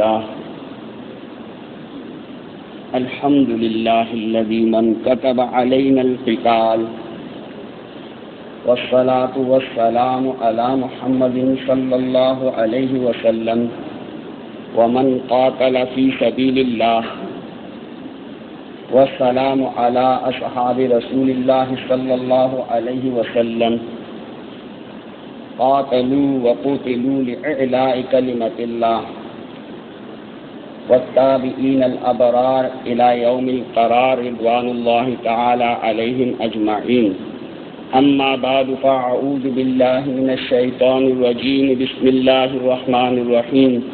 لله. الحمد لله الذي من كتب علينا القتال. والصلاة والسلام على محمد صلى الله عليه وسلم ومن قاتل في سبيل الله. والسلام على أصحاب رسول الله صلى الله عليه وسلم. قاتلوا وقتلوا لإعلاء كلمة الله. والتابعين الأبرار إلى يوم القرار رضوان الله تعالى عليهم أجمعين. أما بعد فأعوذ بالله من الشيطان الرجيم. بسم الله الرحمن الرحيم.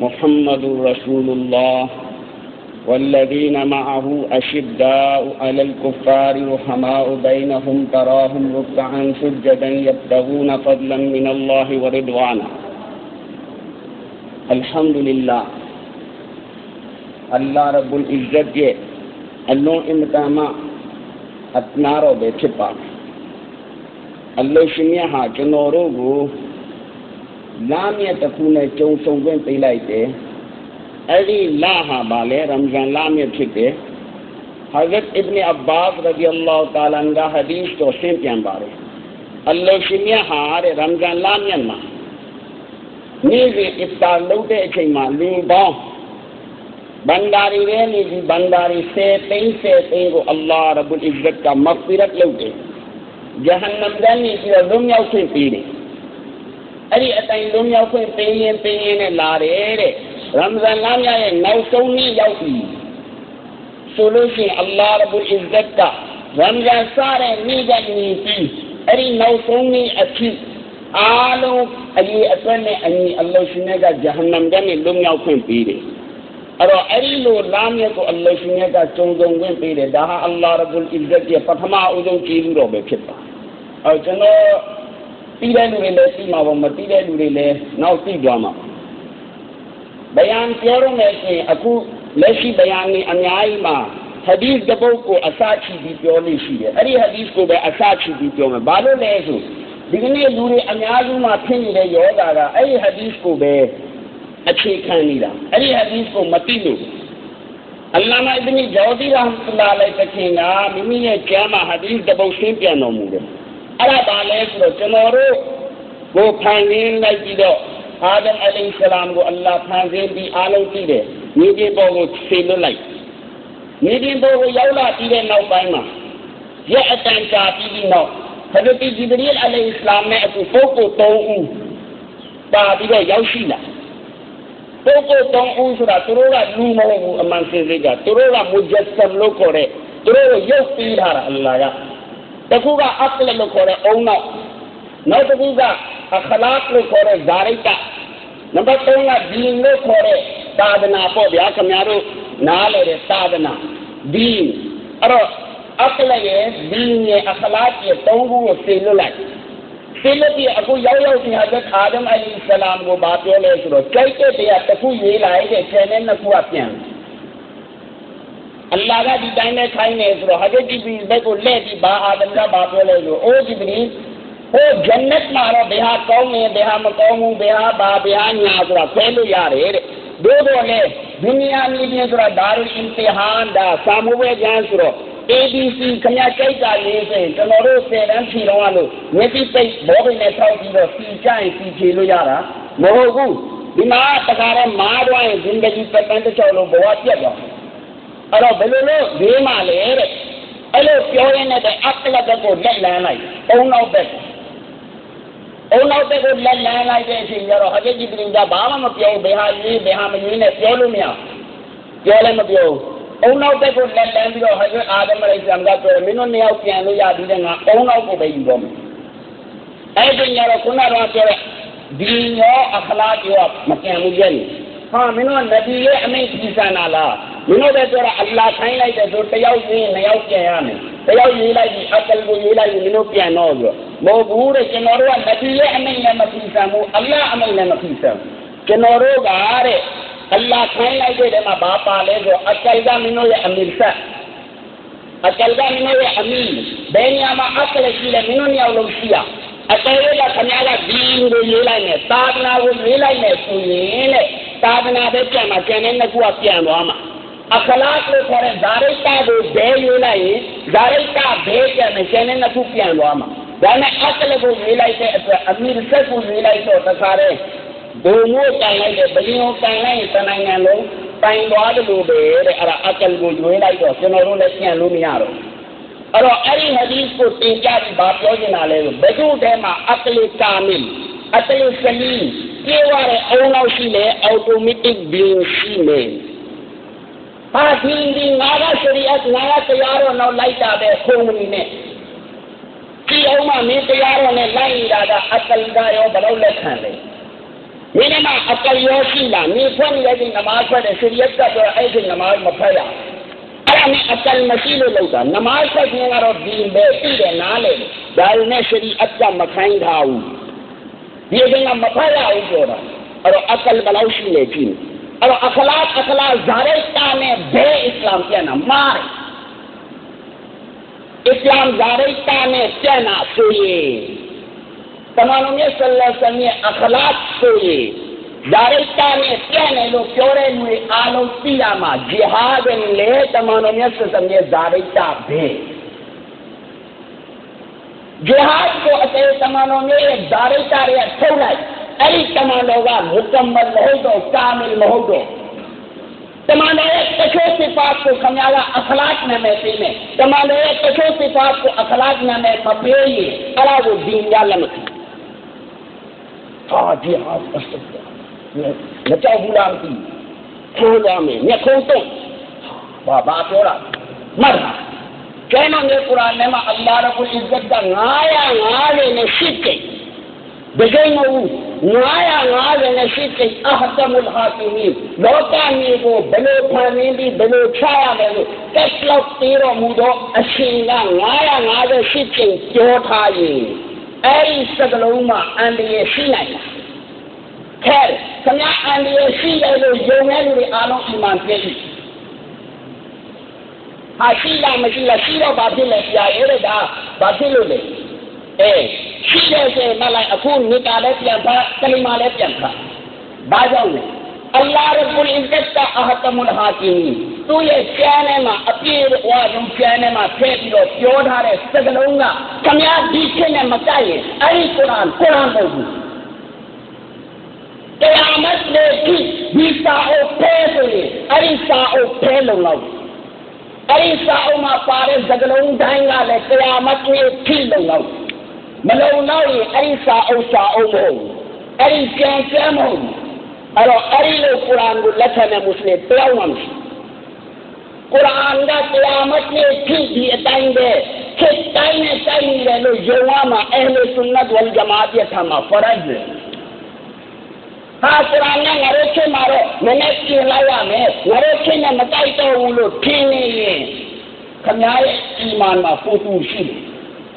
محمد رسول الله. والذين معه أشداء على الكفار رحماء بينهم تراهم ركعا سجدا يبتغون فضلا من الله ورضوانا. الحمد لله. اللہ رب العزت یہ اللہ امتامہ اتنارو بے پھپا اللہ شمیہ ہاں چنورو گو لامیہ تکونے چونسوں گویں پہلائی تے ایلی لا ہاں بالے رمضان لامیہ پھپے حضرت ابن عباس رضی اللہ تعالیٰ عنہ حدیث تو سیم پیان بارے اللہ شمیہ ہاں آرے رمضان لامیہ ماں نیزی افطار لوٹے اچھائی ماں لوں باؤں လ္လာဟ်ရှင်မြတ်ဟာတဲ့ရမ်ဇန်လမြစ်မှာနေ့စဉ်အစ်တာလုပ်တဲ့အချိန်မှာလူပေါင်းဘန္ဒါရီရဲ့နေဒီဘန္ဒါရီစေသိန်းစေသိန်းကိုအလ္လာဟ်ရဘ်အစ်ဇတ်က မဂ်ဖီရတ်လုပ်တယ်။ဂျဟန္နမ်ကနေပြီးတော့လွတ်မြောက်ခွင့်ပေးတယ်။အဲ့ဒီအတိုင်းလွတ်မြောက်ခွင့်ပေးရင်ပေးရင်နဲ့လာတယ်တဲ့။ရမဇန်လမြရဲ့နောက်ဆုံးနေ့ရောက်ပြီဆိုလို့ရှိရင်အလ္လာဟ်ရဘူအစ္စတ်ကရမဇန်စတဲ့နေ့ကနေပြီးအဲ့ဒီနောက်ဆုံးနေ့အဖြစ်အားလုံးအရေးအတွက်နဲ့အညီအလ္လာဟ်ရှင်ကဂျဟန္နမ်ကနေလွတ်မြောက်ခွင့်ပေးတယ်အဲ့တော့အဲ့ဒီလိုလာမြတ်ကိုအလ္လာဟ်ရှင်ကကြုံကြုံခွင့်ပေးတယ်ဒါဟာအလ္လာဟ်ရဘူအစ္စတ်ရဲ့ပထမအဦးဆုံးကျေးဇူးတော်ပဲဖြစ်ပါအဲ့ကျွန်တော်ပြီးတဲ့လူတွေလည်းပြီးမှာပေါ့မပြီးတဲ့လူတွေလည်းနောက်ပြီးကြမှာပါဘယံပြောရမယ်ဆိုရင်အခုလက်ရှိဘယံနေအများကြီးမှာဟဒီသ်တပုတ်ကိုအစချီပြီးပြောလို့ရှိတယ်အဲ့ဒီဟဒီသ်ကိုပဲအစချီပြီးပြောမယ်ဘာလို့လဲဆိုဒီကနေ့လူတွေအများစုမှာဖြစ်နေတဲ့ယောဂါကအဲ့ဒီဟဒီသ်ကိုပဲ အခြေခံနေတာအဲ့ဒီဟဒီသ်ကိုမသိလို့အလ္လာမအစ်မီဂျောဒီရဟ်မလာလိုက်တဲ့ခင်ကမိမိရဲ့ကျမ်းမှာဟဒီသ်တပုတ်ရှင်းပြန်တော်မူတယ်အဲ့ဒါဘာလဲဆိုတော့ကျွန်တော်တို့ကိုဖန်ရင်းလိုက်ပြီးတော့အာဒမ်အလိဆလာမ်ကိုအလ္လာဟ်ဖန်ဆင်းပြီးအားလုံးသိတယ်။မြေပြင်ပေါ်ကိုဆေလွတ်လိုက်။မြေပြင်ပေါ်ကိုရောက်လာပြီးတဲ့နောက်ပိုင်းမှာရက်အတန်ကြာပြီးပြီးနောက်ဟဇရတ်ဂျီဘရီလ်အလိဆလာမ်နဲ့အတူပုဂ္ဂိုလ်၃ဦးပါပြီးတော့ရောက်ရှိလာ။ ပုဂ္ဂိုလ်၃ဦးဆိုတာသူတို့ကလူမဟုတ်ဘူးအမှန်စင်စစ်ကသူတို့ကမူဂျဆမ်လို့ခေါ်တဲ့သူတို့ကိုရုပ်ပြီးထားတာအလ္လာဟ်ကတခုကအကလလို့ခေါ်တဲ့အုံနောက်နောက်တစ်ခုကအခလာတ်လို့ခေါ်တဲ့ဇာရိတနံပါတ်3ကဒီလို့ခေါ်တဲ့သာသနာပေါ့ဗျာခင်ဗျားတို့နားလေတဲ့သာသနာဒီအဲ့တော့အကလရဲ့ဒီရဲ့အခလာတ်ရဲ့သုံးခုကိုသိလွတ်လိုက် သိလွတ်ပြီးအခုရောက်ရောက်ဒီဟာဇတ်အာဒမ်အလီဆလာမ်ကိုဘာပြောလဲဆိုတော့ကြိုက်တဲ့တရားတစ်ခုရေးလိုက်တဲ့ဆယ်နဲ့နှစ်ခုကပြန်အလ္လာဟ်ကဒီတိုင်းနဲ့ခိုင်းနေဆိုတော့ဟဂျ်ဂျီဘီဘက်ကိုလက်ပြီးဘာအာဒ မ်ကဘာပြောလဲဆိုအိုးဂျီဘရီဟိုဂျန်နတ်မှာတော့ဘယ်ဟာကောင်းနေဘယ်ဟာမကောင်းဘူးဘယ်ဟာဘာဘယ်ဟာညာဆိုတာခွဲလို့ရတယ်တဲ့ဒို့တော့လေဒုနီယာမြေပြင်ဆိုတာဒါရူအင်တီဟန်ဒါစာမိုးပဲကျန်းဆိုတော့ ABC ခမကြိုက်တာလေးဆိုရင်ကျွန်တော်တို့ဆယ်တန်းဖြီတော့လို့မျက်စိပိတ်ဘောပင်နဲ့ထောက်ပြီးတော့စီကြရင်စီဖြေလို့ရတာမဟုတ်ဘူးဒီမှာတခါတော့မားတော့ရင်ဇင်ဒဂီပတ်တန်းတစ်ချောင်းလုံးဘဝပြတ်သွားအဲ့တော့ဘယ်လိုလို့ဒီမှာလေတဲ့အဲ့လိုပြောရင်းနဲ့အကလတ်ကိုလက်လန်းလိုက်အုံနောက်ဘက်အုံနောက်တဲ့ကိုလက်လန်းလိုက်တဲ့အချိန်ကျတော့ဟဂျ်ဂျီဘရီကဘာမှမပြောဘယ်ဟာရေးဘယ်ဟာမရေးနဲ့ပြောလို့မရပြောလည်းမပြော အုံနောက်တဲ့ကိုလက်လန်းပြီးတော့ဟဂျ်အာဒမ်အလိုင်ဆလမ်ကပြောမင်းတို့နှစ်ယောက်ပြန်လို့ရပြီးတဲ့ငါအုံနောက်ကိုပဲယူတော့မယ်အဲ့ဒီညတော့ခုနကပြောတဲ့ဒီရောအခလာကျော်မပြန်ဘူးရဲ့ဟာမင်းတို့နဗီရဲ့အမိန့်ကြီးစံလာလားမင်းတို့ပဲပြောတာအလ္လာဟ်ခိုင်းလိုက်တဲ့ဆိုတယောက်ချင်းနှစ်ယောက်ပြန်ရမယ်တယောက်ရေးလိုက်ပြီးအကလကိုရေးလိုက်ပြီးမင်းတို့ပြန်တော့ဆိုမဟုတ်ဘူးတဲ့ကျွန်တော်တို့ကနဗီရဲ့အမိန့်နဲ့မပြီးစံဘူးအလ္လာဟ်အမိန့်နဲ့မပြီးစံကျွန်တော်တို့ကတဲ့ အလ္လာဟ်ခိုင်းလိုက်တဲ့မှာဘာပါလဲဆိုအကလကမင်းတို့ရဲ့အမီဆက်အကလကမင်းတို့ရဲ့အမီဘယ်နေရာမှာအကလရှိလဲမင်းတို့နှစ်ယောက်လုံးရှိရအကယ်၍ခင်ဗျားကဒီင်ကိုရေးလိုက်မယ်သာသနာကိုရေးလိုက်မယ်ဆိုရင်လေသာသနာပဲပြန်မှာကျန်တဲ့နှစ်ခုကပြန်သွားမှာအခလာလို့ခေါ်တဲ့ဇာရိတကိုဘဲရေးလိုက်ရင်ဇာရိတဘဲပြန်မယ်ကျန်တဲ့နှစ်ခုပြန်သွားမှာဒါနဲ့အကလကိုရေးလိုက်တဲ့အတွက်အမိဆက်ကိုရေးလိုက်တော့တခါတည်း ဘုံမို့တိုင်လိုက်တဲ့ဘယင်းကိုတိုင်လိုက်ရင်တနိုင်ငံလုံးတိုင်သွားတယ်လို့ပဲတဲ့အဲ့ဒါအကလကိုရွေးလိုက်တော့ကျွန်တော်တို့လည်းပြန်လို့မရတော့အဲ့တော့အဲ့ဒီဟဒီစ်ကိုသင်ကြားပြီးဘာပြောနေတာလဲဘယ်သူတည်းမှာအကလကာမင်အကလစလီပြေဝတဲ့အုံလောက်ရှိလေအော်တိုမက်တစ်ဘင်းရှိမယ်ဟာဒီဒီငါကရှရီအတ်ငါကတရားတော်နောက်လိုက်တာပဲခုံမနေနဲ့ဒီအောင်မှမင်းတရားတော်နဲ့လိုက်နေတာ မင်းမအကလရောရှိလားမင်းဖွင့်နေတဲ့ဒီနမတ်ဖတ်တဲ့ရှရီအတ်ကတော့အဲ့ဒီနမတ်မဖတ်ရအဲ့ဒါနဲ့အကလမရှိလို့လောက်တာနမတ်ဖတ်ခြင်းကတော့ဒီပဲသိတယ်နားလေဒါနဲ့ရှရီအတ်ကမခိုင်းထားဘူးဒီကနေ့မဖတ်ရဘူးပြောတာအဲ့တော့အကလဘယ်လောက်ရှိလဲကြည့်အဲ့တော့အခလာအခလာဇာရိုက်တာနဲ့ဘယ်အစ္စလာမ်ပြန်တာမားအစ္စလာမ်ဇာရိုက်တာနဲ့ပြန်တာဆိုရင် တမန်တော်မြတ်ဆလ္လာလဟ်အလัยဟိဝါစလမ်ရဲ့အခလာဆိုရင်ဇာရိုက်တာနဲ့ပြန်တယ်လို့ပြောတဲ့လူတွေအားလုံးသိရမှာဂျီဟာဒ်လေတမန်တော်မြတ်ဆလ္လာလ ဟ်ရဲ့ဇာရိုက်တာပဲဂျီဟာဒ်ကိုအတေတမန်တော်မြတ်ရဲ့ဇာရိုက်တာရဲ့ထုတ်လိုက်အဲ့ဒီတမန်တော်ကမုကမ္မလမဟုတ်တော့ကာမလမဟုတ်တော့တမန်တော်ရဲ့တချို့စိဖတ်ကိုခမရကအခလာတ်နာမည်ပေးမယ်တမန်တော်ရဲ့တချို့စိဖတ်ကိုအခလာတ်နာမည်မပေးရင်အဲ့ဒါကိုဒီညာလက်မခံအာဒီဟာအစမကြောက်ဘူးလားမသိခိုးရမယ်မျက်ခုံးတုံးဘာဘာပြောတာမှတ်တာကျမ်းတော်ရဲ့ကုရ်အာန်ထဲမှာအလ္လာဟ်ရဘ်အစ်ဇတ်က950နဲ့ရှိတယ်ဒဂိမဟုတ်958ကိအဟတမုလ်ဟာကီမီလောကမျိုးကိုဘယ်လိုဖန်ဆင်းပြီးဘယ်လိုချရမယ်လို့တက်လောက်သေးတော်မူသောအရှင်က958ကိပြောထားရင် အဲ့ဒီစကလုံးမှာအန္တရာယ်ရှိနိုင်လားခဲခမအန္တရာယ်ရှိတယ်လို့ယုံတဲ့လူတွေအားလုံးအမှန်ပြည့်ပြီဟာရှိလားမရှိလားရှိတော့ဘာဖြစ်လဲဆရာရဲ့ဒါဘာဖြစ်လို့လဲအဲရှိတဲ့ဆိုမလိုက်အခုနိကာလည်းပြန်ဖတ်ကလိမာလည်းပြန်ဖတ်ဘာကြောင့်လဲ အလ္လာဟ်ရဘ်အစ်ဇတ်ကအဟတမုလ်ဟာကီမီသူ့ရဲ့ကျမ်းထဲမှာအပြည့်အဝဆုံးကျမ်းထဲမှာထည့်ပြီးတော့ပြောထားတဲ့စကားလုံးကခမည်းဒီချက်နဲ့မတိုက်ရင် အဲ့ဒီကုရ်အာန်ကုရ်အာန်မဟုတ်ဘူးတရားမတ်နဲ့ဒီဒီစာအုပ်ဖဲဆိုရင်အဲ့ဒီစာအုပ်ဖဲလုံလောက်အဲ့ဒီစာအုပ်မှာပါတဲ့စကားလုံးတိုင်းကလည်းတရားမတ်နဲ့ဖိလုံလောက်မလုံလောက်ရင်အဲ့ဒီစာအုပ်စာအုပ်မဟုတ်ဘူးအဲ့ဒီကြံကြမ်းမဟုတ်ဘူးအဲ့တော့အဲ့ဒီလိုကုရ်အာန်ကိုလက်ခံတဲ့မွတ်စလင်တယောက်မှမရှိကုရ်အာန်ကတရားမတ်နဲ့ဖြည့်ဒီအတိုင်းပဲခေတ်တိုင်းနဲ့တိုင်းနေတယ်လို့ယုံရမှာအဟ်လုဆွန်နတ်ဝလ်ဂျမာအတ်ရဲ့ထမှာဖရတ်ဟာကုရ်အာန်နဲ့ငါတို့ချင်းမှာတော့နည်းနည်းပြင်လိုက်ရမယ်ငါတို့ချင်းနဲ့မတိုက်တော့ဘူးလို့ထင်နေရင်ခမရဲ့အီမန်မှာဖူတူရှိတယ်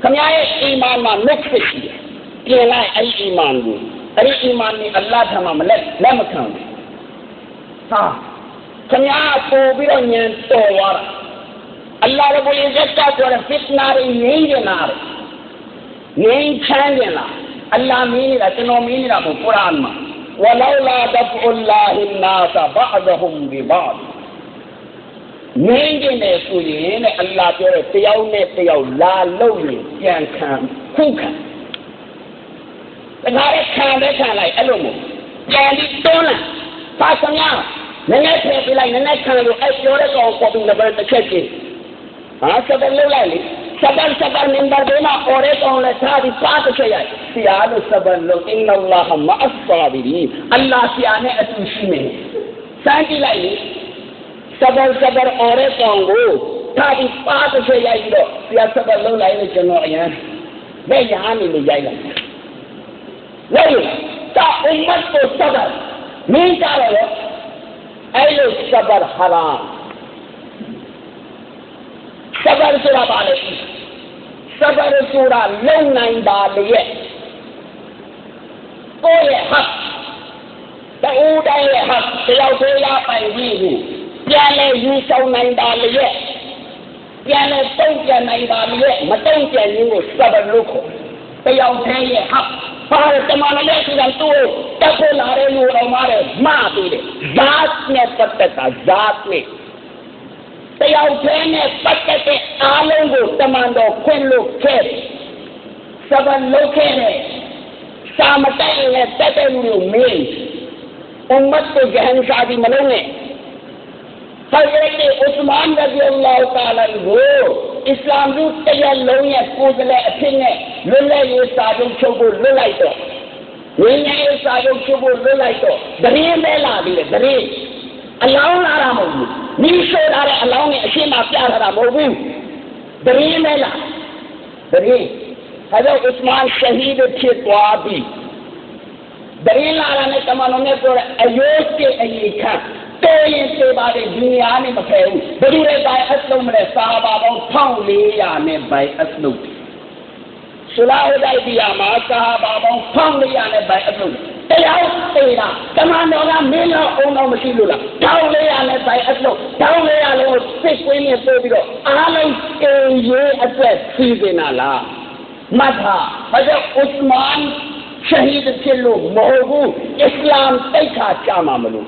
ခမရဲ့အီမန်မှာနုတ်ဖြစ်ရှိတယ်ပြင်လိုက်အဲ့ဒီအီမန်ကို အဲ့ဒီအီမန်ကြီးအလ္လာဟ်ထံမှာမလက်လက်မခံဘူးဟာခင်ဗျားပို့ပြီးတော့ညံတော်သွားတာအလ္လာဟ်ရဘုလ်အစ္စတ်ကပြောတဲ့ဖစ်နာတွေငြိမ်းနေတာငြိမ်းချမ်းနေတာအလ္လာဟ်မင်းနေတာကျွန်တော်မင်းနေတာမဟုတ်ကုရ်အာန်မှာဝလောလာဒဖ်အလ္လာဟင်နာသဘာဒဟွမ်ဘီဘာဒ်ငင်းကျင်တယ်ဆိုရင်တဲ့အလ္လာဟ်ပြောတဲ့တယောက်နဲ့တယောက်လာလို့ရင်ပြန်ခံခုခံ တခါလဲခံလဲခံလိုက်အဲ့လိုမျိုးပြန်ပြီးတွန်းလာပါစမြနည်းနည်းထည့်ပြလိုက်နည်းနည်းခံလို့အဲ့ပြောတဲ့ကောင်ပေါ်ပြီးနံပါတ်တစ်ချက်ချင်းဟာစတဲ့လောက်လိုက်လေစတဲ့စတဲ့နံပါတ်ပေးမှာအော်ရဲကောင်လဲထားပြီးပါတစ်ချက်ရိုက်ဆရာလို့စတဲ့လောက်အင်နလာဟမအစ်ဆာဘီရီအလ္လာဟ်ဆရာနဲ့အတူရှိနေစမ်းကြည့်လိုက်လေစတဲ့စတဲ့အော်ရဲကောင်ကိုထားပြီးပါတစ်ချက်ရိုက်ပြီးတော့ဆရာစတဲ့လောက်လိုက်လို့ကျွန်တော်အရင်ဘယ်ရဟန်းနေလို့ရိုက်လိုက် သေးရဲ့ဟတ်ဟာတမန်တော်ရဲ့ဆိုတာသူ့ကိုတက်ဖို့လာတဲ့လူတော်မှာတဲ့မှားပြီးတယ်ဇာတ်နဲ့ပတ်သက်တာဇာတ်နဲ့တယောက်တည်းနဲ့ပတ်သက်တဲ့အား လုံးကိုတမန်တော်ခွင့်လို့ခဲ့တယ်စပန်လုတ်ခဲ့တယ်စာမတိုင်နဲ့တက်တဲ့လူကိုမေး حضرت عثمان رضی اللہ تعالیٰ ہو، اسلام رو تیا لوئیں پوزلے اتھنے للے یہ ساجن چھوبو للائی تو۔ للے یہ ساجن چھوبو للائی تو۔ دھریر میں لا دیئے دھریر اللہ نارا موجود نیشو نارے اللہ نے اشیم آکیا ہرا موجود دھریر میں لا۔ دھریر حضرت عثمان شہید تھے تو آبی۔ دھریر نارا نے تمانوں نے پور ایوز کے ایلی کھا တော်ရင်သေးပါလေဒီညာနဲ့မဖယ်ဘူးဘယ်သူတွေဘိုင်အက်လုံးမလဲစာဘာပေါင်း1400နဲ့ဘိုင်အက်လုံးဆလာဟဒိုင်ဒီယာမှာစာဘာပေါင်း1400နဲ့ဘိုင်အက်လုံးတရားသေးတာတမန်တော်ကမင်းတော့အုံတော့မရှိလို့လားတောင်းလေးရနဲ့ဆိုင်အပ်လို့တောင်းလေးရလို့စိတ်ကွင်းနဲ့ပို့ပြီးတော့အားလုံးအင်းရေးအတွက်ဖြီးနေတာလားမတ်ဟာဘာကြောင့်ဥစမန်ရှဟီဒ်ဖြစ်လို့မဟုတ်ဘူးအစ္စလာမ်တိုက်ခါကြမှာမလို့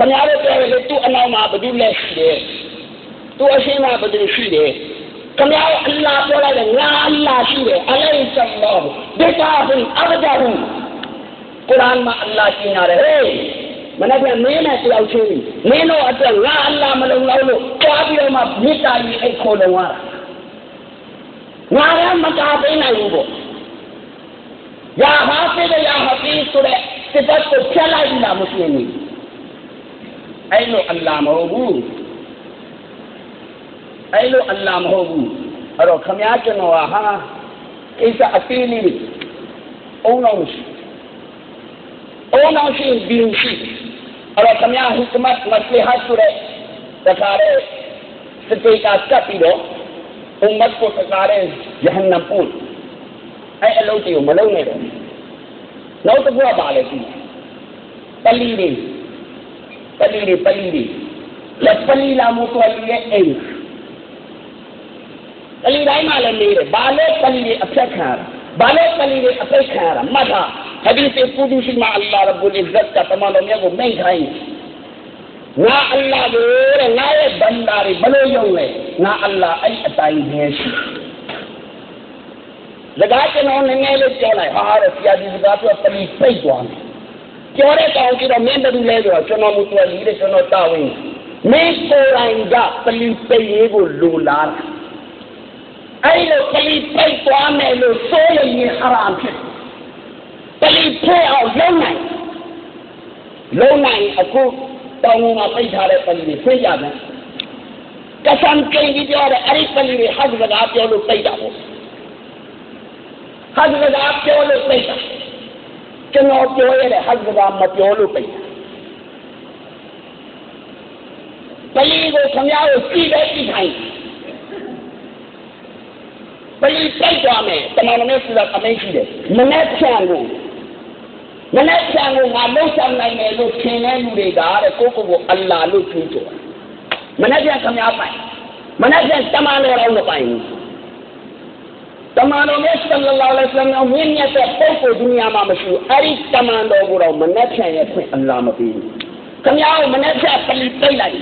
ခင်ဗျားတို့ပြောလေသူ့အနောက်မှာဘယ်သူလဲရှိတယ်သူ့အရှင်းမှာဘယ်သူရှိတယ်ခင်ဗျားတို့အလ္လာဟ်ပြောလိုက်တယ်ငါအလ္လာဟ်ရှိတယ်အလိုင်းဆမ်လောဒေတာဟူအဘဒါဟူကုရ်အာန်မှာအလ္လာဟ်ရှင်းရတယ်ဟေးမနေ့ကမင်းနဲ့တယောက်ချင်းမင်းတို့အတွက်ငါအလ္လာဟ်မလုံလောက်လို့ကြွားပြီးတော့မှမေတ္တာကြီးအိတ်ခေါ်လုံရတာငါလည်းမတာပေးနိုင်ဘူးပေါ့ယာဟာဖိဒယာဟာဖီဆိုတဲ့စစ်တပ်ကိုဖျက်လိုက်ပြီလားမွတ်စလင်တွေ အဲ့လိုအလ္လာဟ်မဟုတ်ဘူးအဲ့လိုအလ္လာဟ်မဟုတ်ဘူးအဲ့တော့ခမည်းကျွန်တော်ကဟာကိစ္စအသေးလေးအုံလုံးရှိအုံလုံးရှိဘင်းရှိအဲ့တော့ခမည်းဟိကမတ်မစလီဟာဆိုတဲ့တခါတဲ့စတေကကပ်ပြီးတော့အုံမတ်ကိုတခါတဲ့ယဟန်နမ်ပူအဲ့အလုပ်တွေကိုမလုပ်နဲ့တော့နောက်တစ်ခုကပါလေပြီပလီလေး ပလီတွေပလီတွေလက်ပလီလာမို့တော်ရဲ့အိမ်ပလီတိုင်းမှာလည်းနေတယ်ဘာလို့ပလီတွေအဖက်ခံရဘာလို့ပလီတွေအဖက်ခံရမှတ်တာဟဒီစ်ကုဒူရှိမှာအလ္လာဟ်ရဘ်အလ်အဇ္ဇတ်ကတမန်တော်မြတ်ကိုမိန့်ခိုင်းငါအလ္လာဟ်ကိုတဲ့ငါရဲ့ဘန္တာတွေဘလို့ယုံလဲငါအလ္လာဟ်အဲ့အတိုင်းပဲရှိလကားကျွန်တော်နည်းနည်းလေးပြောလိုက်ဟာတဲ့ဆရာကြီးစကားပြောပလီပိတ်သွားတယ် ပြောတဲ့ကောင်ကြည့်တော့မင်းဘယ်သူလဲဆိုတော့ကျွန်တော်မူတော်ကြီးတဲ့ကျွန်တော်တာဝန်မင်းကိုယ်တိုင်ကပလီပိတ်ရေးကိုလူလာတာအဲ့လိုပလီပိတ်သွားမယ်လို့ဆိုရင်ဟရာဖြစ်ပလီဖေးအောင်လုံးနိုင်လုံးနိုင်အခုတောင်းမှာပိတ်ထားတဲ့ပလီတွေဖေးကြတယ်ကဆန်ကိန်းကြီးပြောတဲ့အဲ့ဒီပလီတွေဟဇ်ကပြောလို့ပိတ်တာပေါ့ဟဇ်ကပြောလို့ပိတ်တာ ကျွန်တော်ပြောရတဲ့ဟဇ်ကမပြောလို့ပိတ်ပလီကိုခင်ဗျားကိုကြည့်ပဲကြည့်ခိုင်းပလီပိတ်သွားမယ်တမန်တော်နဲ့ဆိုတာအမိန့်ရှိတယ်မနဲ့ဖြန့်ကိုမနဲ့ဖြန့်ကိုငါလှုပ်ဆောင်နိုင်တယ်လို့ထင်တဲ့လူတွေကတဲ့ကိုကိုကိုအလ္လာဟ်လို့ကြွေးကြော်မနဲ့ဖြန့်ခင်ဗျားပိုင်မနဲ့ဖြန့်တမန်တော်တော်မပိုင်ဘူး တမန်တော်မြတ်ဆလ္လာလဟ်အလိုင်းဝါဆလမ်မြင့်မြတ်တဲ့ပုဂ္ဂိုလ်ဒုနီယာမှာမရှိဘူးအဲ့ဒီတမန်တော်ကိုတော့မနှက်ဖြန်ရဲ့ခွင့်အလ္လာမပေးဘူးခင်ဗျားကိုမနှက်ဖြန်ပလီပိတ်လိုက်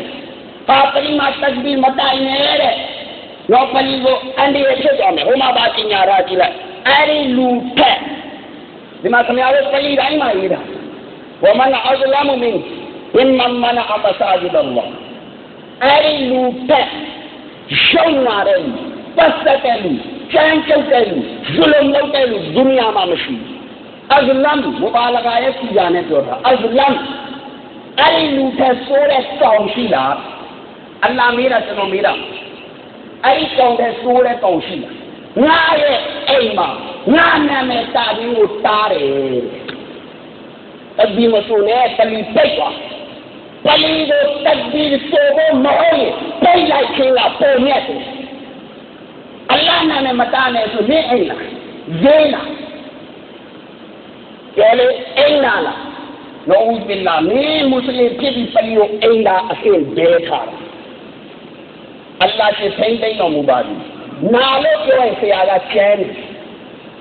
ပါပလီမှာတက်ဘီမတိုင်နေတဲ့တော့ပလီကိုအန်ဒီရဖြစ်သွားမယ်ဟိုမှာပါပညာရာကြည့်လိုက်အဲ့ဒီလူဖက်ဒီမှာခင်ဗျားတို့ပလီတိုင်းမှာရေးတာဝမန်အဇလမမင်ဝင်မန်မနအမစာဂျီဒ်အလ္လာအဲ့ဒီလူဖက်ရှုံးလာတဲ့ပ တ်သက်တဲ့လူကျန်းကျုပ်တဲ့လူဇုလုံလုပ်တဲ့လူဒုနီယာမှာမရှိအဇလမ်မူဘာလဂါရဲ့စီယာနဲ့ပြောတာအဇလမ်အဲ့ဒီလူထက်ဆိုးတဲ့တောင်ရှိ လားအလ္လာမေးတာကျွန်တော်မေးတာအဲ့ဒီတောင်ထက်ဆိုးတဲ့တောင်ရှိလားငါရဲ့အိမ်မှာငါနာမည်တာပြီးကိုတားတယ်တဘီမဆိုနဲ့တလီပိတ်သွားပလီကိုတဘီဆိုဖို့မဟုတ်ရင်ပိတ်လိုက်ခြင်းကပုံမြတ်တယ်အလ္လာဟ်နာမည်မတားနဲ့ဆိုနေအိမ်လားဈေးလားကျဲလေအိမ်လားလောဦးဘီလာမင်းမွတ်စလင်ဖြစ်ပြီးပလီကိုအိမ်လားအရှင်ဒဲထားတာအလ္လာဟ်ရှင်ထိမ့်သိမ့်တော်မူပါသည်နာလို့ပြောရင်ဆရာကကျမ်း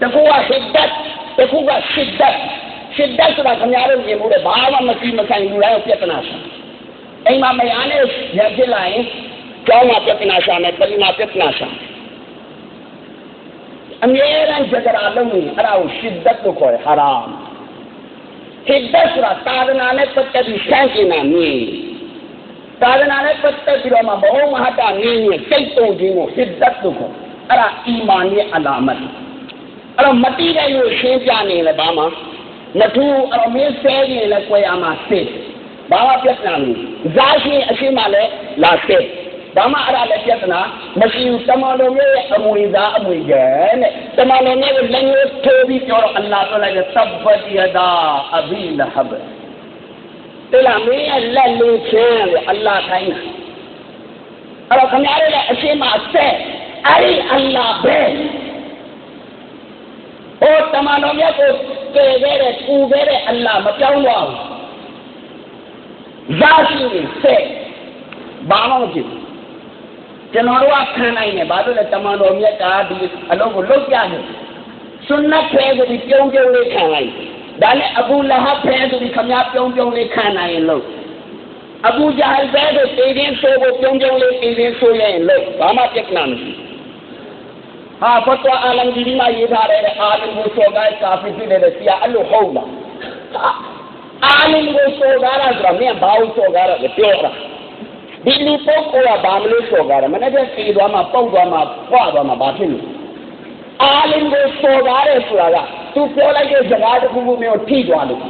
တကူကဟစ်ဒတ်တကူကရှစ်ဒတ်ရှစ်ဒတ်ဆိုတာခင်ဗျားတို့မြင်မှုတဲ့ဘာမှမစီမဆိုင်ဘူးလားပြဿနာရှာအိမ်မှာမရနဲ့ရဖြစ်လာရင်ကျောင်းမှာပြဿနာရှာမယ်ပလီမှာပြဿနာရှာ အမြဲတမ်းကြကြရာလုံးနေအဲ့ဒါကိုရှစ်ဒတ်လို့ခေါ်တယ်ဟာရမ်ဟစ်ဒတ်ဆိုတာသာသနာနဲ့ပတ်သက်ပြီးဆန့်ကျင်တာမျိုးသာသနာနဲ့ပတ်သက်ပြီးတော့မှဘုံမဟာတာနင်းရဲ့စိတ်တုံခြင်းကိုဟစ်ဒတ်လို့ခေါ်အဲ့ဒါအီမာန်ရဲ့အလာမတ်အဲ့တော့မတိတဲ့လို့ရှင်းပြနေလေဘာမှမထူးအဲ့တော့မင်းဆဲနေလေကြွယ်ရမှာစစ်ဘာမှပြဿနာမရှိဇာရှိအရှိမလည်းလာစစ် ဘာမှအဲ့ဒါလည်းပြဿနာမရှိဘူးတမန်တော်ရဲ့အမွေသားအမွေကျန်တဲ့တမန်တော်ရဲ့လက်ညှိုးထိုးပြီးပြောတော့အလ္လာဟ်ပြောလိုက်တဲ့သဘ္ဘတ်ယဒါအဘီလဟဘတဲ့လားမင်းရဲ့လက်လေးချင်းလို့အလ္လာဟ်ခိုင်းတာအဲ့တော့ခင်ဗျားတို့လည်းအရှိမဆက်အဲ့ဒီအလ္လာဟ်ပဲဟိုတမန်တော်မြတ်ကိုကယ်ခဲ့တဲ့ပူခဲ့တဲ့အလ္လာဟ်မပြောင်းတော့ဘူးဇာရှိနေဆက်ဘာမှမဖြစ်ဘူး ကျွန်တော်တို့ကခံနိုင်တယ်ဘာလို့လဲတမန်တော်မြတ်ကဒီအလုံးကိုလုတ်ပြတယ်ဆွန်နတ်ဖဲဆိုပြီးပြုံးပြုံးလေးခံလိုက်ဒါနဲ့အဘူလဟဖဲဆိုပြီးခမပြုံးပြုံးလေးခံနိုင်ရင်လို့အဘူဂျာဟ်ဖဲဆိုတေးရင်ဆိုဖို့ပြုံးပြုံးလေးတေးရင်ဆိုရင်လို့ဘာမှပြဿနာမရှိဟာဖတ်ဝါအလမ်ဒီမှာရေးထားတဲ့အာလမ်ကိုဆိုကကာဖီဖြစ်တဲ့ဆရာအဲ့လိုဟုတ်လားအာလမ်ကိုဆိုကားတာဆိုတော့မင်းဘာလို့ဆိုကားတာလဲပြောတာ ဒီလူပုဂ္ဂိုလ်ကဘာမလို့ဆိုကြတယ်မနေ့ကစီသွားမှပုတ်သွားမှဖွာသွားမှဘာဖြစ်လို့အာလင်ကိုဆိုကြတယ်ဆိုတာကသူပြောလိုက်တဲ့စကားတစ်ခုခုမျိုးထိသွားလို့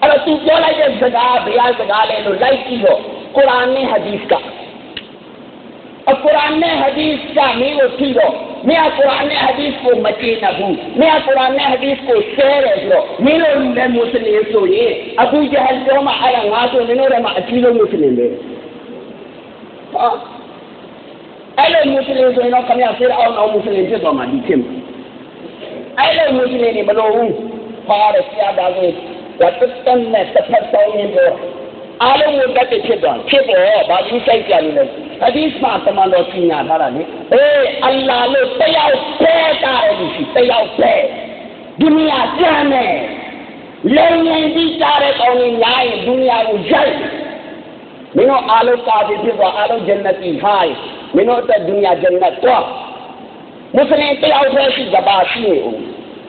အဲ့တော့သူပြောလိုက်တဲ့စကားဘယ်ဟာစကားလဲလို့လိုက်ကြည့်တော့ကုရ်အာန်နဲ့ဟာဒီသ်ကအကုရ်အာန်နဲ့ဟာဒီသ်ကမင်းကိုထိတော့ မင်းကုရ်အာန်နဲ့ဟာဒီသ်ကိုမကျေနပ်ဘူးမင်းကုရ်အာန်နဲ့ဟာဒီသ်ကိုဆဲတယ်ဆိုတော့မင်းတို့လည်းမွတ်စလင်ဆိုရင်အခုဂျဟ်ပြောမှအဲ့ဒါငါဆိုမင်းတို့လည်းမအကြီးဆုံးမွတ်စလင်ပဲဟာအဲ့လိုမွတ်စလင်ဆိုရင်တော့ခင်ဗျာဖေးအောင်အောင်မွတ်စလင်ဖြစ်သွားမှဒီဖြစ်မှာအဲ့လိုမွတ်စလင်တွေမလို့ဘူးပါရဆရာတော်ကိုဝတ်တန်နဲ့တစ်ဖက်ဆောင်ရင်တော့ အားလုံးကိုတက်ဖြစ်သွားဖြစ်တော့ဘာကြီးစိတ်ကြလို့လဲအဒီစ်မှာတမန်တော်ကြီးညာထားတာလေအေးအလ္လာလို့တယောက်ပဲတာတယ်လူရှိတယောက်ပဲဒုနီယာကျမ်းနဲ့လိမ်ရင်ပြီးတာတဲ့ကောင်းကြီးညာရင်ဒုနီယာကိုရိုက်မင်းတို့အားလုံးကာပြီးဖြစ်သွားအားလုံးဂျန်နတီဟိုင်းမင်းတို့အတွက်ဒုနီယာဂျန်နတ်တော့မွတ်စလင်တယောက်ပဲရှိကဘာရှိနေဦး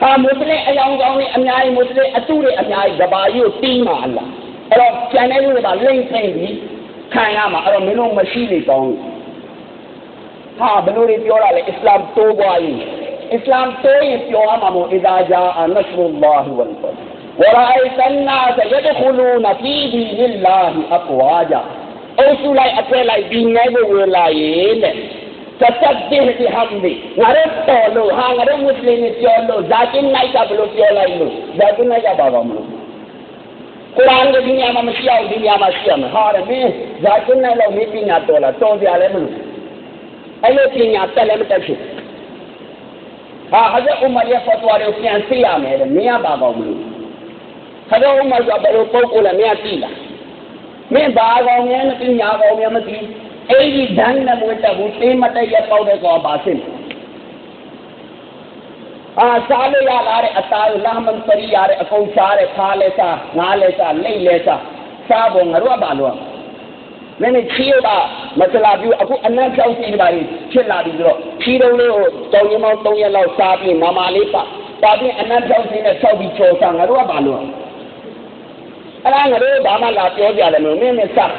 ဟာမွတ်စလင်အယောင်ကောင်းတွေအများကြီးမွတ်စလင်အတူတွေအများကြီးကဘာကြီးကိုတီးမှာအလား အဲ့တော့ကျန်တဲ့လူတွေကလိမ့်ဖိပြီးခံရမှာအဲ့တော့မင်းတို့မရှိနေကောင်းဘူးဟာဘယ်လိုတွေပြောတာလဲအစ္စလာမ်တိုးပွားရင်အစ္စလာမ်တိုးရင်ပြောရမှာမို့အစ်ဒါဂျာအနစ်ရူလာဟီဝလ်ဖတ်ဝရိုင်တန်နာစယဒခူလူနဖီဒီလ္လာဟီအကွာဂျာအိုစုလိုက်အပြက်လိုက်ဒီနိုင်ကိုဝင်လာရင်တဲ့တတ်တဲ့ဒီဟမ်ဒီငါတို့တော်လို့ဟာငါတို့မွတ်စလင်တွေပြောလို့ဇာတင်နိုင်တာဘယ်လိုပြောလိုက်လို့ဇာတင်နိုင်တာပါပါမလို့ ကုရ်အာန်ကဒီညမှာမရှိအောင်ဒီညမှာရှိရမယ်ဟာတယ်မင်းဇာတင်နိုင်လို့မင်းပညာတော်လားတော်ကြလည်းမလို့အဲ့လိုပညာတက်လည်းမတက်ဖြစ်ဟာဟဇ်ဥမာရဲ့ဖတ်ဝါတွေကိုပြန်သိရမယ်တဲ့မင်းကဘာကောင်းမလို့ဟဇ်ဥမာကဘယ်လိုပုံကိုလဲမင်းသိလားမင်းဘာကောင်းများမသိညာကောင်းများမသိအဲ့ဒီဒန်းနဲ့မွေးတက်ဘူးတင်းမတက်ရပေါက်တဲ့ကောင်ပါဖြစ် အာစားလို့ရလာတဲ့အသားလာမန်ပရိရတဲ့အကုန်စားတဲ့ခါလဲစားငါးလဲစားလိတ်လဲစားစားဖို့ငါတို့ကဘာလို့မင်းချီရတာမစလာဘူးအခုအနက်ဖြောင်းစီနေပါလေဖြစ်လာပြီဆိုတော့ချီတုံးလေးကိုတောင်းရင်မောင်း၃ရက်လောက်စားပြီးမာမာလေးပါပါပြီးအနက်ဖြောင်းစီနဲ့ဆောက်ပြီးချောစားငါတို့ကဘာလို့အဲ့ဒါငါတို့ဘာမှလာပြောကြတယ်မင်းမင်းနဲ့စား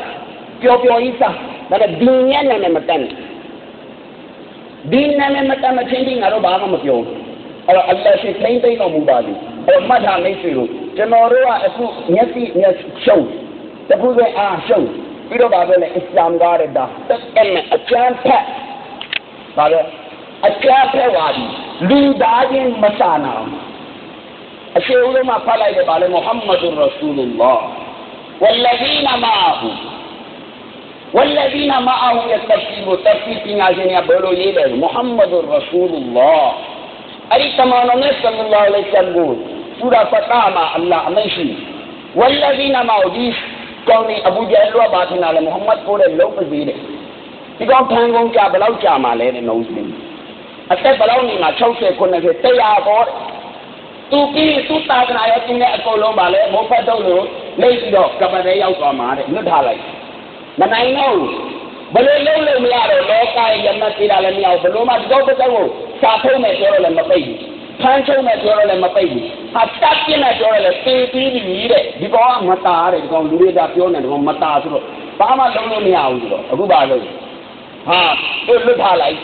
ပျော်ပျော်ကြီးစားဒါပေမဲ့ဒီညနဲ့မတန်ဒီညနဲ့မတန်မချင်းချင်းငါတို့ဘာမှမပြောဘူး အဲ့တော့အလ္လာဟ်ရှိသိမ့်သိမ့်တော်မူပါသည်အဲ့တော့မှတ်ထားမိတ်ဆွေတို့ကျွန်တော်တို့ကအခုမျက်စိမျက်ရှုံးတခုပဲအားရှုံးပြီးတော့ဗာပဲလေအစ္စလာမ်ကားတဲ့ဒါတက်အဲ့မဲ့အကျန်းဖက်ဗာပဲ အကျပ်ဖက်ဝါဒီလူသားချင်းမဆာနာအရှိဦးလုံးမှာဖတ်လိုက်တယ်ဗာလေမုဟမ္မဒ်ရဆူလုလ္လာဟ် والذين معه والذين معه يتفسير تفسير ပညာရှင်ကဘယ် အဲ့ဒီတမန်တော်နဲ့ဆလ္လာလဟ်အလိုင်းဝါဆလမ်ကိုဆူရာဖတ်တာမှာအလ္လာဟ်အမိန့်ရှိဝလ္လဇီနာမာအူဒီကောင်းနေအဘူဂျယ်လွတ်ပါတင်လာလေမုဟမ္မဒ်ကိုလည်းလုံးပစီတယ်ဒီကောင်ဖန်ကုန်ကြဘယ်လောက်ကြာမှလဲတဲ့နှုံးစင်းအသက်ဘယ်လောက်နေမှာ60ခုနှစ်ဖြစ်100ပေါ်သူပြီးသူတာကနာရဲ့သူနဲ့အကုန်လုံးပါလေမောဖတ်တော့လို့လိတ်ပြီးတော့ကပတဲ့ရောက်သွားမှာတဲ့လွတ်ထားလိုက်မနိုင်တော့ဘူးဘယ်လိုလုပ်လို့မရတော့လောကရဲ့ယမတ်သေးတာလည်းမရဘူးဘယ်လိုမှတော့ပတ်သက်ဖို့ စာဖုံးမယ်ပြောတော့လည်းမပိတ်ဘူးဖမ်းချုံမယ်ပြောတော့လည်းမပိတ်ဘူးဟာတက်ပြင်းမယ်ပြောတော့လည်းသေပြီးပြီတဲ့ဒီကောင်ကမတာတဲ့ဒီကောင်လူတွေကပြောနေတယ်ဒီကောင်မတာဆိုတော့ဘာမှလုံးလို့မရဘူးဆိုတော့အခုပါလို့ဟာသူလွတ်ထားလိုက်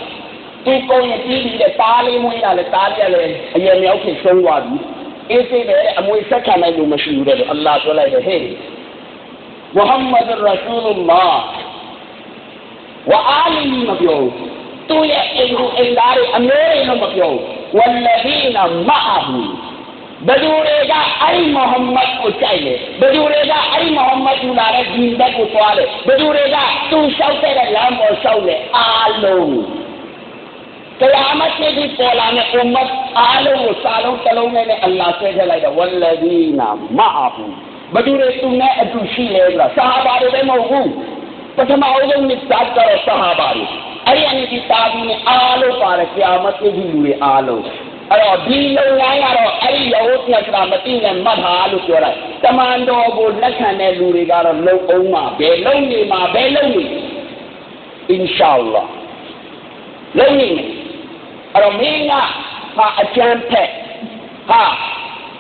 သူကုန်းရင်ပြီးပြီးတဲ့တားလေးမွေးတာလေတားလေးလည်းအရင်မြောက်ဖြစ်ဆုံးသွားပြီအေးစိတ်တယ်အမွေဆက်ခံနိုင်လို့မရှိဘူးတဲ့အလ္လာဟ်ပြောလိုက်တယ်ဟေးမုဟမ္မဒ်ရဆူလုလ္လာဟ်ဝအာလီမပြော သူရဲ့အိမ်ကိုအိမ်သားတွေအမျိုးတွေတော့မပြောဝလ္လဒီနာမအဟူဘဒူတွေကအဲ့မုဟမ္မဒ်ကိုကြိုက်တယ်ဘဒူတွေကအဲ့မုဟမ္မဒ်ကိုလာတဲ့ဒီဘက်ကိုသွားတယ်ဘဒူတွေကသူလျှောက်တဲ့လမ်းပေါ်လျှောက်တယ်အားလုံးတရားမသိဒီပေါ်လာတဲ့ ummah အားလုံးကိုစာလုံးတစ်လုံးနဲ့အလ္လာဟ်ဆွဲထည့်လိုက်တယ်ဝလ္လဒီနာမအဟူဘဒူတွေသူနဲ့အတူရှိလေလားဆာဟာဘာတွေလည်းမဟုတ်ဘူးပထမအဆုံးမြတ်တာတော့ဆာဟာဘာတွေ အဲ့ဒီအနေဒီတာပြီးနဲ့အားလုံးပါတယ်ကြာမသိဒီလူတွေအားလုံးအဲ့တော့ဒီလုံလိုင်းကတော့အဲ့ဒီယောဟ်မြတ်ကမသိနဲ့မှတ်ထားလို့ပြောလိုက်တမန်တော်ကိုလက်ခံတဲ့လူတွေကတော့လုံအောင်မှာဘယ်လုံနေမှာဘယ်လုံနေအင်ရှာအလ္လာဟ်လုံနေမယ်အဲ့တော့မင်းကဟာအကျမ်းဖက်ဟာ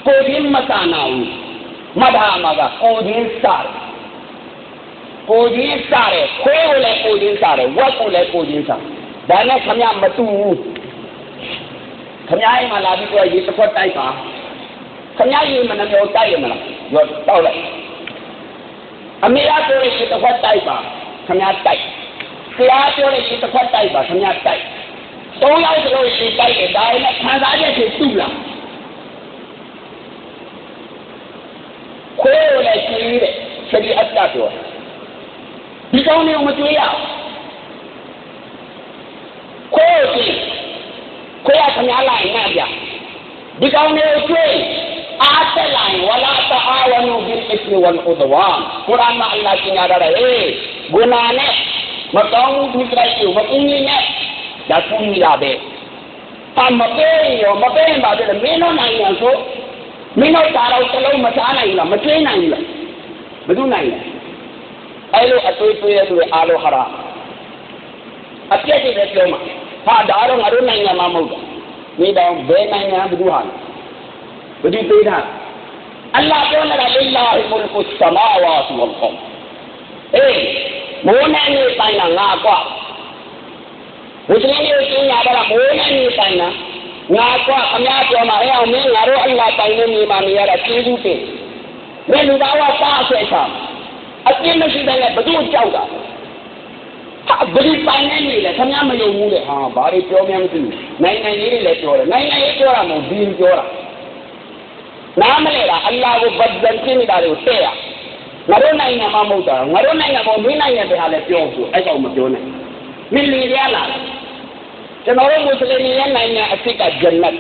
ကိုရင်းမတနာဘူးမဒါမှာကကိုရင်းစားတယ် ကိုရင်းစားတယ်ခွေးကိုလည်းကိုရင်းစားတယ်ဝက်ကိုလည်းကိုရင်းစားဒါနဲ့ခမမတူဘူးခမရဲ့မှာလာပြီးတော့ရေတစ်ခွက်တိုက်ပါခမရေမနှမျိုးတိုက်ရမလားရောတောက်လိုက်အမေရပြောရေတစ်ခွက်တိုက်ပါခမတိုက်ဆရာပြောရေတစ်ခွက်တိုက်ပါခမတိုက်သုံးယောက်စလုံးရှင်းတိုက်တယ်ဒါနဲ့ခံစားချက်တွေတူလားခွေးကိုလည်းရှင်းတယ်စတိအတ္တပြောဒီကောင်းလေးကိုမကြွေးရခွေးကိုရှင်းခွေးကခင်ဗျားလိုက်ငါပြဒီကောင်းလေးကိုကြွေးအားတက်လိုက်ဝလာတအာဝနုဘိအစ္စဝလ်ဥဒဝါကုရ်အာန်မှာအလ္လာဟ်ကျမ်းရတယ် msaone umetulia kwezi kweyatanyalai naja dikaoneetwei atelain wala taawanu bilismi waludwan kurama allah kiñadara e gunane ma tong mitraiu ma uñine da kuñiraɓe an ma ɓeeyo ma ɓeembaɓeɗa mino nainan so mino taraw telaw ma tanayla ma teenayla ma dunayla အဲ့လိုအတွေ့အတွေ့ရတဲ့အားလုံးဟာရအပြည့်တည်းပြောမှာဟာဒါတော့ငါတို့နိုင်ငံမှာမဟုတ်ဘူးမိတော့ဘယ်နိုင်ငံဘယ်သူဟာဘယ်သူပေးတာအလ္လာဟ်ပြောနေတာလိလာဟီမုလ်ကုစမာဝါတ်ဝလ်ကောအေးမိုးနဲ့နေတိုင်းကငါကွာမွတ်စလင်တွေကျင်းရတာမိုးနဲ့နေတိုင်းကငါကွာအများပြောမှာအဲအောင်မင်းငါတို့အလ္လာဟ်တိုင်နေနေမှာနေရတာကျေးဇူးတင်မင်းလူသားကစားဆွဲချာ အပြင်းမရှိတဲ့ဘယ်သူကြောက်တာဟာဘယ်ဒီပိုင်နေနေလဲခင်ဗျားမယုံဘူးလေဟာဘာတွေပြောမှန်းမသိဘူးနိုင်ငံရေးတွေလည်းပြောတယ်နိုင်ငံရေးပြောတာမဟုတ်ဒီပြောတာနားမလဲလားအလ္လာဟ်ကိုဗတ်ဇန်ကျင်းနေတာတွေကိုတဲ့ရငါတို့နိုင်ငံမှာမဟုတ်တာငါတို့နိုင်ငံပေါ်မင်းနိုင်ငံတွေဟာလည်းပြောဆိုအဲ့ကောင်မပြောနဲ့မင်းလေရလားကျွန်တော်တို့မွတ်စလင်ရဲ့နိုင်ငံအစ်စ်ကဂျန်နတ်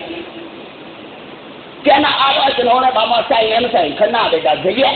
ကျန်အားတော့ကျွန်တော်လည်းဘာမှဆိုင်ရဲမဆိုင်ခဏတည်းကဇရက်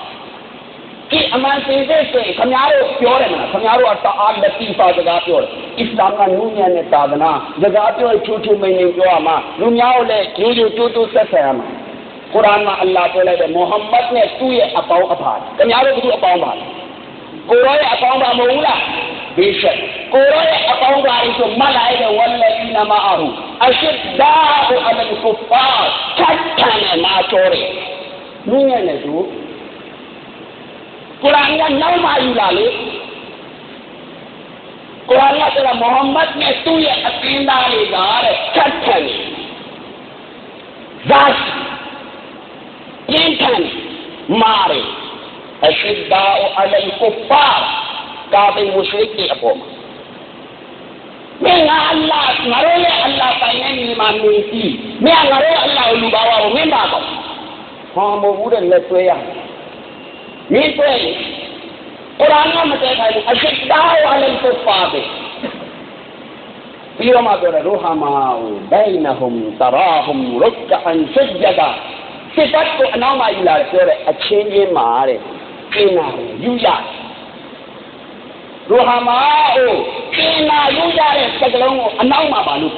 ဒီအမှန်သေးသေးဆိုခင်ဗျားတို့ပြောတယ်မလားခင်ဗျားတို့ကတအားလက်တိပါစကားပြောတယ်အစ္စလာမ်ကနုညံ့တဲ့သာသနာစကားပြောချူချူမိန်မိန်ပြောရမှာလူများကိုလည်းကျိုး ကျိုးကျိုးကျိုးဆက်ဆံရမှာကုရ်အာန်မှာအလ္လာဟ်ပြောလိုက်တယ်မုဟမ္မဒ်နဲ့သူ့ရဲ့အပေါင်းအဖာခင်ဗျားတို့ကသူ့အပေါင်းပါကိုရောရဲ့အပေါင်းပါမဟုတ်ဘူးလားဘေးရှက်ကိုရောရဲ့အပေါင်းပါဆိုမလိုက်တဲ့ဝလ္လီနာမအာဟူအရှစ်ဒါအလ်ကုဖာတတ်တန်နာတော်တယ်နူးညံ့တယ်ဆိုကုရ်အာန်ကနောက်မှယူလာလေကုရ်အာန်ကဆိုတော့မုဟမ္မဒ်နဲ့သူ့ရဲ့အသင်းသားတွေကတဲ့ထပ်ထန်ဇတ်ပြင်းထန်မာရီအရှိဒါအလယ်ကုဖာကာဘီမုရှရစ်တွေအပေါ်မှာမင်းငါအလ္လာဟ်ငါတို့ရဲ့အလ္လာဟ်ပိုင်တဲ့ညီမမင်းကြီးမင်းငါတို့အလ္လာဟ်ကိုလူပါဝါကိုမင်းပါတော့ဟောမဟုတ်ဘူးတဲ့လက်ဆွဲရမင်းဆွဲကုရ်အာန်ကမတည့်ခိုင်းဘူးအရှိဒါအလယ် ကုဖာပဲပြီးတော့မှပြောတယ်ရူဟာမာဟူဘိုင်နဟွမ်တရာဟွမ်ရုကအန်ဆဂျဒါစစ်တပ်ကိုအနောက်မှာယူလာတယ်ပြောတယ်အချင်းချင်းမှာတဲ့ကျင်းလာယူရတယ်ရူဟာမာအိုကျင်းလာယူရတဲ့စကလုံးကိုအနောက်မှာပါလို့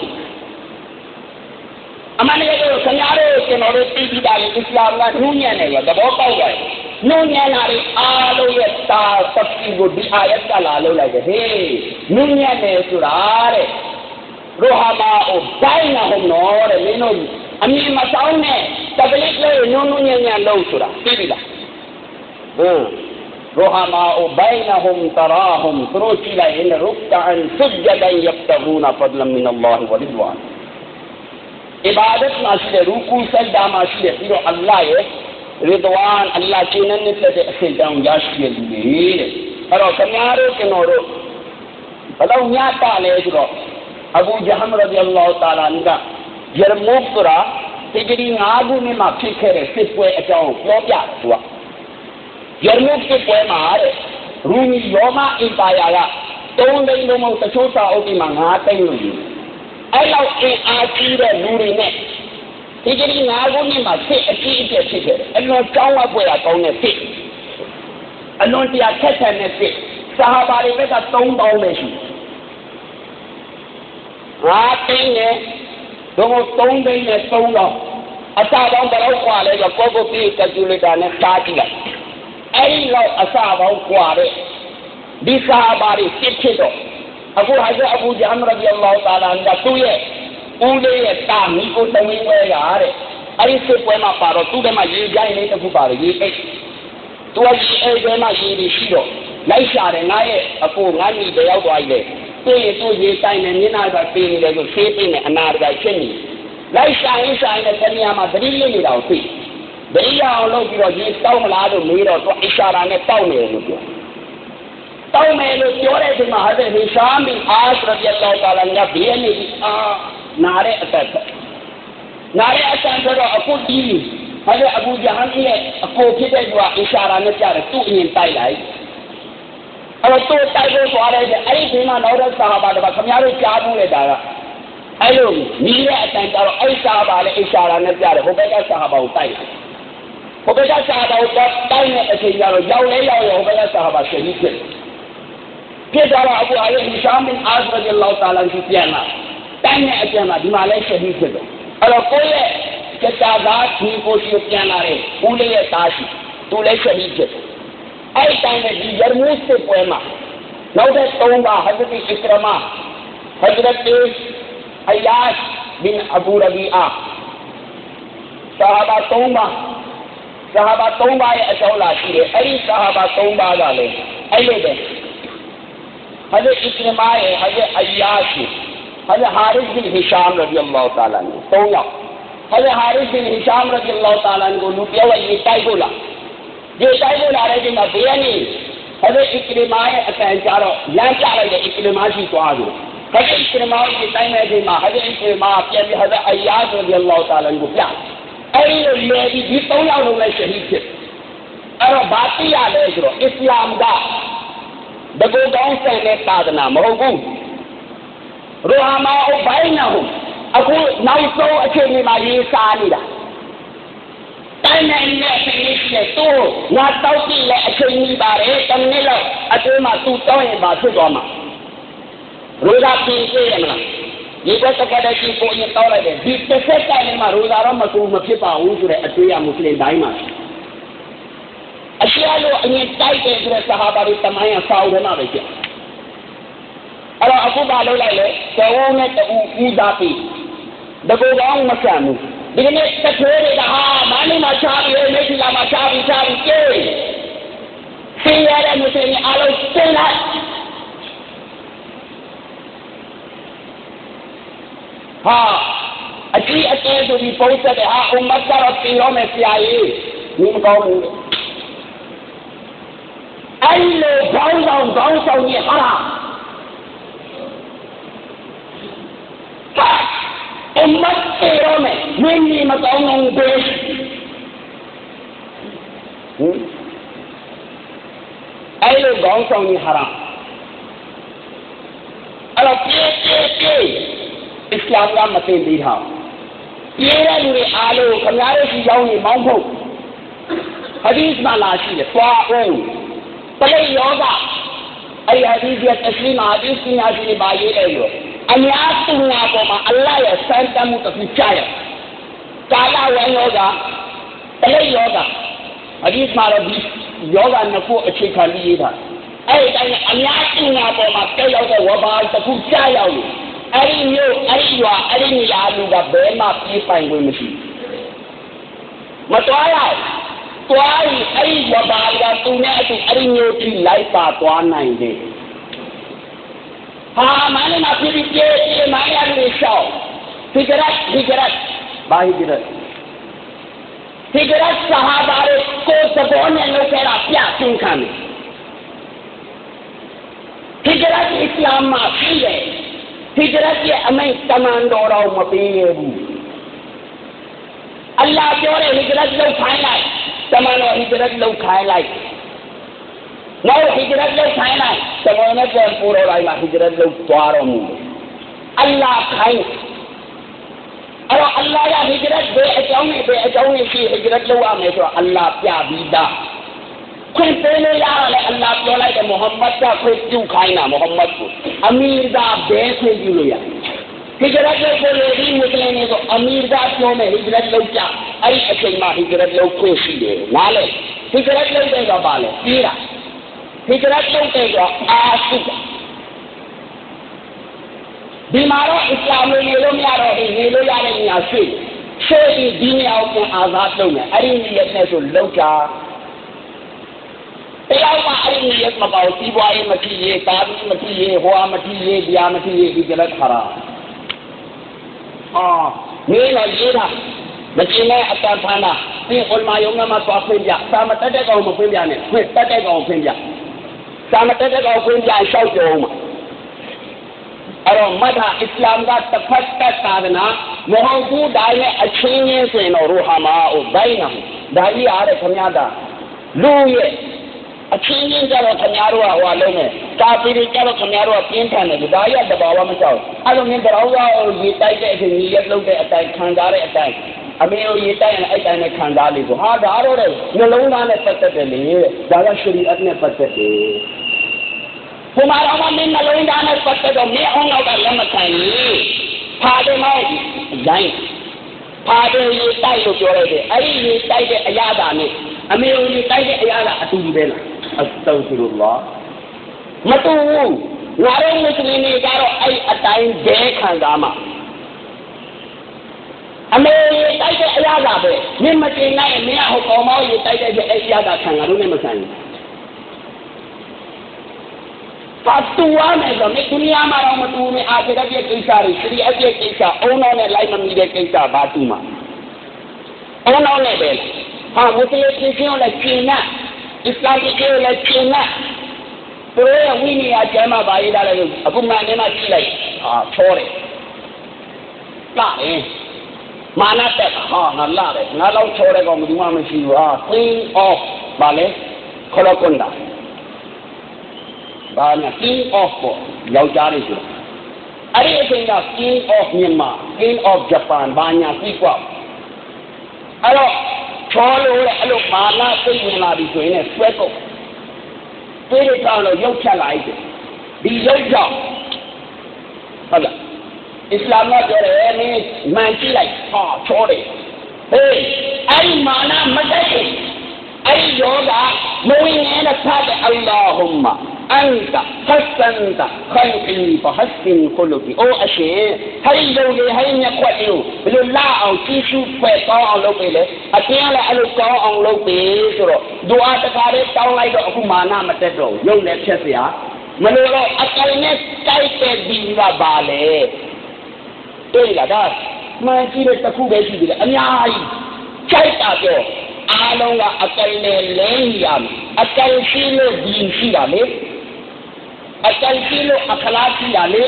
အမှန်တကယ်တော့ခင်ဗျားတို့ကျွန်တော်တို့သိပြီးသားလေအစ္စလာမ်ကနူးညံ့တယ်ကသဘောပေါက်တယ် နူးညံ့တာလေအားလုံးရဲ့တာပတ်စီကိုဒီအာယတ်ကလာလို့လိုက်တယ်ဟေးနူးညံ့တယ်ဆိုတာတဲ့ရူဟာမာအိုဘိုင်းနာဟောနော်တဲ့မင်းတို့အမြင်မဆောင် နဲ့တပလိလေးနုံနုံညံ့ညံ့လုံးဆိုတာသိပြီလားဟမ်ရူဟာမာအိုဘိုင်းနာဟွမ်တရာဟွမ်သူတို့ကြည့်လိုက်ရင်ရုကအန်ဆွဂျဒန်ယဘတဂူနာဖဒလမင်အလ္လာဟ်ဝရဒ်ဝါန် ibadat မှာရှိတဲ့ရူကူစက်ဒါမှာရှိတဲ့ပြီးတော့အလ္လာဟ်ရဲ့ရဒဝန်အလ္လာဟ်ကျင်းနေတဲ့အစိတ်တောင်ရရှိတဲ့လူတွေတဲ့အဲ့တော့ခင်ဗျားတို့ကျွန်တော်တို့ဘယ်တော့ညတာလဲဆိုတော့အဘူဂျဟမ်ရဒီအလ္လာဟ်တာလာကယရမုတ်ရာဒီဂရီ၅ခုနှစ်မှာဖြစ်ခဲ့တဲ့စစ်ပွဲအကြောင်းကိုပြောပြတယ်သူကယရမုတ်စစ်ပွဲမှာတဲ့ရူမီရောမအင်ပါယာက၃သိန်းလုံးမဟုတ်တချို့စာအုပ်ဒီမှာ၅သိန်းလို့ယူအဲ့လောက်အင်အားကြီးတဲ့လူတွေနဲ့ ဒီဂရီ၅ခုနှစ်မှာစစ်အကြီးအကျယ်ဖြစ်ခဲ့တယ်အလွန်ကောင်းဝပွဲတာကောင်းတဲ့စစ်အလွန်တရားခက်ခဲတဲ့စစ်ဆာဟာဘာတွေဘက်က3000ပဲရှိငါတင်းနဲ့တော့3သိန်းနဲ့3တော့အစပေါင်းဘယ်လောက်กว่าလဲဆိုတော့ကိုကိုပြေကယ်ကူလေတာနဲ့စားကြည့်လိုက်အဲ့ဒီလောက်အစပေါင်းกว่าတဲ့ဒီဆာဘာတွေစစ်ဖြစ်တော့အခုဟာဇ်အဘူဂျဟမ်ရဒီအလ္လာဟ်တာလာကသူ့ရဲ့ ဦးလေးရဲ့တာမီကိုတမင်းဝဲကတဲ့အဲ့ဒီစစ်ပွဲမှာပါတော့သူ့ထဲမှာရေကြိုင်းလေးတစ်ခုပါတယ်ရေအိတ်သူကရေအိတ်ထဲမှာရေတွေရှိတော့လိုက်ရှာတယ်ငါရဲ့အကိုငါညီတယောက်သွားကြီးလေသူ့ရဲ့သူ့ရေတိုင်းနဲ့မျက်နှာကပေးနေတယ်ဆိုဖေးပေးနေအနာတကဖြစ်နေလိုက်ရှာရင်ရှာရင်တနေရာမှာသတိလေးနေတာကိုသိသတိရအောင်လုပ်ပြီးတော့ရေတောက်မလားလို့မေးတော့သူအရှာရာနဲ့တောက်နေတယ်လို့ပြောတောင်းမယ်လို့ပြောတဲ့အချိန်မှာဟာတဲ့ဟိရှာမင်အာရဒီအလ္လာဟ်တာလာကဘေးနေပြီးအာ နားတဲ့အသက်နားတဲ့အတန်ဆိုတော့အခုဒီဟာတဲ့အဘူဂျဟန်ရဲ့အကိုဖြစ်တဲ့သူကအရှာရာနဲ့ကြားတယ်သူ့အရင်တိုက်လိုက်အဲ့တော့သူ့တိုက်လို့သွားတယ်အဲ့ဒီဒီမှာနောက်တဲ့ဆာဟာဘာတပါခင်ဗျားတို့ကြားဘူးလေဒါကအဲ့လိုမိရဲ့အတန်ကြတော့အဲ့ဆာဟာဘာလည်းအရှာရာနဲ့ကြားတယ်ဟိုဘက်ကဆာဟာဘာကိုတိုက်တယ်ဟိုဘက်ကဆာဟာဘာကိုတိုက်တဲ့အချိန်ကျတော့ရောက်လဲရောက်ရောဟိုဘက်ကဆာဟာဘာရှင်းပြီးဖြစ်ဖြစ်သွားတော့အခုအယေဟီရှာမင်အာဇရဒီအလ္လာဟ်တာလာကိုပြန်လာတိုင်းနဲ့အပြန်လာဒီမှာလဲရှဟီဖြစ်တယ်အဲ့တော့ကိုယ့်ရဲ့စတာသားဒီကိုရှိပြန်လာတယ် ဦးလေးရဲ့သားရှိသူလည်းရှဟီဖြစ်တယ်အဲ့ဒီတိုင်းနဲ့ဒီယရမုစစ်ပွဲမှာနောက်တဲ့သုံးပါဟဇရတ်အစ္စရမာဟဇရတ်အယားဘင်အဘူရဘီအာ حضرت حارث بن ہشام رضی اللہ تعالیٰ نے تولا حضرت حارث بن ہشام رضی اللہ تعالیٰ نے بولو کیا وہ یہ ٹائی بولا۔ یہ ٹائی بولا رہے کہ جی، میں بے نہیں۔ حضرت اکرما اچھا، چارو چاہ رہے اکرما جی کو آگے۔ حضرت اکرما کے ٹائم ہے جی، کہ ماں حضرت اکرما آپ کے ابھی حضرت ایاز رضی اللہ تعالیٰ نے کیا۔ ارے میری بھی جی تولا ہوں، میں شہید سے اور باقی یاد ہے اسلام دا دگو گاؤں سے نے تاد نام ہوگوں ရူဟာမာအဘိုင်းနာဟုအခုနောက်ဆုံးအချိန်မှာရေးစားနေတာတိုင်းနိုင်တဲ့အချိန်လေးရှိတယ်သူ့ငါတောက်ကြည့်လဲအချိန်ကြီးပါတယ်တမနစ်လောက်အတွင်းမှာသူတောင်းရင်ပါဖြစ်သွားမှာရူသာပြင်ပြရမလားဒီဘက်ကကတည်းကကိုရင်တောင်းလိုက်တယ်ဒီတစ်ဆက်တိုင်းမှာရူသာတော့မကူမဖြစ်ပါဘူးဆိုတဲ့အတွေ့အမွှေတိုင်းမှာအရှိအလိုအရင်တိုက်တယ်ဆိုတဲ့ဆဟာဘာတွေတမိုင်းအဆောက်ထဲမှာပဲဖြစ် အဲ့တော့အခုပါလို့လိုက်လေသဝုံနဲ့တူဦးသားပြီးတကူကောင်းမဆန်ဘူးဒီနေ့တထွေးတွေကဟာမန္တလေးမှာချပြီးမိတ်ဆွေလာမှာချပြီးချပြီးကျေးဆင်းရဲတဲ့မွတ်စလင်အားလုံးဆင်းလိုက်ဟာအကြီးအကဲဆိုပြီးပုံစံတဲ့ဟာအုံမတ်ကတော့ပြင်ရောမယ်ဆရာကြီးဒီမကောင်းဘူးအဲ့လိုဘောင်းဆောင်ဘောင်းဆောင်ကြီးဟာလား အုံမတ်ပြင်ရောမယ်မင်းကြီးမကောင်းအောင်ပဲဟင်အဲ့လိုဘောင်းဆောင်ကြီးဟာလားအဲ့တော့ပြေးပြေးပြေးအစ္စလာမ်ကမသိသေးတာပြေးတဲ့လူတွေအားလုံးခင်ဗျားတို့ဒီကြောင်းနေမောင်းဖို့ဟဒီစ်မှာလာရှိတယ်သွားအောင်ပလိယောဂအဲ့ဒီဟဒီစ်ရဲ့အစီမာဒီစညာရှိပါရေးတယ်ရော အများသူငါပေါ်မှာအလ္လာဟ်ရဲ့စံတမှုတစ်ခုကြားရကာလဝံယောဂပလိယောဂဟဒီစ်မှာတော့ဒီယောဂနှစ်ခုအခြေခံပြီးရေးတာအဲ့ဒီတိုင်းအများသူငါပေါ်မှာတက်ရောက်တဲ့ဝဘာတစ်ခုကြားရောက်လို့အဲ့ဒီမျိုးအဲ့ဒီရွာအဲ့ဒီနေရာလူကဘယ်မှပြေးပိုင်ခွင့်မရှိမတော်ရသွားရင်အဲ့ဒီဝဘာကသူနဲ့အတူအဲ့ဒီမျိုးထိလိုက်ပါသွားနိုင်တယ် ဟာမန္တမှာပြေးပြေးပြေးမန္တရလူရှောက်ဟိကြရတ်ဟိကြရတ်ဘာဟိကြရတ်ဟိကြရတ်ဆဟာဘာတွေကိုသဘောနဲ့လုပ်ခဲ့တာပြသင် န့်တမန်တော်တော်မပေးရဘူးအလ္လာဟ်ပြောတယ်ဟိဂျရတ်လုပ်ခိုင်းလိုက်တမန်တော်ဟိဂျရတ်လုပ်ခိုင်းလိုက်နောက်ဟိဂျရတ်လုပ်ခိုင်းလိုက်တမန်နဲ့ပြန်ပို့တော်လိုက်မှာဟိဂျရတ်လုပ်သွားတော်မူအလ္လာဟ်ခိုင်းအဲ့တော့အလ္လာဟ်ကဟိဂျရတ်ဘယ်အကြောင်းနဲ့ဘယ်အကြောင်းနဲ့ရှိဟိဂျရတ်လုပ်ရမယ်ဆိုတော့အလ္လာဟ်ပြပြီးသားခွင့်ပေးလို့ရတယ်အလ္လာဟ်ပြောလိုက်တယ်မုဟမ္မဒ်ကခွင့်ပြုခိုင်းတာမုဟမ္မဒ်ကိုအမီရကဘဲခွင့်ပြုလို့ရတယ်ဟိဂျရတ်လုပ်ဖို့လေဒီမွတ်စလင်တွေကိုအမီရကပြောမယ်ဟိဂျရတ်လုပ်ကြအဲ့ဒီအချိန်မှာဟိဂျရတ်လုပ်ခွင့်ရှိတယ်နားလေဟိဂျရတ်လုပ်တဲ့ကပါလေပြီးတာ ဟိဂျရတ်လုပ်တဲ့ကအာစုဒီမှာတော့အစ္စလာမ်နေလို့မရတော့ဘူးနေလို့ရတဲ့နေရာရှိရှိပြီးဒီနေရာကိုအာဇာတ်လုပ်မယ်အဲ့ဒီနေရာနဲ့ဆိုလောက်ကြတရားမှအဲ့ဒီရက်မပေါ့စီးပွားရေးမဖြစ်ရေးကားမဖြစ်ရေးဟောမဖြစ်ရေးတရားမဖြစ်ရေးဒီကြလက်ခါရာအာနေလာရေးတာမကျင်တဲ့အတန်ဖန်တာဒီဥလမာယုံမှာသွားဖွင့်ပြစာမတက်တဲ့ကောင်မဖွင့်ပြနဲ့ဖွင့်တက်တဲ့ကောင်ဖွင့်ပြ စာမတက်တဲ့ကောင်ဖွင့်ပြရှောက်ကြအောင်မှာအဲ့တော့မထာအစ္စလာမ်ကတစ်ဖက်တက်သာဒနာမဟုတ်ဘူးဒါရဲ့အချင်းချင်းဆိုရင်တော့ရူဟာမာအိုဘိုင်းနာဒါကြီးအားတဲ့ခမရတာလူရဲ့အချင်းချင်းကြတော့ခင်ဗျားတို့ကဟိုအလုံးနဲ့ကာပီတွေကြတော့ခင်ဗျားတို့ကပြင်းထန်တယ်ဒါရတဘာဝမကြောက်အဲ့လိုမျိုးတော့ဟောရေတိုက်တဲ့အချိန်ကြီးရက်လုံးတဲ့အတိုင်းခံစားတဲ့အတိုင်းအမေတို့ရေတိုက်ရင်အဲ့တိုင်းနဲ့ခံစားလေးကိုဟာဒါတော့တဲ့နှလုံးသားနဲ့ပတ်သက်တယ်လေဒါကရှရီအတ်နဲ့ပတ်သက်တယ် ဘုမာတော်မင်းနှလုံးသားနဲ့ပတ်သက်တော့မင်းအောင်တော့လက်မခံဘူးဖာတယ်မောက်အတိုင်းဖာတယ်ရေတိုက်လို့ပြောလိုက်တယ်အဲ့ဒီရေတိုက်တဲ့အရာသာနဲ့အမေတို့ရေတိုက်တဲ့အ ရာသာအတူတူပဲလားအစတောဖီရူလာမတူဘူးငါတို့မွတ်စလင်တွေကတော့အဲ့အတိုင်းဘဲခံစားမှာအမေတိုက်တဲ့အရာကပဲမင်းမတင်နိုင်မင်းဟိုကောင်မောင်းရေတိုက်တဲ့အဲ့အရာကခံငါတို့နဲ့မဆိုင်ဘူးပတ်တူရမယ်ဆိုမေဒုနီယာမှာတော့မတူဘူးအာခရတ်ရဲ့ကိစ္စတွေစရိအတ်ရဲ့ကိစ္စအုံတော်နဲ့လိုက်မမီတဲ့ကိစ္စဘာတူမှာအုံတော်နဲ့ပဲဟာမွတ်စလင်ပြည်ချင်းလည်းကျင်းနဲ့အစ္စလာမ်ပြည်ချင်းလည်းကျင်းနဲ့သူတို့ရဲ့ဝိနည်းအကျမ်းမှာပါရေးထားတယ်လို့အခုမှန်နေမှကြည့်လိုက်ဟာချောတယ်လာတယ်မာနတက်ဟာငါလာတယ်ငါတော့ချောတယ်ကောင်ဘယ်သူမှမရှိဘူးဟာ queen of ဗာလေခလကွန်ဒါ ဘာညာ king of ပေါ့ယောက်ျားလေးဆိုတာအဲ့ဒီအချိန်က king of မြန်မာ king of japan ဘာညာသိကွာအဲ့တော့ချောလို့လေအဲ့လိုမာနစိတ်ဝင်လာပြီဆိုရင်ဆွဲကုန်တွေးရအောင်လို့ရုပ်ဖြတ်လိုက်တယ်ဒီရုပ်ကြောင့်ဟုတ်လားအစ္စလာမ်ကပြောတယ်မင်းမှန်ကြည့်လိုက်ဟာချောတယ်ဟေးအဲ့ဒီမာနမတက်ဘူးအဲ့ဒီယောဂမဝင်နေတဲ့ဖတ်တဲ့အလ္လာဟူမ္မာအန်တာဟဆန်တာခိုင်အီဖဟဆင်ခလုကီအိုအရှင်ဟိုင်လုံလေဟိုင်မြ أنت حسنت خلقي فحسن خلقي أو أشياء هاي لولي هاي نقوله بلو لا أو تيشو فتا أو لو بيلة أتيان لا ألو تا أو لو بيسر دعاء تكاري تاو لاي دو أكو مانا متدو يوم لكشف يا မလို့တော့အကိုင်နဲ့တိုက်တဲ့ဒီကပါလေတွေ့လားဒါမှန်ကြည့်တဲ့တစ်ခုပဲရှိသေးတယ်အများကြီးကြိုက်တာပြောအားလုံးကအကိုင်နဲ့လဲနေရမယ်အကိုင်ရှိလို့ဒီရှိတာလေ အကယ်ရှိလို့အခလာရှိတာလေ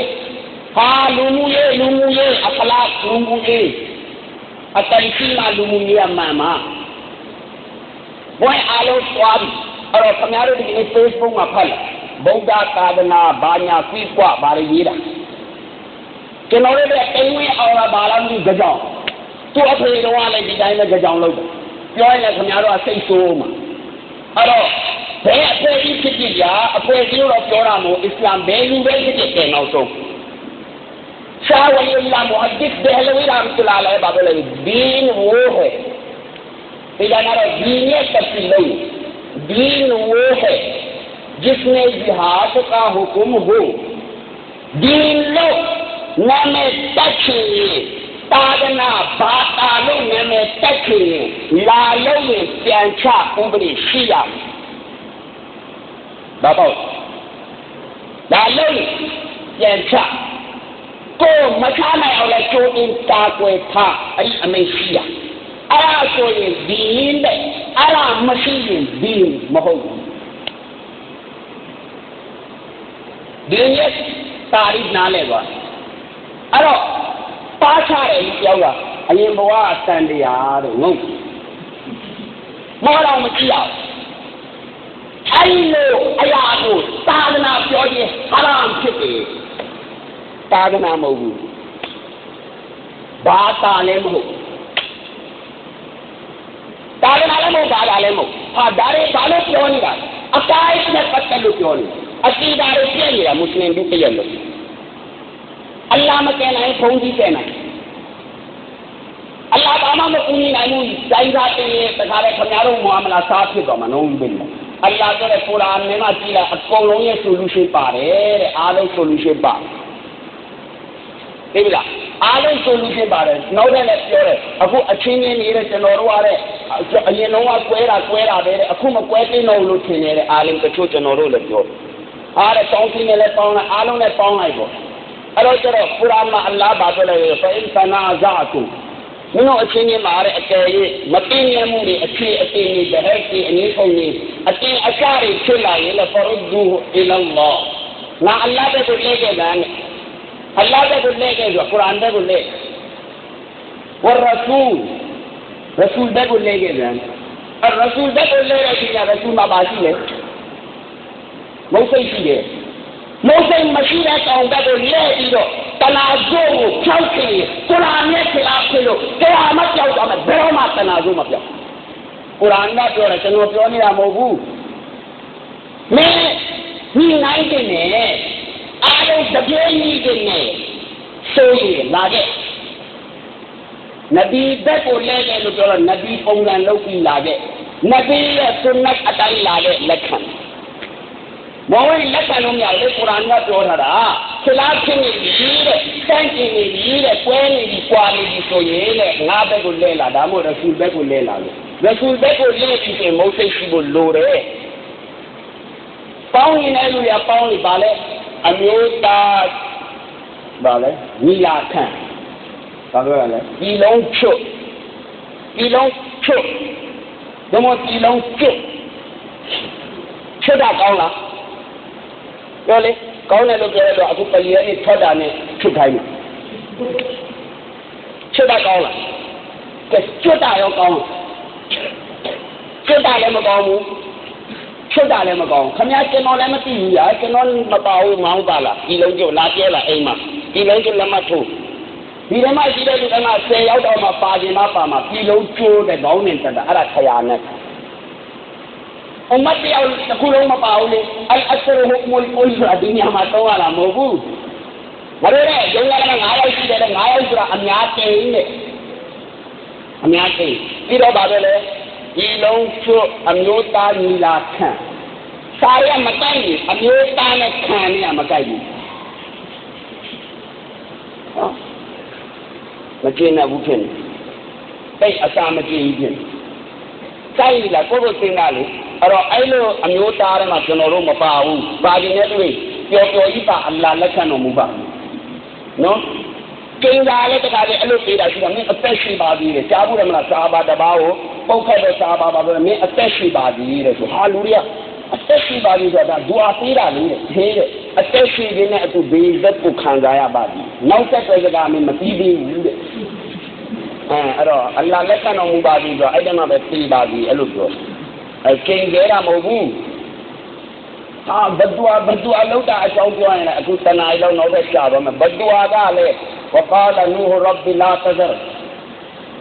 ဟာလူမှုရေးလူမှုရေးအခလာလူမှုရေးအကယ်ရှိမှလူမှုရေးအမှန်မှာဘွဲအားလုံးသွားပြီအဲ့တော့ခင်ဗျားတို့ဒီနေ့ Facebook မှာဖတ်လိုက်ဗုဒ္ဓသာသနာဘာညာကွိကွဘာတွေရေးတာကျွန်တော်တို့လည်းအိမ်ဝင်အောင်လာဘာလာမှုကြောင်သူ့အဖေတော်ကလည်းဒီတိုင်းပဲကြောင်လုပ်တယ်ပြောရင်လည်းခင်ဗျားတို့ကစိတ်ဆိုးမှာအဲ့တော့ ဘယ်အဖွဲ့ကြီးဖြစ်ဖြစ်ရာအဖွဲ့ကြီးတော့ပြောတာမို့အစ္စလာမ်ဘယ်လူပဲဖြစ်ဖြစ်တယ်နောက်ဆုံးရှာဝလီလာမုဟဒစ်ဒဟလဝီရာမတူလာလဲဘာလို့ ဘာပေါ့ဒါလုံးပြန်ချကိုမချနိုင်အောင်လဲကြိုးပြီးတာကွယ်ထားအဲ့ဒီအမိတ်ရှိရအဲ့ဒါဆိုရင်ဒီင်းတဲ့အဲ့ဒါမရှိရင်ဒီမဟုတ်ဘူးဒီရက်တာရီနားလဲသွားအဲ့တော့ပါချတယ်ဒီပြောတာအရင်ဘဝအစံတရားတို့ငုံမဟုတ်တော့မကြည့်ရဘူး တ်ဘာသာလည်းမဟုတ်ဟာဒါတွေဘာလို့ပြောနေတာအတိုင်းနဲ့ပတ်သက်လို့ပြောနေတာအစီဒါတွေပြည့်နေတာမွတ်စလင်တို့ပြည့်လို့အလ္လာဟ်မကဲနိုင်ဖုံးကြီးကဲနိုင် အလ္လာဟ်ဘာမှမကူညီနိုင်ဘူးဇိုင်းသားတင်ရဲ့တခါလေခင်ဗျားတို့မွာမလာစားဖြစ်သွားမှာနော်ဘယ်လိုအလ္လာဟ်ကလည်းကုရ်အာန်ထဲမှာကြည်လာအကုန်လုံးရဲ့ solution ပါတယ်တဲ့အားလုံး solution ပါသိပြီလားအားလုံး solution ပါတယ်နောက်ထပ်လည်းပြောတယ်အခုအချင်းချင်းနေတဲ့ကျွန်တော်တို့ကတဲ့အရင်တော့ကွဲတာကွဲတာပဲတဲ့အခုမကွဲသေးတော့လို့ထင်နေတဲ့အားလုံးတချို့ကျွန်တော်တို့လည်းပြောတယ်အားတဲ့တောင်းစီနဲ့လည်းပေါင်းလိုက်အားလုံးနဲ့ပေါင်းလိုက်ပေါ့အဲ့တော့ကျတော့ကုရ်အာန်မှာအလ္လာဟ်ဘာပြောလဲဖအင်သနာဇာတုမင်းတို့အချင်းချင်းမှာတဲ့အကယ်၍မသိဉာဏ်မှုတွေအဖြစ်အတင်းတွေတဟက်ကြီးအနည်းဆုံးကြီးအတင်းအရှာတွေဖြစ်လာရင်လည်းဖရုဒူအီလလာငါအလ္လာဟ်တဲ့ကိုလဲခဲ့တာနဲ့အလ္လာဟ်တဲ့ကို လဲခဲ့ဆိုကုရ်အာန်တဲ့ကိုလဲဝရဆူလ်ရဆူလ်တဲ့ကိုလဲခဲ့တယ်အရဆူလ်တဲ့ကိုလဲတဲ့ညာရဆူလ်မှာပါရှိတယ်မုတ်စိတ်ရှိတယ် မုတ်စိတ်မရှိတဲ့ကောင်ကကိုလဲပြီးတော့တနာဇိုးကိုဖြောက်ချင်ကုရ်အာန်နဲ့ခလာဖြစ်လို့တရားမပြောက်တော့မယ်ဘယ်တော့မှတနာဇိုးမပြောက်ကုရ်အာန်ကပြောတယ်ကျွန်တော်ပြောနေတာမဟုတ်ဘူးမင်းညီနိုင်တယ်နဲ့အားလုံးတပြေးကြီးတယ်နဲ့ဆိုရင်လာခဲ့နဗီဘက်ကိုလဲတယ်လို့ပြောတော့နဗီပုံစံလုပ်ပြီးလာခဲ့နဗီရဲ့ဆွန်နတ်အတိုင်းလာတဲ့လက်ခံ မဝင်လက်ခံလို့မရဘူးကုရ်အာန်ကပြောထားတာခလာဖြစ်နေပြီတဲ့တန့်ကျင်နေပြီတဲ့ကွဲနေပြီကွာနေပြီဆိုရင်တဲ့ငါဘက်ကိုလဲလာဒါမှမဟုတ်ရဆူလ်ဘက်ကိုလဲလာလို့ရဆူလ်ဘက်ကိုလဲပြီးရင်မုတ်စိတ်ရှိဖို့လိုတယ်ပေါင်းရင်လည်းလူရပေါင်းနေပါလေအမျိုးသားပါလေညီလာခံဘာပြောရလဲဒီလုံးချွတ်ဒီလုံးချွတ်ဒမဒီလုံးချွတ်ချွတ်တာကောင်းလား ပြောလေကောင်းတယ်လို့ပြောရတော့အခုပလီရဲ့ထွက်တာနဲ့ချွတ်ခိုင်းတယ်ချွတ်တာကောင်းလားကဲချွတ်တာရောကောင်းချွတ်တာလည်းမကောင်းဘူးချွတ်တာလည်းမကောင်းခင်ဗျာကျွန်တော်လည်းမသိဘူးညာကျွန်တော်မပါဘူးမောင်းပါလားဒီလုံးကျုပ်လာပြဲလာအိမ်မှာဒီလုံးကျုပ်လက်မထိုးဒီထဲမှာရှိတဲ့လူက10ရောက်တော့မှပါခြင်းမပါမှာပြည်လုံးကျိုးတဲ့ခေါင်းနဲ့တက်တာအဲ့ဒါခရာနဲ့ အမတ်တယောက်တစ်ခုလုံးမပါဘူးလေအလ်အဆရဟ်မူလ်ကုလ်ဆိုတာဒီညမှာတော့ရတာမဟုတ်ဘူးမရတဲ့ဂျုံလာက9ယောက်ရှိတယ်လေ9ယောက်ဆိုတာအများတိန်တဲ့အများတိန်ပြီးတော့ဗာပဲလေဒီလုံးချွတ်အမျိုးသားညီလာခံစာရမတိုက်ရင်အမျိုးသားနဲ့ခံနေရမကြိုက်ဘူးဟောမကျင်းဘူးဖြစ်နေတိတ်အစာမကျင်းဘူးဖြစ်နေ ကြိုက်လာကိုယ့်ကိုသိတာလေအဲ့တော့အဲ့လိုအမျိုးသားတွေမှာကျွန်တော်တို့မပါဘူးပါရင်လည်းတွေ့ပျော်ပျော်ကြီးပါအလ္လာလက်ခံတော်မူပါနော်ကျင်းတာလည်းတခါလေအဲ့လိုပြေးတာရှိတာမင်းအသက်ရှိပါသေးတယ်ကြားဘူးတယ်မလားစာပါတပါးကိုပုတ်ခတ်တဲ့စာပါပါဆိုမင်းအသက်ရှိပါသေးတယ်ဆိုဟာလူတွေကအသက်ရှိပါသေးဆိုတာဒူအာပေးတာလေတဲ့သေးတဲ့အသက်ရှိခြင်းနဲ့အတူဘေးသက်ကိုခံစားရပါသည်နောက်သက်တဲ့ကမင်းမပြီးသေးဘူးတဲ့ အဲအဲ့တော့အလ္လာလက်ခံတော်မူပါသည်ဆိုအဲ့ဒီမှာပဲပြေးပါသည်အဲ့လိုပြောအဲကျင်းကြတာမဟုတ်ဘူးအာဘဒွာဘဒွာလောက်တာအကြောင်းပြောရင်လည်းအခုတဏှာလောက်နောက်ပဲကြာတော့မယ်ဘဒွာကလည်းဝကာလနူဟ်ရဘ်ဘီလာတဇရ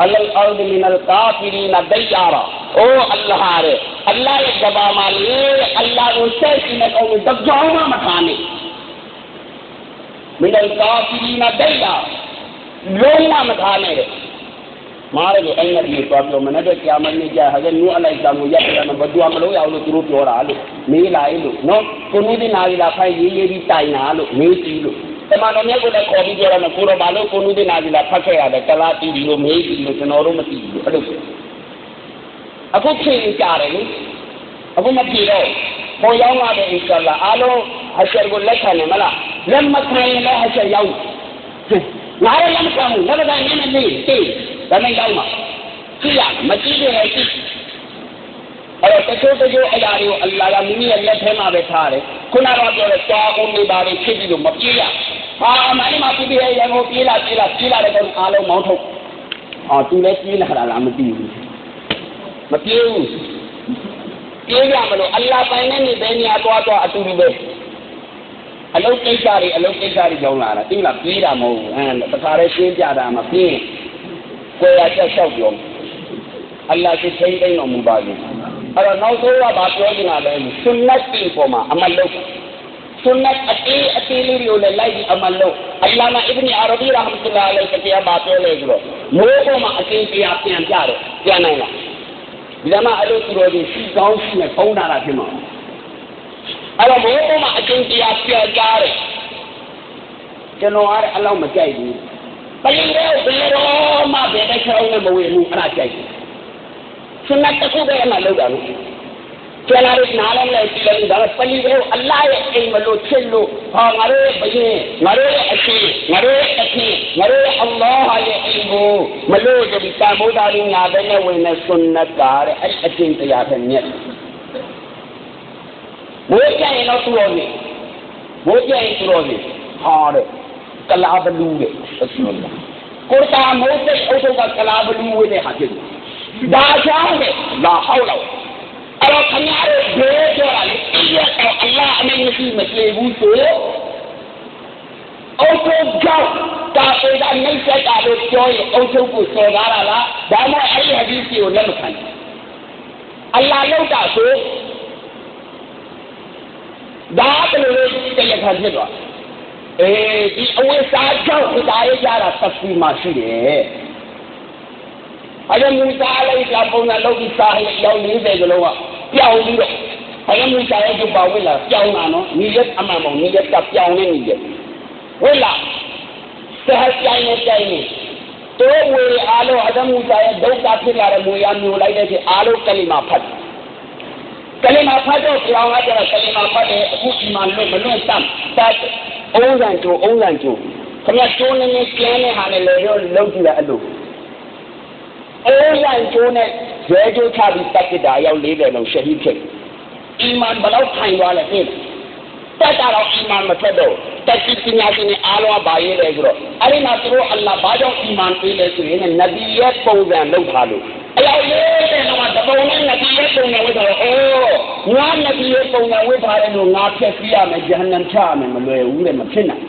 အလလ်အာဒ်မင်အလ်ကာဖီရီနဒိယာရာအိုအလ္လာဟ်ရဲ့အလ္လာဟ်ရဲ့ကဘာမှာလေအလ္လာဟ်ကိုဆက်ရှိနေအောင်တကြောင်းမှမထားနဲ့မင်အလ်ကာဖီရီနဒိယာလုံးဝမထားနဲ့ မားရဲ့အဲ့ငါဒီသွားပြောမနဲ့တဲ့ကြာမနေကြဟာကနူအလိုက်တံကိုရက်တယ်မဘဒွာမလို့ရအောင်လို့သူတို့ပြောတာလို့မေးလိုက်လို့နော်ကိုနူးဒီနာရီလာဖိုင်ရေးရေးပြီးတိုင်တာလို့မေးကြည့်လို့တမန်တော်မြတ်ကိုလည်းခေါ်ပြီးပြောရမယ်ကိုတော့ဘာလို့ကိုနူးဒီနာရီလာဖတ်ခဲ့ရတယ်တလားတီးပြီးလို့မေးပြီးလို့ကျွန်တော်တို့မသိဘူးအဲ့လိုပြောအခုချိန်ကြတယ်လေအခုမပြေတော့ဟောရောက်လာတဲ့အင်ရှာလာအားလုံးအရှယ်ကိုလက်ခံနေမလားလက်မခံရင်လည်းအရှယ်ရောက် ငါလည်းလက်မခံဘူးလက်မခံရင်လည်းနေတေးဒါနဲ့ရောက်မှာကြည့်ရမကြည့်ရင်လည်းကြည့်အဲ့တော့တချို့တချို့အရာတွေကိုအလ္လာဟ်ကမိမိရဲ့လက်ထဲမှာပဲထားတယ်ခုနကတော့ပြောတယ်တာဦးနေပါလေဖြစ်ပြီးတော့မပြေးရဟာအမိုင်းမှာပြေးရရန်ကိုပြေးလာပြေးလာပြေးလာတဲ့ကောင်အားလုံးမောင်းထုတ်အော်သူလည်းပြေးလာတာလားမသိဘူးမပြေးဘူးပြေးရမလို့အလ္လာဟ်ပိုင်တဲ့နေဘယ်နေရာသွားသွားအတူတူပဲ အလုတ်ကိစ္စတွေအလုတ်ကိစ္စတွေကြောင်းလာတာတိလားပြေးတာမဟုတ်ဘူးအဲတခါတည်းရှင်းပြတာမပြေးကိုယ်ရချက်လျှောက်ပြောအလ္လာဟ်ကိုထိမ့်သိမ့်တော်မူပါစေအဲ့တော့နောက်ဆုံးကဘာပြောနေတာလဲဆွန်နတ်တီပေါ်မှာအမလုတ်ဆွန်နတ်အတေးအတေးလေးတွေကိုလည်းလိုက်ပြီးအမလုတ်အလ္လာမအစ်ဘနီအာရဘီရာဟမတ်လာအလိုကတရားဘာပြောလဲဆိုတော့မိုးပေါ်မှာအတင်းတရားပြန်ပြတယ်ပြန်နိုင်လားဒီကမှာအဲ့လိုသူတော်ကြီးစီကောင်းရှိနေဖုံးတာလားဖြစ်မှာ အဲ့တော့မိုးပေါ်မှာအတင်းတရားပြန်ကြတယ်ကျွန်တော်အားအလောက်မကြိုက်ဘူးပလင်ရဲဘယ်တော့မှဘယ်တစ်ခေါက်မှမဝေဘူးအဲ့ဒါကြိုက်တယ်ဆွနတ်တစ်ခုပဲအမှလောက်တာလို့ကျန်လာတဲ့နားလည်းလည်းကြည့်လိုက်ဒါပလီပဲအလ္လာဟ်ရဲ့အိမ်မလို့ချစ်လို့ဟာငါတို့ရဲ့ဘယင်ငါတို့ရဲ့အရှင်ငါတို့ရဲ့အခင်ငါတို့ရဲ့အလ္လာဟ်ရဲ့အိမ်ကိုမလို့ဒီတန်ဖိုးသားလေးညာပဲနဲ့ဝင်တဲ့ဆွနတ်ကတဲ့အဲ့အရှင်တရားပဲမြတ်မိုးကြရင်တော့သူ့တော်နေမိုးကြရင်သူ့တော်နေဟာတဲ့ကလာဘလူးတဲ့ကိုယ် တာမိုးစိတ်အုပ်စုကကလာဘလူးဝင်းတဲ့ဟာဖြစ်တယ်ဒါကြောင့်လေလာဟောက်လောက်အဲ့တော့ခင်ဗျားတို့ဘယ်ပြောတာလဲအရက်တော့အလ္လာဟ်အမိန့်မရှိမပြေဘူးဆို ဒါမှအဲ့ဒီဟဒီစီကိုလက်မခံဘူးအလ္လာဟ်လောက်တာဆိုဒါဘယ်လိုတရားခံဖြစ်သွားအေးဒီအဝိစာကြောင့်ဒါရကြတာသတိမှရှိတယ်အဲ့ဒါမူစာလိုက်လာပုံနဲ့လောက်ပြီးစာရရောက်40ကလုံးကပြောင်းပြီးတော့အဲ့ဒါမူစာရဲ့ကျပါဝိလာပြောင်းလာနော်ညီရက်အမှန်ပေါ့ညီရက်ကပြောင်းနေညီရက်ဝိလာစဟဆိုင်နဲ့တိုင်နေတိုးဝေအားလုံးအဒမူစာရဲ့ဒုက္ခဖြစ်လာတဲ့မူရမျိုးလိုက်တဲ့ဖြစ်အားလုံးကလိမာဖတ် ကလိမာဖတ်တော့ပြောင်းလာကြတော့ကလိမာဖတ်တယ်အခုဒီမှာလွတ်မလွတ်တတ်တတ်အုံးစံကျိုးအုံးစံကျိုးခင်ဗျကျိုးနေနေကျန်းတဲ့ဟာနဲ့လေတော့လုံးကြည့်တာအဲ့လိုအိုးရန်ကျိုးနဲ့ရဲကျိုးချပြီးတတ်ကြတာရောက်40လုံးရှဟီဖြစ်အီမန်ဘလောက်ထိုင်သွားလဲသိတတ်တာတော့အီမန်မထွက်တော့တတ်ကြည့်ပညာရှင်တွေအားလုံးဘာရေးလဲဆိုတော့အဲ့ဒီမှာသူတို့အလ္လာဟ်ဘာကြောင့်အီမန်ပေးလဲဆိုရင်နဗီရဲ့ပုံစံလုပ်ထားလို့ အယောက်လေးတဲ့တော့တပုံနဲ့ငါကြီးရဲ့ပုံနဲ့ဝိပါတော့အိုးငါငါကြီးရဲ့ပုံနဲ့ဝိပါတယ်လို့ငါဖြက်စီးရမယ်ဂျဟန္နမ်ချရမယ်မလွယ်ဘူးတဲ့မဖြစ်နိုင်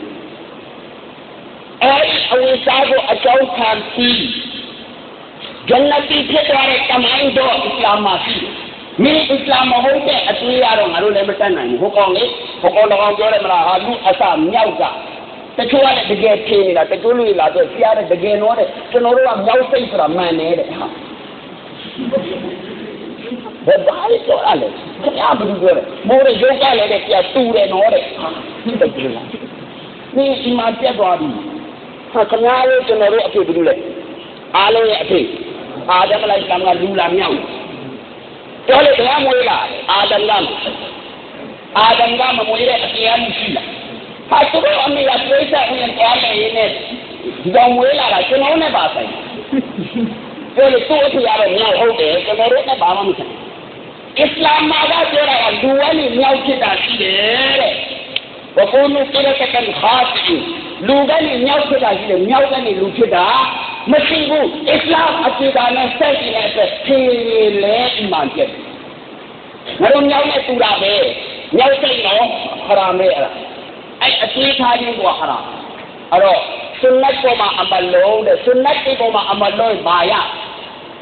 အဲဒီအဝိစာကိုအကြောင်းခံပြီးဂျန်နတီဖြစ်သွားတဲ့တမိုင်းတော့အစ္စလာမ်မှာရှိတယ်မင်းအစ္စလာမ်မဟုတ်တဲ့အသွေးရတော့ငါတို့လည်းမတတ်နိုင်ဘူးဟိုကောင်လေဟိုကောင်တော်ပြောတယ်မလားဟာလူအစမြောက်ကတချို့ကလည်းတကယ်ဖြေနေတာတချို့လူတွေလာတော့ဆရာတဲ့တကယ်တော့တဲ့ကျွန်တော်တို့ကမြောက်စိတ်ဆိုတာမှန်တယ်တဲ့ဟာ ဘယ်ပါလဲတော့အဲ့ခင်ဗျာဘယ်လိုပြောလဲမိုးရရုပ်ကလည်းတဲ့ပြတူတယ်နော်တဲ့ဟာဒီတကယ်လားဒီအမှပြတ်သွားပြီဟာခင်ဗျားတို့ကျွန်တော်တို့အဖြစ်ဘယ်လိုလဲအားလုံးရဲ့အဖြစ်အာဒမ်လိုက်တမ်ကလူလာမြောက်ပြောလေဘယ်မွေးလာအာဒမ်ကအာဒမ်ကမမွေးတဲ့အတရားမရှိလားဟာသူတို့အမေကပြိဿဝင်သွားတယ်ရေးနဲ့ဒီကောင်မွေးလာတာကျွန်တော်နဲ့ပါဆိုင် ပြောလေသူ့အဖေကတော့မြောက်ဟုတ်တယ်ကျွန်တော်တို့နဲ့ဘာမှမဆိုင်အစ္စလာမ်မှာကပြောတာကလူဝဲနေမြောက်ဖြစ်တာရှိတယ်တဲ့ဘကုနုကိရတကန်ခါတီလူကနေမြောက်ဖြစ်တာရှိတယ်မြောက်ကနေလူဖြစ်တာမရှိဘူးအစ္စလာမ်အခြေခံနဲ့ဆက်ကြည့်တဲ့အတွက်ဖြေလေအီမန်ပြည့်ငါတို့မြောက်နဲ့တူတာပဲမြောက်စိတ်တော့ခရာမဲအဲ့ဒါအဲ့အသေးထားခြင်းကဟရာအဲ့တော့ဆွန်နတ်ပေါ်မှာအမလုံးတဲ့ဆွန်နတ်ပေါ်မှာအမလုံးဘာရအလ္လာဟ်ရှင်ကအရင်လူသားစုကိုတဲ့လေးခုသောအစ္စလာမ်ဘုံ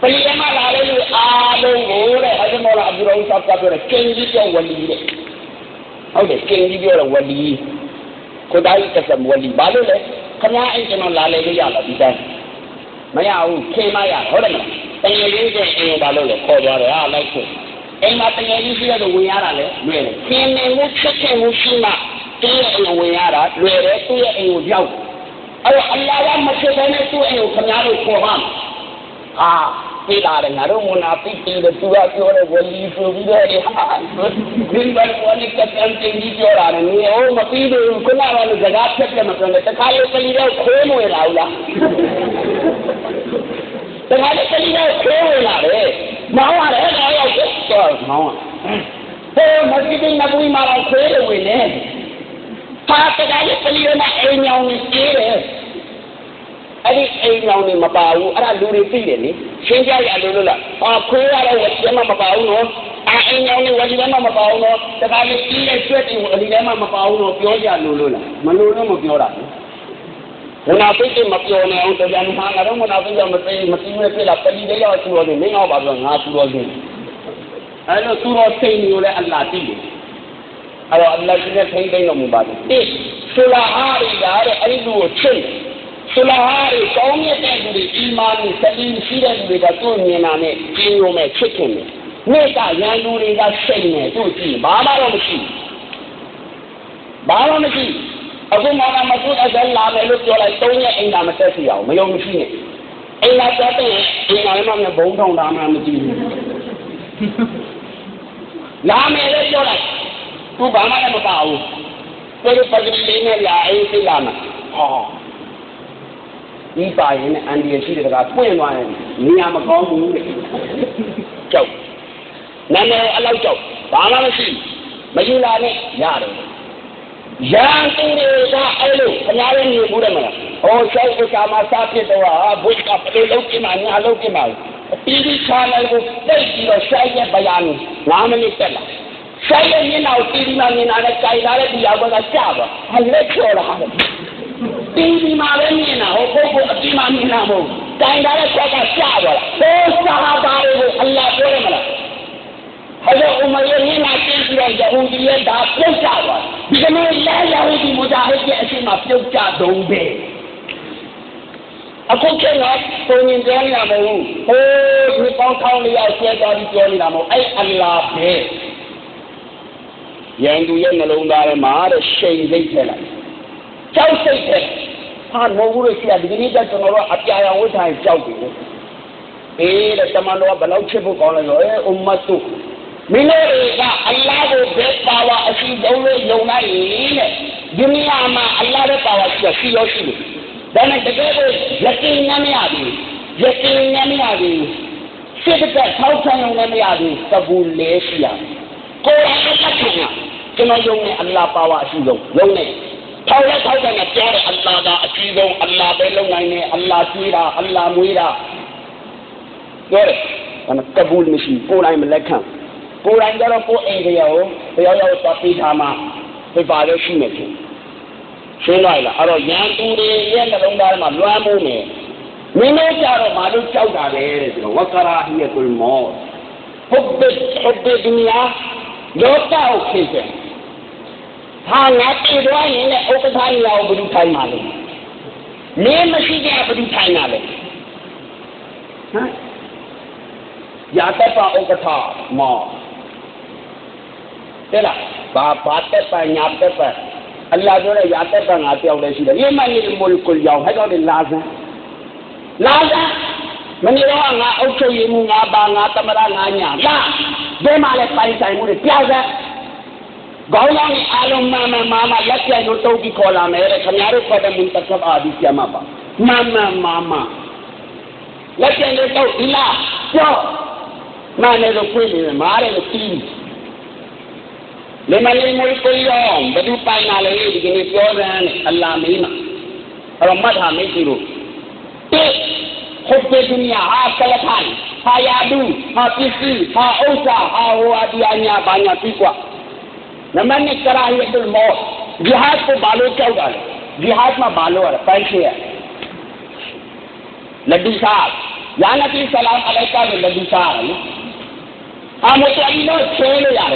ပြောပြီးတာတောင်းတဲ့လူတွေချစ်မှာမကြည့်နိုင်ဘူးရှင်းပလီယမလာလေလူအားလုံးကိုတဲ့ဟဂျမောလာအဘူရောဆပ်ကပြောတဲ့ကင်ကြီးပြောဝလီတဲ့ဟုတ်တယ်ကင်ကြီးပြောတဲ့ဝလီကိုဒါကြီးကစမဝလီဘာလို့လဲခမအိမ်ကျွန်တော်လာလေလို့ရလားဒီတိုင်းမရဘူးခေမရဟုတ်တယ်မလားတငယ်လေးကအင်းဘာလို့လဲခေါ်သွားတယ်ဟာလိုက်ဖို့အိမ်မှာတငယ်လေးရှိရတော့ဝင်ရတာလေလွယ်တယ်ခင်းနေမှုချက်ချက်မှုရှိမှသူ့ရဲ့အိမ်ဝင်ရတာလွယ်တယ်သူ့ရဲ့အိမ်ကိုရောက်အဲ့တော့အလ္လာဟ်ကမဖြစ်ဘဲနဲ့သူ့အိမ်ကိုခင်ဗျားတို့ခေါ်ပါ အာပြေးလာတယ်ငါတို့မနာပိတ်တယ်သူကပြောတယ်ဝလီဆိုပြီးတော့ဟာဒီဘက်ပေါ်နေကတန်တင်ကြီးပြောတာနဲ့နေဟိုမပြီးသေးဘူးခုနကလည်းစကားဖြတ်ပြမပြောနဲ့တခါလေးကလေးတော့ခိုးမဝင်လာဘူးလားတခါလေးကလေးတော့ခိုးဝင်လာတယ်မောင်းရတယ်တော့ရောက်တော့မောင်းဟိုမစဂျစ်နဘူမှာတော့ခိုးတယ်ဝင်နေပါတခါလေးကလေးတော့အိမ်ညောင်းနေပြေးတယ် အဲ့ဒီအိမ်အောင်နေမပါဘူးအဲ့ဒါလူတွေသိတယ်လေရှင်းကြရလို့လို့လားအာခွေးရတော့ဝစီမမပါဘူးနော်အာအိမ်အောင်နေဝစီလည်းမပါဘူးနော်တခါလေကြီးတဲ့ကျွတ်တွေဝစီလည်းမပါဘူးနော်ပြောကြလို့လို့လားမလို့တော့မပြောတာဘူးမနာပိတ်မပြောနေအောင်တရားမှာငါတို့မနာပိတ်မသိမသိမဲ့ပြလာပလီလေးရောက်သူတော်တွေမင်းအောင်ပါပြောငါသူတော်တွေအဲ့လိုသူတော်စိတ်မျိုးလဲအလ္လာဟ်သိတယ်အဲ့တော့အလ္လာဟ်ရှင်ထိမ့်သိမ့်တော်မူပါတယ်တိဆူလာဟာရီကတဲ့အဲ့ဒီလူကိုချစ် ဆူလာဟာရီကောင်းမြတ်တဲ့သူတွေအီမာန်နဲ့စလင်းရှိတဲ့သူတွေကသူ့မြင်တာနဲ့ကျင်းရုံနဲ့ချစ်ခင်တယ်နေ့ကရန်သူတွေကစိတ်နဲ့သူ့ကြည့်ဘာမှတော့မရှိဘာမှမရှိအခုမောင်နာမဆုအဇလလာမယ်လို့ပြောလိုက်သုံးရက်အိမ်သာမတက်စီအောင်မယုံမရှိနဲ့အိမ်သာတက်တဲ့အိမ်သာလည်းမဘုံထောင်တာမှမကြည့်ဘူးလာမယ်လို့ပြောလိုက်သူဘာမှလည်းမပါဘူးပြေပဒလေးနဲ့လာအိမ်သိလာမှာဟော ဒီပါရင်အန်ဒီရရှိတဲ့ကပွင့်သွားတယ်နေရာမကောင်းဘူးတဲ့ကြောက်နာမည်အလောက်ကြောက်ဘာမှမရှိမယူလာနဲ့ရတယ်ရန်သူတွေကအဲ့လိုခင်ဗျားတို့နေဘူးတယ်မလားဟောရှောက်ဥစ္စာမှာစားဖြစ်တော့ဟာဘုရားပလေးလုံးပြမှာညာလုံးပြမှာအတီးဒီချာနယ်ကိုတိတ်ပြီးတော့ဆိုင်ရဲ့ဗျာန9မိနစ်တက်လာဆိုင်ရဲ့မျက်နှာကိုတီးဒီမှာမြင်လာတဲ့ကြိုင်လာတဲ့ဒီရောက်ကကြာပါဟလက်ချော်လာတယ် တီးဒီမှာလည်းမြင်တာဟောပုဂ္ဂိုလ်အတီးမှာမြင်တာမဟုတ်ကြိုင်လာတဲ့ချက်ကကြာသွားတာဟောစာဟာဘာတွေကိုအလ္လာဟ်ပြောရမလားဟဲ့ဥမာရဲ့မျက်နှာကျင်းပြီးတော့ယဟူဒီရဲ့ဒါပြုတ်ကြသွားဒီကနေ့လဲယဟူဒီမူဂျာဟစ်ရဲ့အရှိမပြုတ်ကြတော့ပဲအခုကျတော့ပုံရင်ပြောနေတာမဟုတ်ဘူးဟိုးဒီပေါင်းထောင်းလေးရောက်ကျဲသွားပြီးပြောနေတာမဟုတ်အဲ့အလ္လာဟ်ပဲရန်သူရဲ့နှလုံးသားထဲမှာတဲ့ရှိန်စိတ်ထည့်လိုက် ကြောက်စိတ်ထည့်ဟာမဟုတ်ဘူးလို့ရှိရဒီကနေ့ကျကျွန်တော်တို့အပြာရောင်ဝတ်ထိုင်ကြောက်တယ်အေးတဲ့တမန်တော်ကဘယ်လောက်ချစ်ဖို့ကောင်းလဲဆိုအဲအွမ်မတ်တုမင်းတို့ကအလ္လာဟ်ကိုဘယ်ပါဝါအရှိဆုံးလို့ယုံလိုက်ရင်တဲ့ဒီနေရာမှာအလ္လာဟ်ရဲ့ပါဝါရှိရရှိလို့ဒါနဲ့တကယ်ကိုယကင်းညမရဘူးယကင်းညမရဘူးစိတ်ကထောက်ဆံရုံနဲ့မရဘူးသဘူလဲရှိရကိုယ်အသက်ခံရကျွန်တော်ယုံနေအလ္လာဟ်ပါဝါအရှိဆုံးယုံနေ ထောက်လက်ထောက်တယ်နဲ့ပြောတယ်အလ္လာဟ်ကအရှိဆုံးအလ္လာဟ်ပဲလုံနိုင်တယ်အလ္လာဟ်ကျွေးတာအလ္လာဟ်မွေးတာပြောတယ်ဒါနဲ့ကဘူလ်မရှိကိုယ်တိုင်မလက်ခံကိုယ်တိုင်ကြတော့ကိုယ်အိမ်ကြောတယောက်ယောက်သွားပြီးထားမှပြပါလို့ရှိမယ်ချင်းရှင်းလိုက်လားအဲ့တော့ရန်သူတွေရဲ့နှလုံးသားမှာလွှမ်းမိုးနေမင်းတို့ကြတော့မလို့ကြောက်တာလေတဲ့ဆိုတော့ဝကရာဟီယတုလ်မောဟုတ်ဘစ်ဟုတ်ဘစ်ဒုနီယာလောကကိုဖြစ်တယ် ဟာငါပြေတော့ရင်လည်းဥပ္ပဒါနေရာကိုဘယ်သူထိုင်မှာလဲမင်းမရှိကြဘယ်သူထိုင်တာလဲဟမ်ရာတပဥက္ကဋ္ဌမောတဲ့လားဘာဘာတက်ပညာတက်ပအလ္လာဟ်ပြောတဲ့ရာတက်ပငါတယောက်လည်းရှိတယ်ဒီမန်နီမူလ်ကုလ်ယောင်ဟဲ့တော့လာစမ်းလာစမ်းမနေ့တော့ငါအုပ်ချုပ်ရေးမှုငါပါငါသမရငါညာလာဘယ်မှာလဲပိုင်ဆိုင်မှုတွေပြစမ်း ကောင်းကောင်းအားလုံးမှန်မှန်မာမလက်ပြိုင်လို့တုံးပြီးခေါ်လာမယ်တဲ့ခင်ဗျားတို့ခေါ်တဲ့မင်းတက်ကပ်အာဒီကျမပါမှန်မှန်မာမလက်ပြိုင်လို့တုံးဒီလားပြောမှန်တယ်လို့ဖွင့်နေတယ်မားတယ်လို့ပြီးလေမလေးမွေးကိုရောဘယ်သူပိုင်လာလဲဒီကနေ့ပြောစမ်းတယ်အလ္လာမင်းမှာအဲ့တော့မှတ်ထားမိတ်ဆွေတို့တိဟုတ်တဲ့ဒုနီယာဟာကလထိုင်ဟာယာဒူဟာပစ္စည်းဟာဥစ္စာဟာဟိုအဒီအညာဘာညာပြီးกว่า နမနဲ့ကရာဟီယတ်ုလ်မောဂျီဟတ်ကိုဘာလို့ကြောက်တာလဲဂျီဟတ်မှာဘာလို့ရပိုင်ရှေရလဒူစာယာနဘီဆလာမ်အလိုင်ကာလဒူစာလေအမတော်ဒီတော့ချဲလို့ရတ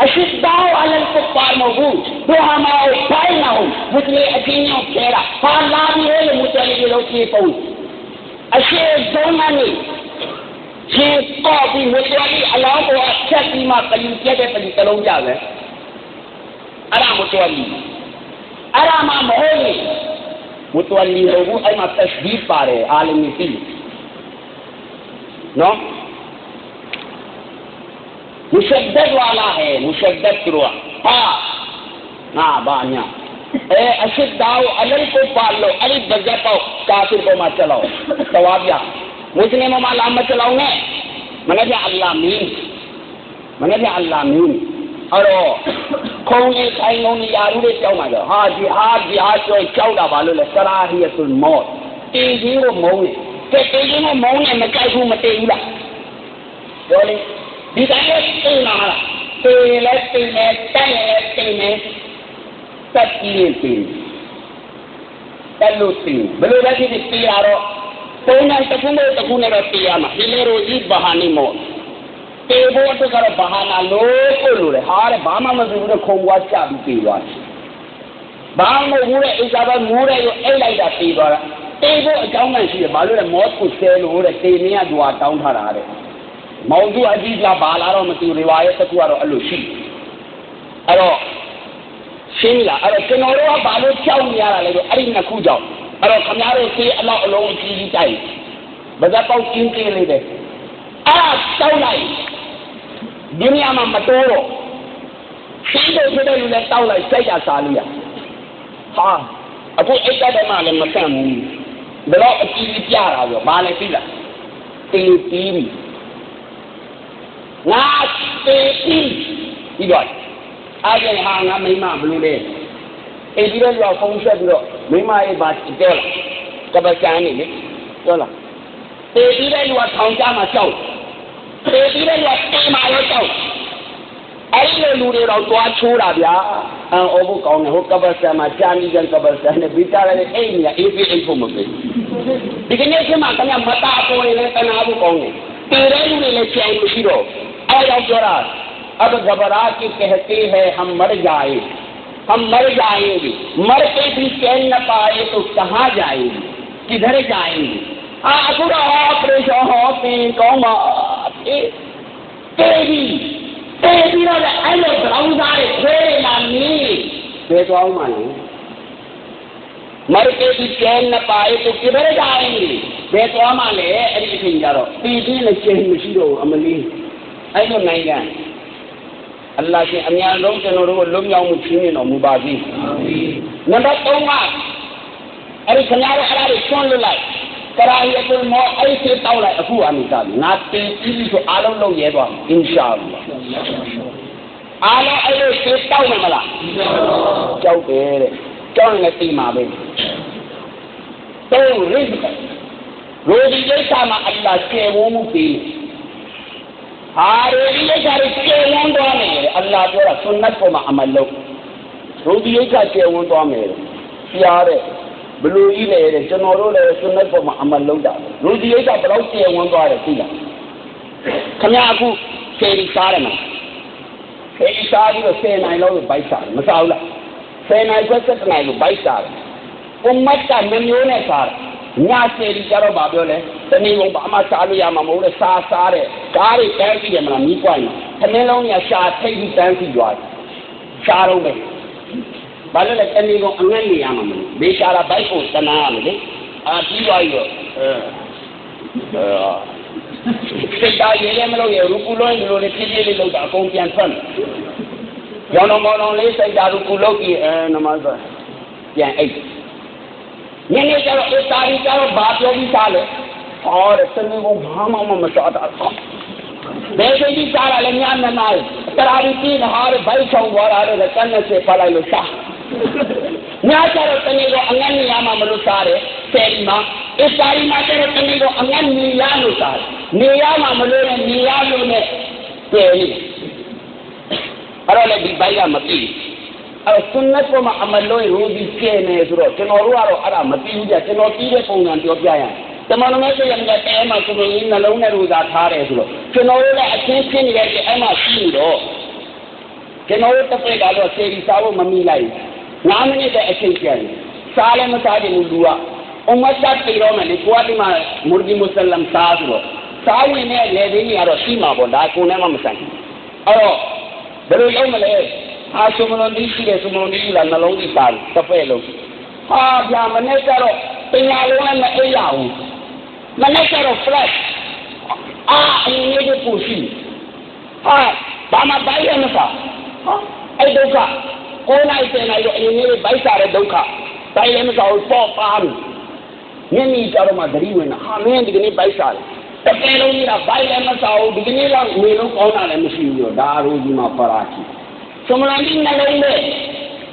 ယ်ကွာအဖြဲလိုက်ချဲတာဘူးလည်းသိလားမပြောဘူးဖာကောင်းမกินနိုင်ဘူးတော့ဖြဲဖို့မတော်ဒီလို့ဘယ်သူဖြဲတာလဲအရှိတောင်းအလန်ကိုပါမဟုတ်ဘုရားမောဖိုင်နာဟုတ်ဘုရားအချင်းရောက်ဖြဲတာဟာလာပြီးလေမတော်ဒီလို့ပြေပုံအရှိဆုံးကနေရှင်းတော့ပြီးမတော်ဒီအလောင်းပေါ်ချက်ပြီးမှပလူပြက်တဲ့ပလူတစ်လုံးကြတယ်အဲ့ဒါမတော်လီအဲ့ဒါမှမဟုတ်လေမတော်လီလို့အဲ့မှာတရှဘီးပါတယ်အာလမီတီနော် मुशद्दद वाला है मुशद्दद करो हाँ ना बान्या ए अशिदाओ अलल को पाल लो अरे बजा पाओ काफिर को मत चलाओ तवाबिया मुस्लिम माला मत चलाओ ने मैंने भी अल्लाह मीन मैंने भी अल्लाह मीन और खोंगे खाएंगे यारू रे चाव मा जाओ हाँ जिहाद जिहाद जो चाव दा बालो ले सराहियतुल मौत तेजी वो मौने ते तेजी वो मौने मचाई हूँ मते उला बोले ဒီတိုင်းလေးသိလာလားသိလဲသိနေတိုက်လဲသိနေတက်ကြီးသိတက်လို့သိဘယ်လိုလဲဖြစ်ပြီးရတော့ပုံမှန်တစ်ခုနဲ့တစ်ခုနဲ့တော့သိရမှာဒီလိုကြီးဘာဟာနေမို့တေဖို့အတွက်ကတော့ဘာဟာနာလို့ကိုလို့လေဟာတဲ့ဘာမှမသိဘူးတဲ့ခုံပွားချပြီးပြေးသွားတယ်ဘာမှမဟုတ်ဘူးတဲ့အိစာဘမူးတဲ့ကိုအိတ်လိုက်တာပြေးသွားတာတေဖို့အကြောင်းမှရှိတယ်ဘာလို့လဲမောကိုဆဲလို့တဲ့တေမင်းကသူကတောင်းထားတာတဲ့ မောင်သူအကြီးကဘာလာတော့မသိရီဝါရဲ့တစ်ခုကတော့အဲ့လိုရှိအဲ့တော့ရှင်းလားအဲ့တော့ကျွန်တော်တို့ကဘာလို့ကြောက်နေရတာလဲဆိုအဲ့ဒီနှစ်ခုကြောင့်အဲ့တော့ခမများတို့သေအလောက်အလုံးအကြီးကြီးတိုက်ဗဇက်ပေါက်ကျင်းကျင်းလေးပဲအဲ့ဒါတောက်လိုက်ဒီနေရာမှာမတိုးတော့ရှင်းတယ်ဖြစ်တဲ့လူလည်းတောက်လိုက်စိတ်ကစားလို့ရဟာအခုအိတ်ကတည်းကလည်းမကန့်ဘူးဘယ်တော့အကြီးကြီးပြတာပြောဘာလဲသိလားတေးပြီးပြီ ငါတေးပြီးပြီးတော့အဲ့ဒါဟာငါမိမဘလို့လဲအေးပြီးတော့ဖုန်းဆက်ပြီးတော့မိမရဲ့ဘာပြောလားကပ္ပစံနေလေပြောလားတေးပြီးတဲ့လူကထောင်ကြမှာကြောက်တေးပြီးတဲ့လူကတေးမှာရောကြောက်အဲ့ဒီလူတွေတော့တွားချိုးတာဗျာအန်အော်ဘကောင်းတယ်ဟိုကပ္ပစံမှာကြာနေကြကပ္ပစံနဲ့ပြီးကြတယ်အဲ့ဒီကအေးပြီးအိတ်ဖို့မပေးဒီကနေ့ချင်းမှာခင်ဗျမတာပေါ်နေလဲတနာဖို့ကောင်းတယ်တေးတဲ့လူတွေလည်းကြောက်လို့ရှိတော့ اب گھبرا کے کہتے ہیں ہم مر جائیں ہم مر جائیں گے مر کے بھی چین نہ پائے تو کہاں جائیں گے کدھر جائیں گے تیری تیری مر کے بھی چین نہ پائے تو کدھر جائیں گے بے تو مانے ارے سنگارو تیری نہ چین مشیرو عملی အဲ့လိုနိုင်ငံအလ္လာဟ်ရှင်အများဆုံးကျွန်တော်တို့ကိုလွတ်မြောက်မှုချီးမြှင့်တော်မူပါစေ။နံပါတ်3ကအဲ့ဒီခင်ဗျားတို့အားတွေဆွန့်လွတ်လိုက်။ကရာဟီအတူမောအဲ့ဒီတောက်လိုက်အခုအမိသားငါတင်ပြီးပြီဆိုအားလုံးလုံးရဲသွားမယ်အင်ရှာအလ္လာဟ်။အားလုံးအဲ့ဒီသေတောက်မယ်မလား။ကြောက်တယ်တဲ့။ကြောက်ရင်လည်းသိမှာပဲ။တော့ရိစ်ရိုဒီကိစ္စမှာအလ္လာဟ်ကျေဝုံမှုပေးတယ် ဟာရိုဒီကိစ္စတွေကျေဝန်းသွားမယ်အလ္လာဟ်ပြောတာဆွန်နတ်ပေါ်မှာအမလုပ်ရိုဒီကိစ္စကျေဝန်းသွားမယ်ဆရာတဲ့ဘလူကြီးလေတဲ့ကျွန်တော်တို့လည်းဆွန်နတ်ပေါ်မှာအမလုပ်တာရိုဒီကိစ္စဘယ်လောက်ကျေဝန်းသွားတယ်သိလားခင်ဗျာအခုဆယ်ရီစားတယ်မလားဆယ်ရီစားပြီးတော့ဆယ်နိုင်လောက်ကိုဘိုက်စားတယ်မစားဘူးလားဆယ်နိုင်ခွဲဆက်နိုင်လို့ဘိုက်စားတယ်အုမ္မတ်ကမမျိုးနဲ့စားတယ်ညစေဒီကြတော့ဗာပြောလဲ တနေ့ကုန်ဘာမှစားလို့ရမှာမဟုတ်လေစားစားတဲ့ကားတွေတန်းစီရမလားမိကွိုင်းခမင်းလုံးကရှာထိတ်ပြီးတန်းစီသွားတယ်ရှားတော့ပဲဘာလို့လဲတနေ့ကုန်အငတ်နေရမှာမလို့ဘေးရှားတာဘိုက်ကိုတနာရမယ်လေအာပြီးသွားရောအဲစိတ်သားရေးလည်းမလို့ရရူပူလုံးလိုလေးဖြည်းဖြည်းလေးလောက်တာအကုန်ပြန်ထွက်ရောင်းတော့မောင်းတော့လေးစိတ်သားရူပူလုံးကြီးအဲနမစပြန်အိတ်ညနေကျတော့အစာရီကျတော့ဘာပြောပြီးစားလဲဟောတဲ့စနေကဘာမှမမစားတာဘယ်ချိန်ကြီးစားရလဲညနေမှာတရာရီပြင်းဟာတဲ့ဘိုက်ဆောင်သွားတာတဲ့ကန်းနဲ့ဆက်ဖလို က်လို့စားညကျတော့တနေ့ကအငတ်နေရမှာမလို့စားတယ်ဆယ်ဒီမှာအစာရီမှာကျတော့တနေ့ကအငတ်နေရလို့စားတယ်နေရမှာမလို့နဲ့နေရလို့နဲ့ပြန်နေအဲ့တော့လည်းဒီဘိုက်ကမပြည့်အဲဆွန်နတ်ပေါ်မှာအမလို့ရူဒီကျဲနေဆို တော့ကျွန်တော်တို့ကတော့အဲ့ဒါမပြီးဘူးကြကျွန်တော်ပြီးတဲ့ပုံစံပြောပြရရင်တမန်တော်ရဲ့ရံကတဲမှာကျွန်တော်ကြီးနှလုံးနဲ့ရူသာထားတယ်ဆိုတော့ကျွန်တော်တို့လည်းအချင်းချင်းနေတဲ့အဲ့မှာရှိနေတော့ကျွန်တော်တို့တစ်ဖက်ကတော့စေဒီစားဖို့မမိလိုက်9မိနစ်တဲ့အချိန်ကျန်စားလည်းမစားကြဘူးလူကအုံမတ်တ်ပြေတော့မယ်လေကိုကဒီမှာမူဒီမုဆလမ်စားဆိုတော့စားဝင်တဲ့လေသေးကြီးကတော့ရှိမှာပေါ့ဒါကိုယ်နဲ့မှမဆိုင်အဲ့တော့ဘယ်လိုလုပ်မလဲအာဆုမလုံးဒီရှိတယ်ဆုမလုံးဒီလာနှလုံးကြီးပါတယ်တစ်ဖက်လုံးဟာဗျာမနေ့ကျတော့ပညာလုံးလည်းမအိပ်ရဘူး မနေ့ကျတော့ flash အာအင်းလေးကိုပူရှိဟာဘာမှဘိုင်းရမစားဟာအဲ့ဒုက္ခကိုနိုင်တယ်နိုင်တော့အင်းလေးဘိုက်စားတဲ့ဒုက္ခဘိုင်းလည်းမစားဘူးပေါ့ပါဘူးညနေကျတော့မှသတိဝင်တာဟာမင်းဒီကနေ့ဘိုက်စားတယ်တကယ်လို့နေတာဘိုက်လည်းမစားဘူးဒီကနေ့တော့နေလုံးကောင်းတာလည်းမရှိဘူးတော့ဒါရိုးကြီးမှာပါရာချီသမလန်ဒီနှလုံးနဲ့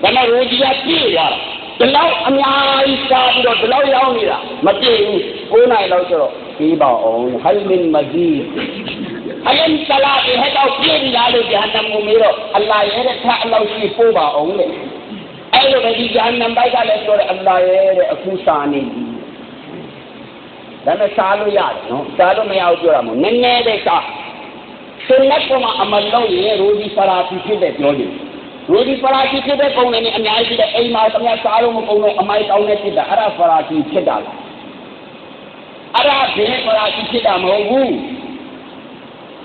ဘာလို့ရိုးကြီးကပြည့်သွားတာ ဒီလောက်အများကြီးစားပြီးတော့ဒီလောက်ရောက်နေတာမပြည့်ဘူး9နိုင်လောက်ဆိုတော့ပြီးပါအောင်ဟိုင်မင်မဂျီအလင်ဆလာဒီဟဲ့တော့ပြည့်လာလို့ဂျဟန္နမ်ကိုမေးတော့အလ္လာဟ်ရဲ့ထားအလောက်ရှိပို့ပါအောင်လေအဲ့လိုပဲဒီဂျဟန္နမ်ဘိုက်ကလည်းပြောတယ်အလ္လာဟ်ရဲ့အခုစာနေပြီဒါနဲ့စားလို့ရတယ်နော်စားလို့မရဘူးပြောတာမဟုတ်နည်းနည်းလေးစားဆွန်နတ်ပေါ်မှာအမလုံးရင်ရိုဒီဖရာတီဖြစ်တဲ့ပြောတယ် ရိုဒီဖရာတီဖြစ်တဲ့ပုံနဲ့အများကြီးတဲ့အိမ်မှာတမစားလို့မကုန်တော့အမိုက်တောင်းနေဖြစ်တာအဲ့ဒါဖရာတီဖြစ်တာလားအဲ့ဒါဘယ်ဖရာတီဖြစ်တာမဟုတ်ဘူး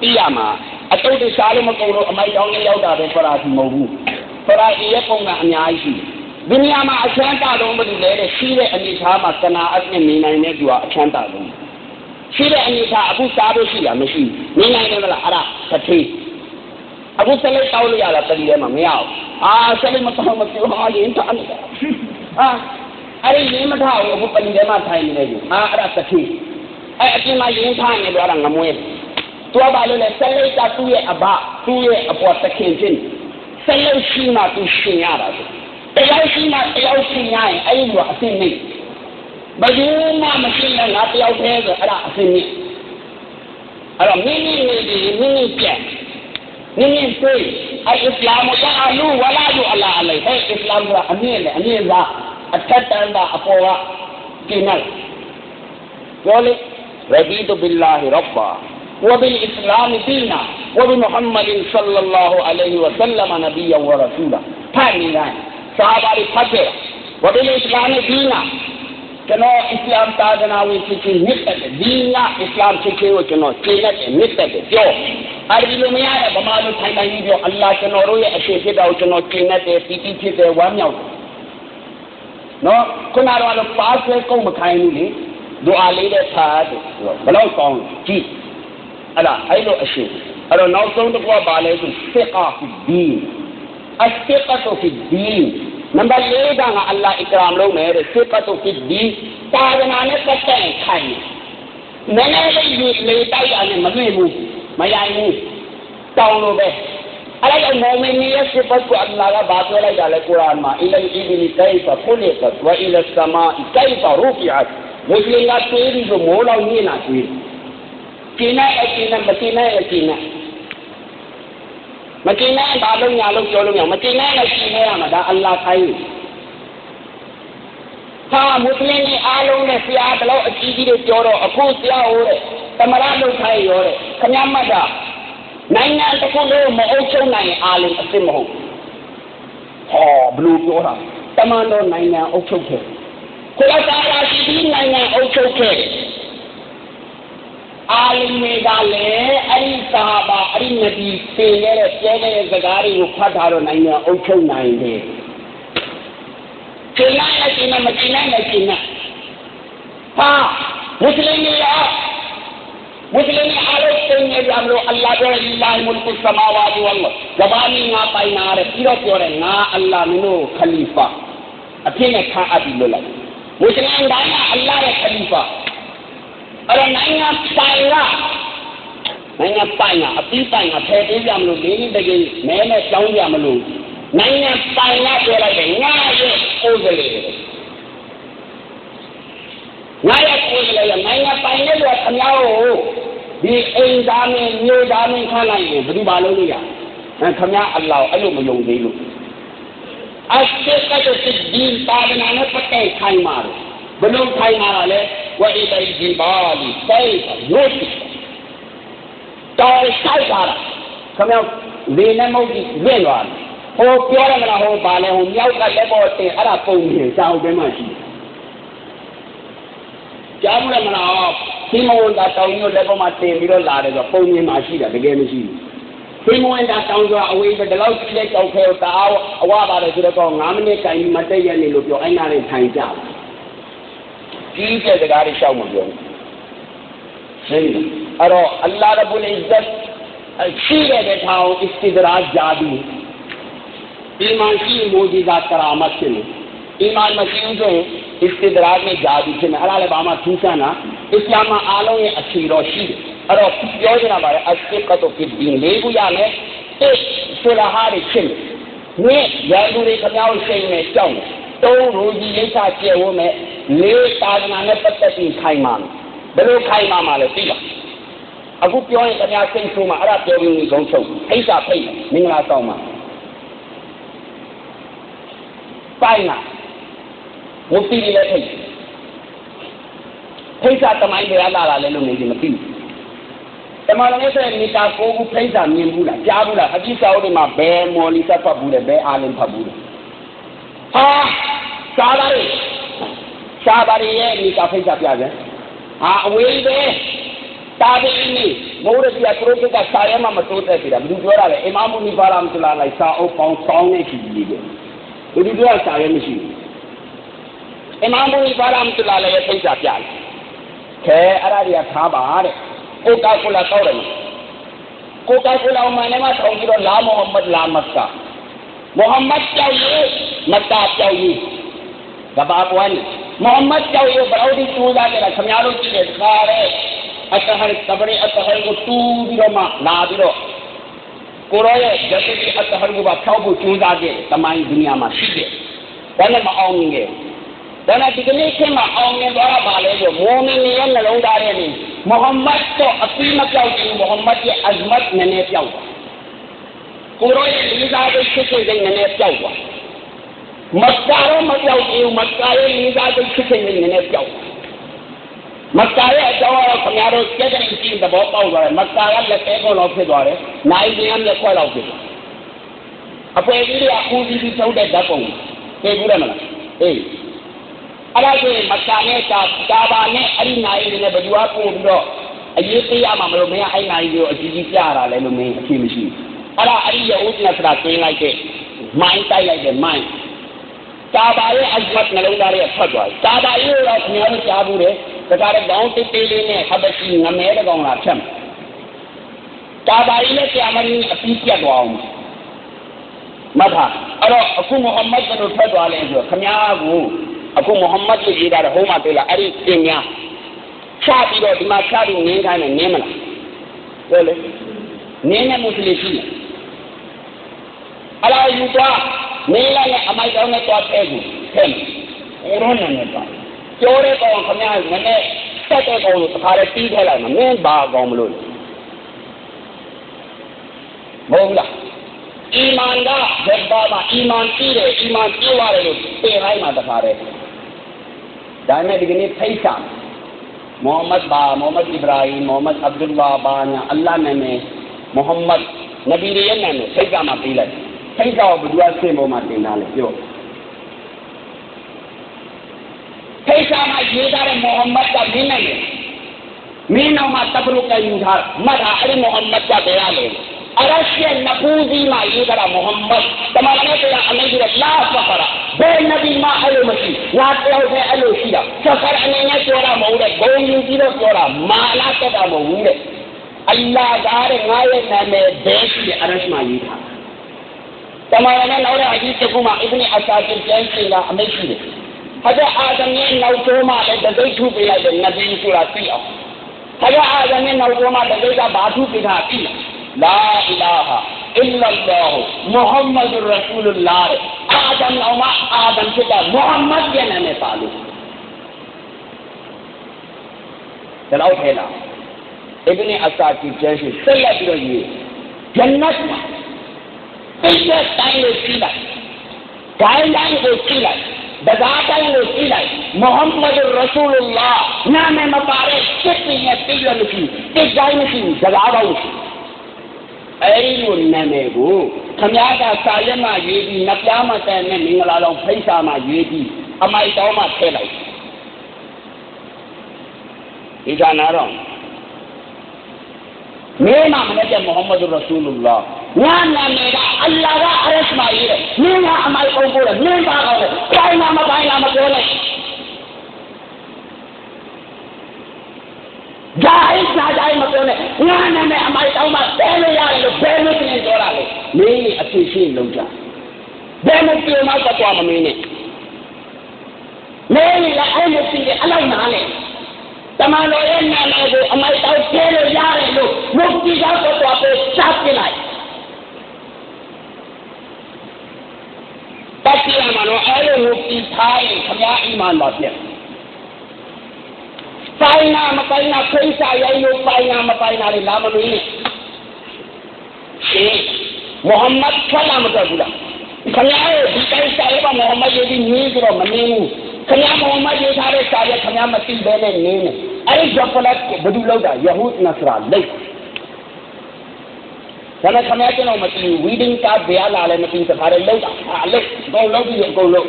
ပြရမှာအတုတ်တစားလို့မကုန်တော့အမိုက်တောင်းနေရောက်တာပဲဖရာတီမဟုတ်ဘူးဖရာတီရဲ့ပုံကအများကြီးရှိဒီနေရာမှာအချမ်းသာဆုံးဘယ်လိုလဲတဲ့ရှိတဲ့အနေထားမှာကနာအပြည့်နေနိုင်တဲ့သူကအချမ်းသာဆုံးရှိတဲ့အနေထားအခုစားလို့ရှိတာမရှိဘူးနေနိုင်တယ်မလားအဲ့ဒါတစ်ထေး အခုဆက်လိုက်တောင်းလို့ရတာတတိထဲမှာမရဘူးအာဆက်လိုက်မတောင်းမပြောဟာရင်တာနေတာအာအဲ့ဒီရင်မထားဘူးအခုပလီထဲမှာထိုင်နေတယ်ကြီးအာအဲ့ဒါတစ်ထေးအဲ့အပြင်မှာရင်ထားနေတော့အဲ့ဒါငမွေးသူကဘာလို့လဲဆက်လိုက်ကသူ့ရဲ့အဘသူ့ရဲ့အပေါ်တခင်ချင်းဆက်လိုက်ရှိမှသူရှင်ရတာဆိုတရားရှိမှတရားရှင်ရရင်အဲ့ဒီလိုအစ်စ်နေဘယ်သူမှမရှိနဲ့ငါတယောက်တည်းဆိုအဲ့ဒါအစင်းမြင့်အဲ့တော့မိမိနေဒီမိမိပြက် نيسي الإسلام يعلو ولا يعلى عليه هي أمين أمين ذا أتكتن ذا أقوى كينال يولي رضيت بالله ربا وبالإسلام دينا وبمحمد صلى الله عليه وسلم نبيا ورسولا ثاني صحابة الفترة وبالإسلام دينا ကျွန်တော်အစ္စလာမ်သာသနာဝင်ဖြစ်ခြင်းမြစ်တဲ့ဒီနာအစ္စလာမ်ဖြစ်ခြင်းကိုကျွန်တော်ကျင့်တဲ့မြစ်တဲ့ပြောအဲ့ဒီလိုမရတဲ့ဗမာလူထိုင်တိုင်းကြီးပြောအလ္လာဟ်ကျွန်တော်တို့ရဲ့အရှင်ဖြစ်တာကိုကျွန်တော်ကျင့်တဲ့ပီတိဖြစ်တဲ့ဝမ်းမြောက်တယ်နော်ခုနကတော့ပါဆွဲကုန်မခိုင်းဘူးလေဒူအာလေးတဲ့ထားတယ်ဘယ်တော့ကောင်းကြည့်အဲ့ဒါအဲ့လိုအရှင်အဲ့တော့နောက်ဆုံးတစ်ခုကပါလဲဆိုစစ်အာဖီဒီအစစ်ကာတိုဖီဒီ နံပါတ်၄ကငါအလ္လာဟ်အကရမ်လုပ်မယ်တဲ့စစ်ပတ်တုဖြစ်ဒီတာဝနာနဲ့ပတ်သက်ခိုင်းနည်းနည်းလေးယူလေတိုက်ရတယ်မလွင့်ဘူးမရိုင်ဘူးတောင်းလို့ပဲအဲ့ဒါမောမင်ရဲ့စိပတ်ကိုအလ္လာဟ်ကဘာပြောလိုက်တာလဲကုရ်အာန်မှာအီလီအီဘီလီကိုင်ဖာခူလီကတ်ဝအီလစမာအီကိုင်ဖာရူဖီအတ်မွတ်စလင်ကတွေးပြီးတော့မိုးလောက်ညနာတွေးကျင်းတဲ့အကျင်းနဲ့မကျင်းတဲ့အကျင်းနဲ့ မကျင်းတဲ့ဘာလို့ညာလို့ပြောလို့မရမကျင်းတဲ့လည်းကျင်းနေရမှာဒါအလ္လာဟ်ခိုင်းဟာမွတ်စလင်တွေအားလုံးနဲ့ဆရာတို့အကြီးကြီးတွေပြောတော့အခုဆရာဟိုတဲ့သမရလုပ်ခိုင်းရောတဲ့ခမမတ်တာနိုင်ငံတစ်ခုလုံးမအုပ်ချုပ်နိုင်အားလုံးအစ်စ်မဟုတ်ဟောဘလို့ပြောတာတမန်တော်နိုင်ငံအုပ်ချုပ်ခဲ့ကိုယ်တာရာရှိဒီနိုင်ငံအုပ်ချုပ်ခဲ့ အားလုံးတွေကလည်းအဲ့ဒီသာဘာအဲ့ဒီနဗီသင်ရတဲ့ပြောတဲ့စကားတွေကိုဖတ်ထားတော့နိုင်ငံအုပ်ချုပ်နိုင်တယ်ကျင်းနိုင်လည်းကျင်းနိုင်မကျင်းနိုင်လည်းကျင်းနိုင်ဟာမွတ်စလင်တွေရောမွတ်စလင်တွေအားလုံးသိနေကြမလို့အလ္လာဟ်ပြောလီလာဟ်မုလ်ကုစမာဝါတီဝလ္လာဇဘာနီငါပိုင်နာတဲ့ပြီးတော့ပြောတယ်ငါအလ္လာဟ်မင်းတို့ခလီဖာအဖြစ်နဲ့ခါအပ်ပြီးလို့လိုက်မွတ်စလင်တိုင်းကအလ္လာဟ်ရဲ့ခလီဖာ အဲ့တော့နိုင်ငံပိုင်ကနိုင်ငံပိုင်ကအပြီးပိုင်ကဖယ်ပေးကြမလို့လေးလေးတကယ်မဲနဲ့ကြောင်းကြမလို့နိုင်ငံပိုင်ကပြောလိုက်တယ်ငါရဲ့ကိုယ်ကလေးငါရဲ့ကိုယ်ကလေးနိုင်ငံပိုင်တဲ့လူကခမည်းတော်ဒီအိမ်သားမင်းမျိုးသားမင်းခန့်လိုက်ရင်ဘယ်သူမှလုပ်လို့ရအဲခမည်းအလ္လာဟ်အဲ့လိုမယုံသေးလို့အစစ်ကတ်စစ်ဒီတာဒနာနဲ့ပတ်သက်ခိုင်းမှာ ဘယ်လိုခိုင်းမှာလဲဝအိဒိဂျီဘာလီစိုက်ရို့တော်ဆိုင်တာခမည်းဒီနဲ့မဟုတ်ဒီဝင့်သွားတယ်ဟိုပြောရမလားဟိုပါလဲဟိုမြောက်ကလက်ပေါ်တင်အဲ့ဒါပုံနေစာအုပ်ထဲမှာရှိတယ်ကြားမလားမလားသီမဝန်တာတောင်းမျိုးလက်ပေါ်မှာတင်ပြီးတော့လာတယ်ဆိုပုံမြင်မှရှိတာတကယ်မရှိဘူးသီမဝန်တာတောင်းဆိုတာအဝေးပဲဒီလောက်လက်ကြောက်ခဲတာအဝပါတယ်ဆိုတော့9မိနစ်တိုင်မတက်ရနေလို့ပြောအဲ့နာနဲ့ထိုင်ကြကြီးတဲ့စ ကားတွေရှောက်မပြောဘူးရှင်းပြီအဲ့တော့အလ္လာဟ်ရဘ်အလ်အဇတ်ရှိတဲ့ထောင်အစ္စတိဒရာဂျာဒီအီမန်ရှိမိုဒီဇာကရာမတ်ဖြစ်နေအီမန်မရှိ ဘူးဆိုရင် istidrak နဲ့ဂျာဒီဖြစ်နေအဲ့ဒါလည်းဘာမှထူးဆန်းတာအစ္စလာမ်မှာအားလုံးရဲ့အခြေတော်ရှိတယ်အဲ့တော့ပြောချင်တာပါလေအစိကတ်ဖီဒီလေးခုရမယ်တစ်ဆလာဟာတွေဖြစ်နေနှစ်ရာဇူတွေခမောက်ရှိနေကြောက်သုံးရူကြီးလိစ္ဆာကျဲဝမယ်လေးတာဒနာနဲ့ပတ်သက်ပြီးခိုင်မှာဘယ်လိုခိုင်မှာမှာလဲသိပါအခုပြောရင်ခင်ဗျားစိတ်ဆိုးမှာအဲ့ဒါပြောပြီးဆုံးချုပ်အိစာဖိတ်မင်္ဂလာဆောင်မှာပိုင်လားမုတ်တီလည်းဖိတ်ဖိတ်စာတမိုင်းတွေလာလာလဲလို့နေကြမသိဘူးတမန်တော်ရဲ့မိတာကိုခုဖိတ်စာမြင်ဘူးလားကြားဘူးလားအကြည့်စာအုပ်တွေမှာဘယ်မော်လီဆက်ဖတ်ဘူးလဲဘယ်အာလင်ဖတ်ဘူးလဲဟာ စာပါရီစာပါရီရဲ့မိတာဖိတ်စာပြပြန်ဟာအဝေးပဲတာဘီနီမိုးရပြပရိုဖက်ကစာရဲမှာမတိုးတက်ပြီလားဘယ်သူပြောတာလဲအီမာမူနီဖာရာမတူလာလိုက်စာအုပ်ပေါင်းဆောင်းနေပြီလေဘယ်သူပြောစာရဲမရှိဘူးအီမာမူနီဖာရာမတူလာလည်းဖိတ်စာပြတယ်ခဲအဲ့ဒါတွေကထားပါတဲ့ကိုကာကိုလာတော့တယ်ကိုကာကိုလာမှလည်းမထောင်ပြီးတော့လာမိုဟမ္မဒ်လာမက္ကာမိုဟမ္မဒ်ကြောက်ရေးမက္ကာကြောက်ရေး ကဘာပွားနေမိုဟမ္မဒ်ကြောက်ရေးဘယ်လိုဒီတူလာကြတာခင်ဗျားတို့ကြည့်တဲ့ခါတဲ့အတဟရတဘရီအတဟရကိုတူပြီးတော့မှလာပြီးတော့ကိုရောရဲ့ဂျက်တီအတဟရကိုပါဖြောက်ဖို့ကြိုးစားတဲ့တမိုင်းဒုနီယာမှာရှိတယ်ဒါနဲ့မအောင်မြင်ခဲ့ဒါနဲ့ဒီကနေ့ခင်မှာအောင်မြင်သွားတာပါလဲဆိုမိုမင်ရဲ့နှလုံးသားထဲနေမုဟမ္မဒ်တော့အပြီးမပြောက်ဘူးမုဟမ္မဒ်ရဲ့အဇမတ်နည်းနည်းပြောက်သွားကိုရောရဲ့လေးစားတဲ့ချစ်စိတ်နည်းနည်းပြောက်သွား မက္ကာရောမပြောက်ဘူးမက္ကာရဲ့လေးစားတဲ့ချစ်စိတ်နည်းနည်းပြောက်သွားမက္ကာရဲ့အကြောင်းအရာခင်ဗျားတို့ကြက်တဲ့ရှိသဘောပေါက်သွားတယ်မက္ကာကလက်သေးကောလောက်ဖြစ်သွားတယ်နိုင်ကျင်ကလက်ခွက်လောက်ဖြစ်သွားအပွဲကြီးကဦးစီးပြီးထုတ်တဲ့ဓာတ်ပုံသိဘူးတယ်မလားအေးအဲ့ဒါဆိုရင်မက္ကာနဲ့ကာကာဘာနဲ့အဲ့ဒီနိုင်တွေနဲ့ဘယ်သူကပို့ပြီးတော့အရေးသေးရမှာမလို့မင်းအဲ့နိုင်တွေကိုအကြီးကြီးပြရတာလဲလို့မင်းအဖြစ်မရှိဘူးအဲ့ဒါအဲ့ဒီရဥဒ်နဲ့စရာကျင်းလိုက်တဲ့မိုင်းတိုက်လိုက်တဲ့မိုင်း ကာဘာရဲ့အဇမတ်နှလုံးသားရဲ့ဖတ်သွားတယ်ကာဘာရဲ့တော့ခင်ဗျားတို့ကြားဘူးတယ်ဒါကြတဲ့ကောင်းတိတ်သေးလေးနဲ့ဟဘရှိငမဲတကောင်လာဖြတ်မယ်ကာဘာကြီးနဲ့ဆရာမကြီးအပြီးပြတ်သွားအောင်မထာအဲ့တော့အခုမုဟမ္မဒ်ကိုထွက်သွားလဲဆိုတော့ခမည်းကိုအခုမုဟမ္မဒ်ကိုရေးတာဟိုမှာတွေ့လားအဲ့ဒီသင်များချပြီးတော့ဒီမှာချပြီးနင်းခိုင်းတယ်နင်းမလားပြောလေနင်းတဲ့မုစလင်ရှိတယ်အဲ့ဒါယူသွားနေလိုက်နဲ့အမိုက်တောင်းနဲ့သွားထဲကူထဲမယ်ဦးရောနဲ့နဲ့သွား ကျော်တဲ့ကောင်ခင်ဗျားနည်းနည်းဆက်တဲ့ကောင်ကိုတစ်ခါတည်းတီးထဲလိုက်မှာမင်းဘာကောင်မလို့မဟုတ်လားအီမန်ကဘယ်ပါမှာအီမန်ကြည့်တယ်အီမန်ကြည့်ရတယ်လို့ပြ င်လိုက်မှာတခါတည်းဒါနဲ့ဒီကနေ့ဖိတ်စာမိုဟမ္မဒ်ဘာမိုဟမ္မဒ်အစ္စရာအီမိုဟမ္မဒ်အဗ်ဒူလာဘာညာအလ္လာဟ်နာမည်မိုဟမ္မဒ်နဗီရဲ့နာမည်ဖိတ်စာမှာပေးလိုက်ဖိတ်စာကိုဘယ်သူကဆင်ပေါ်မှာတင်ထားလဲပြောဖိတ်စာမှာရေးထားတဲ့မိုဟမ္မဒ်ကမင်းနိုင်တယ်မင်းနောက်မှာတဘရုကယူထားမှတ်တာအဲ့ဒီမိုဟမ္မဒ်ကဘယ်ရလဲအရရှိနဖူဇီမှာရေးထားတာမိုဟမ္မဒ်တမန်တော်ကအမိန့်ကလာဖခရာဘယ်နဗီမှာအဲ့လိုမရှိငါတယောက်တည်းအဲ့လိုရှိတာဖခရာအနေနဲ့ပြောတာမဟုတ်တဲ့ဂုံယူပြီးတော့ပြောတာမာလာတက်တာမဟုတ်ဘူးတဲ့အလ္လာဟ်ကတဲ့ငါရဲ့နာမည်ဘယ်ရှိတဲ့အရရှိမှာရေးထား တမန်တော်နောက်တဲ့အဒီတကူမှာအစ်ဘနီအဆာကင်ကျမ်းစီကအမိန့်ရှိတယ်ဟဇအာဒမ်ရဲ့နောက်ဆုံးမှလည်းတသိထုပေးလို က်တဲ့နဗီဆိုတာသိအောင်ဟဇအာဒမ်ရဲ့နောက်ဆုံးမှတသိကဘာထုပေးတာသိလားလာအီလာဟာအစ်လလာဟ်မုဟမ္မဒ်ရဆူလလာအာဒမ်အောင်မအာဒမ်ဖြစ်တာမုဟမ္မဒ်ရဲ့နာမည်ပါလို့ဒါတော့ထဲလာအစ်ဘနီအဆာကီကျမ်းရှိဆက်လက်ပြီးတော့ရေးဂျန်နတ်မှာပြည့်တဲ့တိုင်းကိုကြည့်လိုက်ဂိုင်းတိုင်းကိုကြည့်လိုက်ဒဂါတိုင်းကိုကြည့်လိုက်မုဟမ္မဒ်ရဆူလလာနာမည်မပါတဲ့စစ်ပင်ရဲ့ပြည့်ရမရှိတိတ်တိုင်းမရှိဒဂါတော့မရှိအဲ့ဒီလိုနာမည်ကိုခမည်းကစာရက်မှရေးပြီးနှစ်ပြားမှတန်နဲ့မင်္ဂလာတော်ဖိတ်စာမှရေးပြီးအမိုက်တော်မှထည့်လိုက်ဒီကနာတော့ မင်းမမနဲ့တဲ့မုဟမ္မဒ်ရဆူလုလာငါနာမည်ကအလ္လာဟ်ကအရစ်မရေးတယ်မင်းကအမိုက်ပုံပို့တယ်မင်းပါကောင်းတယ်ပိုင်းနာမပိုင်းနာမပြောနဲ့ဂျာဟိဂျာဂျာ မပြောနဲ့ငါနာမည်အမိုက်တောင်းမှတဲလို့ရတယ်လို့ဘယ်လိုပြင်ပြောတာလဲမင်းအဖြစ်ရှိလုံးကြဘယ်လိုပြောမှတော့မမင်းနဲ့မင်းလ ည်းအဲ့လိုပြင်အလိုက်နာနဲ့တမန်တော်ရဲ့နာမည်ကိုအမိုက်တောင်းကျဲလို့ရတယ်လို့မုတ်ကြီးကတော့တော့ပဲစပ်ပြလိုက်တတိယမှာတော့အဲ့လိုမုတ်ကြီးထားရင်ခမည်းအီမန်ပါပြည့်ပိုင်နာမပိုင်နာဖိစာရိုင်းလို့ပိုင်နာမပိုင်နာလေလာမလို့နေရှင်မုဟမ္မဒ်ဆလာမတော်ဘူးလားခင်ဗျားရဲ့ဒီတိုင်းစာရေးပါမုဟမ္မဒ်ရေးပြီးနေကြတော့မနေဘူးခင်ဗျားမုဟမ္မဒ်ရေးထားတဲ့စာရေးခင်ဗျားမသိဘဲနဲ့နေနေအဲ့ဒီဂျပလက်ကိုဘယ်သူလောက်တာယဟုနစရာလိတ်ဒါနဲ့ခင်ဗျားကျွန်တော်မသိဘူး reading card ဘယ်လာလဲမသိတခါတည်းလောက်တာအလိတ်တော့လောက်ပြီးအကုန်လုံး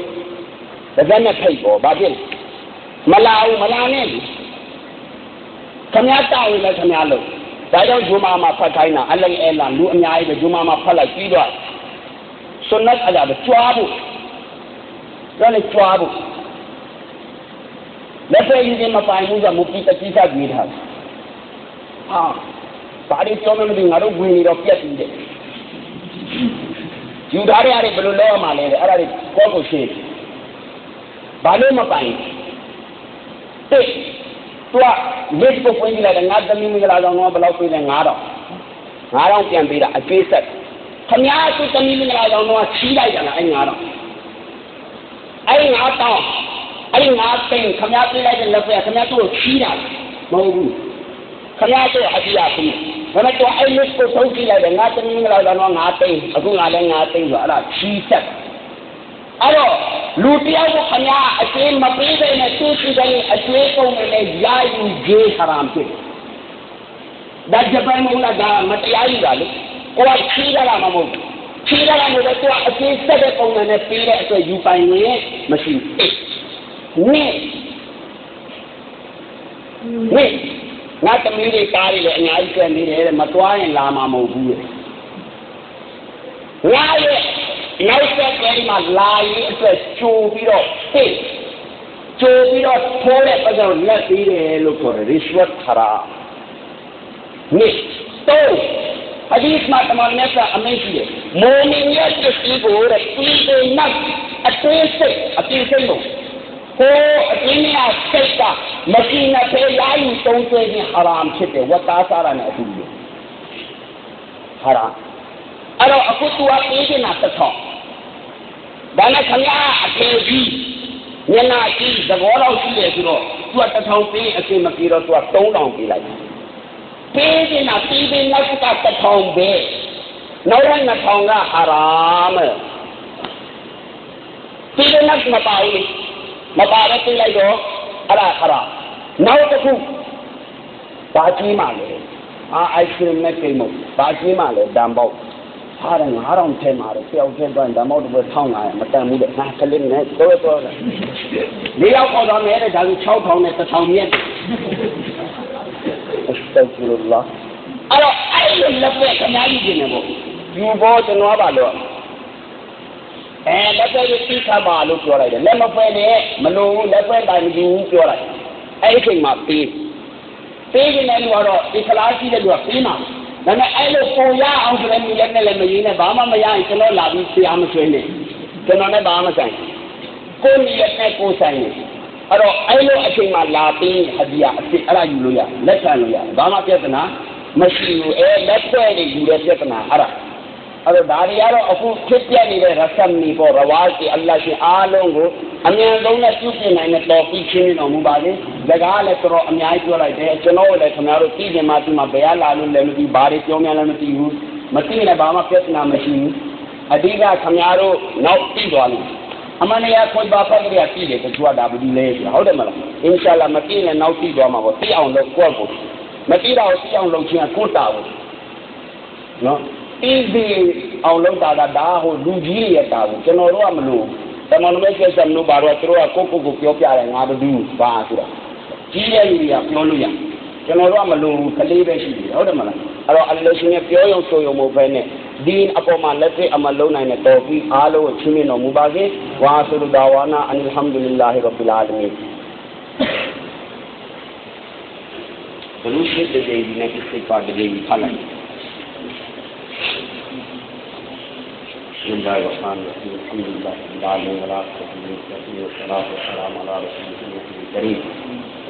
ဒါကနဲ့ဖိတ်ပေါ်ဘာဖြစ်မလာဘူးမလာနဲ့ခမည်းတောက်ရင်လည်းခမည်းလို့ဒါကြောင့်ဂျူမာမှာဖတ်ခိုင်းတာအလိအဲလာလူအများကြီးပဲဂျူမာမှာဖတ်လိုက်ပြီးတော့ဆွန်နတ်အရာပဲကြွားဖို့ဒါလည်းကြွားဖို့ လက်ဖက်ရည်မပိုင်ဘူးကမူပီတတိစားကြည့်ထားဟာဘာတွေပြောမှမသိငါတို့ဝင်နေတော့ပြက်ပြီးတယ်ယူထားတဲ့အားတွေဘယ်လိုလုပ်ရမှာလဲအဲ့ဒါတွေကောကိုရှင်းဘာလို့မပိုင်တိတ်သူက list ကိုဖွင့်ကြည့်လိုက်တယ်ငါသမီးမင်္ဂလာဆောင်တော့ဘယ်လောက်ပေးလဲ9000 9000ပြန်ပေးတာအကျိုးဆက်ခမည်းသူသမီးမင်္ဂလာဆောင်တော့ချီးလိုက်ကြလားအဲ့9000အဲ့9000 အဲ့9သိန်းခမည်းပေးလိုက်တဲ့လက်ဖက်ခမည်းသူ့ကိုချီးတာမဟုတ်ဘူးခမည်းတို့အကြည့်ရပြီဘယ်နဲ့တော့အဲ့ list ကိုထုတ်ကြည့်လိုက်တယ်ငါသမီးမင်္ဂလာဆောင်တော့9သိန်းအခုငါလည်း9သိန်းဆိုအဲ့ဒါချီးဆက်အဲ့တော့လူတယောက်ကိုခမရအကျိမပေးတဲ့နဲ့သူ့စီကအကျိပုံနဲ့ယာယူဂျေးဟရမ်ဖြစ်ဒါဂျပန်မလာကမတရားယူတာလေကိုကခီးရတာမဟုတ်ဘူးခီးရတာမျိုးတော့သူကအကျိဆက်တဲ့ပုံနဲ့ပေးတဲ့အတွက်ယူပိုင်ရင်မရှိဘူး နိနိငါတမီးတွေကားတွေလည်းအများကြီးကျန်နေတယ်မသွားရင်လာမှာမဟုတ်ဘူးလေငါရဲ့နောက်ဆက်အဲဒီမှာလာရေးအတွက်ကြိုပြီးတော့သိကြိုပြီးတော့ထိုးတဲ့ပကြောင့်လက်ပြီးတယ်လို့ခေါ်တယ် rishwat khara နိတော့အဒီစ်မှာတမန်နဲ့ကအမိန့်ရှိတယ်မိုမင်ရဲ့တတိ ကိုတဲ့ပြီးတဲ့နောက်အသေးစိတ်အသေးစိတ်လို့ဟိုအင်းရစိတ်ကမရှိနဲ့ဖေးလာယူသုံးဆွဲခြင်းဟာရမ်ဖြစ်တယ်ဝတ်သားစားရနဲ့အတူတူဟာရမ်အဲ့တော့အခုသူကပေးနေတာတစ်ထောင်ဒါနဲ့ခင်ဗျားအထေကြီးမျက်နှာကြီးသဘောတော့ရှိတယ်ဆိုတော့သူကတစ်ထောင်ပေးအစင်မပြေတော့သူက3000ပေးလိုက်ပေးနေတာပြီးပြီးနောက်ကတစ်ထောင်ပဲနောက်ရနှစ်ထောင်ကဟာရာမပြီးတဲ့နောက်မပါဘူး မပါတော့ပြေးလိုက်တော့အဲ့ဒါဟာရာနောက်တစ်ခုဘာကြီးမှလဲအာအိုက်ခရီမက်ကိမို့ဘာကြီးမှလဲဒံပေါက်ဟာတယ်9000ထဲမှာတော့တယောက်ချင်းတော့ဒံပေါက်တစ်ပွဲ1500မတန်ဘူးတဲ့ငါကလေးနဲ့တော့တော့လေးယောက်ခေါ်တော့မယ်တဲ့ဒါကြီး6000နဲ့1000မြက်တယ်အစတဖီရူလာအဲ့တော့အဲ့လိုလက်ပဲခမားကြီးနေပေါ့ယူဘောကျွန်တော်ပါလို့ အဲလက်ပဲကိုသိခါပါလို့ပြောလိုက်တယ်လက်မပဲနဲ့မလို့လက်ပဲတိုင်မယူဘူးပြောလိုက်အဲ့ဒီချိန်မှာပေးပေးနေတယ်လို့တော့ဒီခလားရှိတဲ့လူကပေးမှာဒါနဲ့အဲ့လိုပုံရအောင်ဆိုလည်းမြင်လည်းလည်းမရင်းနဲ့ဘာမှမရရင်ကျွန်တော်လာပြီးဆရာမဆွေးနဲ့ကျွန်တော်လည်းဘာမှမဆိုင်ကိုမြင်တဲ့ကိုဆိုင်နေအဲ့တော့အဲ့လိုအချိန်မှာလာပြီးဟဒီယာအစ်အဲ့ဒါယူလို့ရလက်ခံလို့ရဘာမှပြဿနာမရှိဘူးအဲလက်ဖွဲ့တွေယူတဲ့ပြဿနာအဲ့ဒါ အဲ့တော့ဒါတွေကတော့အခုဖြစ်ပြနေတဲ့ရဆမ်နီပေါ်ရဝါစီအလ္လာရှင်အားလုံးကိုအမြန်ဆုံးနဲ့ပြုပြင်နိုင်တဲ့တော်ပြီးချင်းတော်မူပါလေ။ဒါကလည်းတော်အများကြီးပြောလိုက်တယ်ကျွန်တော်လည်းခင်ဗျားတို့သိတယ်မှဒီမှာဘယ်လာလို့လည်းမသိဘာတွေပြောများလည်းမသိဘူး။မသိလည်းဘာမှပြဿနာမရှိဘူး။အဓိကခင်ဗျားတို့နောက်သိသွားလိမ့်အမှန်တရားခွင့်ပါဖတ်ကြရသိတယ်တချို့ကဒါဘူးလေဆိုတာဟုတ်တယ်မလားအင်ရှာလာမသိလည်းနောက်သိသွားမှာပေါ့သိအောင်လို့ကိုယ့်ကိုမသိတော့သိအောင်လုပ်ခြင်းကကိုယ့်တာဘူးနော် easy အောင်လုပ်တာကဒါဟိုလူကြီးရဲ့တာဘူးကျွန်တော်တို့ကမလို့တမန်တော်ရဲ့ကျက်လို့ပါတော့သူတို့ကကိုကိုကိုပြောပြတယ်ငါဘယ်သူဘာဆိုတာကြီးရဲ့လူတွေကပြောလို့ရကျွန်တော်တို့ကမလို့ကလေးပဲရှိတယ်ဟုတ်တယ်မလားအဲ့တော့အလ္လာဟ်ရှင်ရဲ့ပြောရုံဆိုရုံမဟုတ်ဘဲနဲ့ဒီအပေါ်မှာလက်တွေ့အမလုံးနိုင်တဲ့တော်ပြီးအားလုံးကိုချင်းမြင်တော်မူပါစေဝါဆုဒါဝါနာအန်ဟမ်ဒူလ illah ရဘ်ဘီလ်အာလမင်ဘလူးရှိတဲ့ဒီနေ့ကိစ္စပါတဲ့ဒီဖလိုက် بسم الله الرحمن الرحيم. الحمد لله رب العالمين والصلاة والسلام على رسوله الكريم.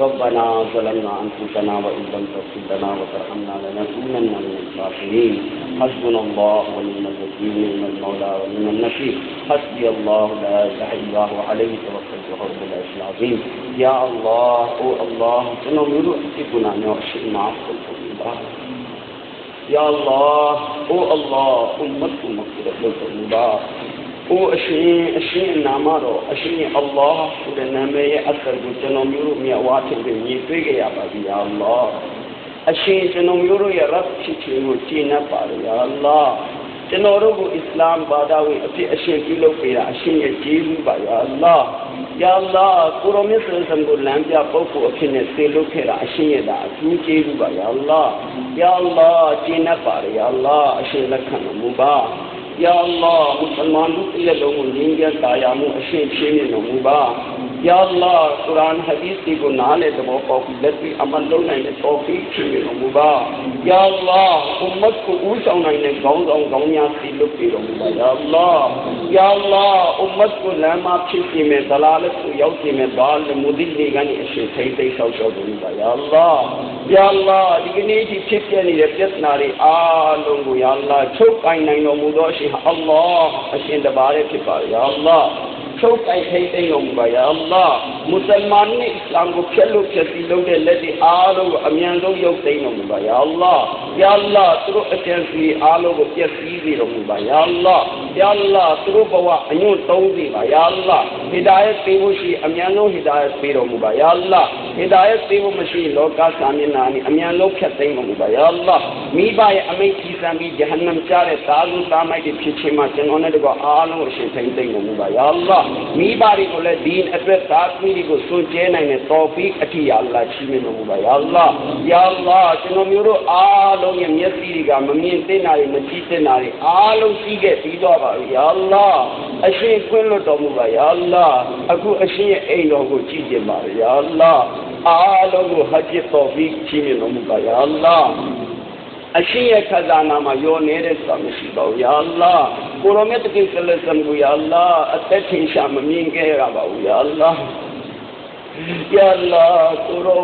ربنا ظلمنا أنفسنا وإن لم تغفر لنا وترحمنا لنكونن من الخاسرين. حسبنا الله ونعم الوكيل نعم المولى ونعم النصير. حسبي الله لا إله إلا هو عليه توكلت رب العرش العظيم. يا الله أو الله تنور احسبنا نوحشنا الله. يا الله أو الله امت مغفرة للذنوبات أو اشني اشني نامارو اشني الله وده نامي اثر جو جنوم يورو ميا واتر بني بيجي يا بابي يا الله اشني جنوم يورو يا رب شي شي نو تي نا بار يا الله ကျွန်တော်တို့ကိုအစ္စလာမ်ဘာသာဝင်အဖြစ်အရှင်ပြုလုပ်ပေးတာအရှင်ရဲ့ကျေးဇူးပါယာအလ္လာယာအလ္လာကိုရောမြတ်ဆန်ဆန်ကိုလမ်းပြပုဂ္ဂိုလ်အဖြစ်နဲ့ဆေလွတ်ခဲ့တာအရှင်ရဲ့တာအထူးကျေးဇူးပါယာအလ္လာယာအလ္လာကျင့်တ်ပါယာအလ္လာအရှင်လက်ခံတော်မူပါယာအလ္လာမုစလမန်တို့ရဲ့လုံးကိုငြင်းကြတာယာမှုအရှင်ဖြစ်နေတော်မူပါယာအလ္လာကုရ်အာန်ဟဒီသ်ကိုနားလည်သဘောပေါက်ပြီးလက်ပြီးအမှန်လုံးနိုင်တဲ့တော်ဖီဖြစ်နေတော်မူပါ ယာအလ္လာဥမ္မတ်ကိုဦးဆောင်နိုင်တဲ့ခေါင်းဆောင်ကောင်းများစီလွတ်ပြီးတော်မူပါယာအလ္လာယာအလ္လာဥမ္မတ်ကိုလမ်းမဖြစ်စေမဲ့ဒလာလတ်ကိုရောက်စေမဲ့ဘာလမူဒီတွေကနေအရှင်ထိတ်သိမ်းဆောက်ရှောက်တော်မူပါ ယာအလ္လာယာအလ္လာဒီကနေ့ဒီဖြစ်ပြနေတဲ့ပြဿနာတွေအားလုံးကိုယာအလ္လာချုပ်ကိုင်နိုင်တော်မူသောအရှင်အလ္လာအရှင်တပါးရဲ့ဖြစ်ပါယာအလ္လာချုပ်ကိုင်ထိတ်သိမ်းတော်မူပါယာအလ္လာမုစလမန်နဲ့အစ္စလာမ်ကိုဖျက်လို့ဖျက်ဆီးလုပ်တဲ့လက်တွေအားလုံးကိုအမြန်ဆုံးရုပ်သိမ်းတော်မူပါယာအလ္လာယာအလ္လာသူတို့အကျဉ်းစီအားလုံးကိုပျက်စီးစေတော်မူပါယာအလ္လာယာအလ္လာသူတို့ဘဝအညွတ်သုံးစေပါယာအလ္လာဟီဒါယတ်ပေးဖို့ရှိအမြန်ဆုံးဟီဒါယတ်ပေးတော်မူပါယာအလ္လာဟီဒါယတ်ပေးဖို့မရှိလောကစာမျက်နှာနဲ့အမြန်ဆုံးဖြတ်သိမ်းတော်မူပါယာအလ္လာမိဘရဲ့အမိတ်ကြီးစံပြီးဂျဟန္နမ်ကျတဲ့သာလူသားမိုက်တွေဖြစ်ခြင်းမှာကျွန်တော်နဲ့တကွာအားလုံးကိုရှင်ထိန်သိမ်းတော်မူပါယာအလ္လာမိဘတွေကိုလည်းဒီအတွက်သားသမီးတွေကိုစွန့်ကြဲနိုင်တဲ့တော်ဖီအထီယာအလ္လာချီးမြှင့်တော်မူပါယာအလ္လာယာအလ္လာကျွန်တော်မျိုးတို့အားလုံးရဲ့မျက်စိတွေကမမြင်သိတာတွေမကြည့်သိတာတွေအားလုံးရှိခဲ့ပြီးတော့ပါယာအလ္လာအရှင်ခွင့်လွတ်တော်မူပါယာအလ္လာအခုအရှင်ရဲ့အိမ်တော်ကိုကြည့်ကြပါယာအလ္လာအားလုံးကိုဟဂျ်တော်ဖီချီးမြှင့်တော်မူပါယာအလ္လာအရှင်ရဲ့ခဇာနာမှာယောနေတဲ့ဆိုတာမရှိပါဘူးယာအလ္လာကိုရောမြတ်ကိစ္စလက်စံကိုယာအလ္လာအသက်ထင်ရှားမမြင်ခဲ့ရပါဘူးယာအလ္လာယာအလ္လာကိုရော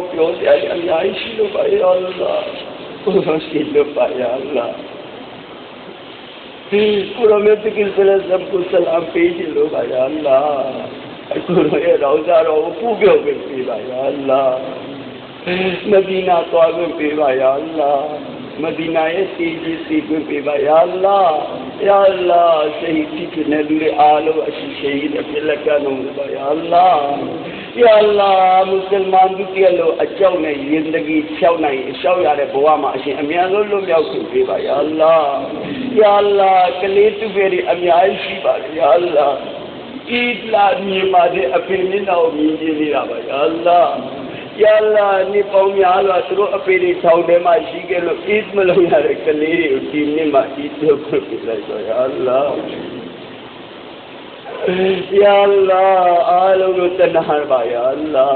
ပြောစရာအများကြီးရှိလို့ပါယာအလ္လာကိုရောရှိလို့ပါယာအလ္လာကိုရမေတကိစလဇမ်ကိုဆလမ်ပေးချင်လို့ပါယာအလ္လာအခုတော့ရဲ့တော့ကြတော့ပူပြောက်ပေးပါယာအလ္လာမဒီနာသွားခွင့်ပေးပါယာအ လ္လာမဒီနာရဲ့စီကြီးစီခွင့်ပေးပါယာအလ္လာယာအလ္လာရှိတိဖြစ်နေလူတွေအားလုံးအရှိရှိတဲ့ပြလက်ကလုံးပါယာအလ္လာယာအလ္လာမွတ်စလမန်တို့ရဲ့လိုအကြောင်းနဲ့ယဉ်တကြီးဖြောက်နိုင်ရှောက်ရတဲ့ဘဝမှာအရှင်အမြန်ဆုံးလွတ်မြောက်ခွင့်ပေးပါယာအလ္လာယာအလ္လာကလေးသူတွေအများကြီးရှိပါလေယာအလ္လာဣလာမြင်ပါတဲ့အဖေမျက်နှာကိုမြင်ကြည့်နေတာပါယာအလ္လာယာလာနေပေါင်းများစွာသူတို့အဖေတွေထောင်ထဲမှာရှိခဲ့လို့ဣမလုံးရတဲ့ကလေးတွေကိုဒီနေ့မှဣထုတ်ခွင့်ပြုလိုက်တော့ယာလာယာလာအားလုံးကိုတဏှာပါယာလာ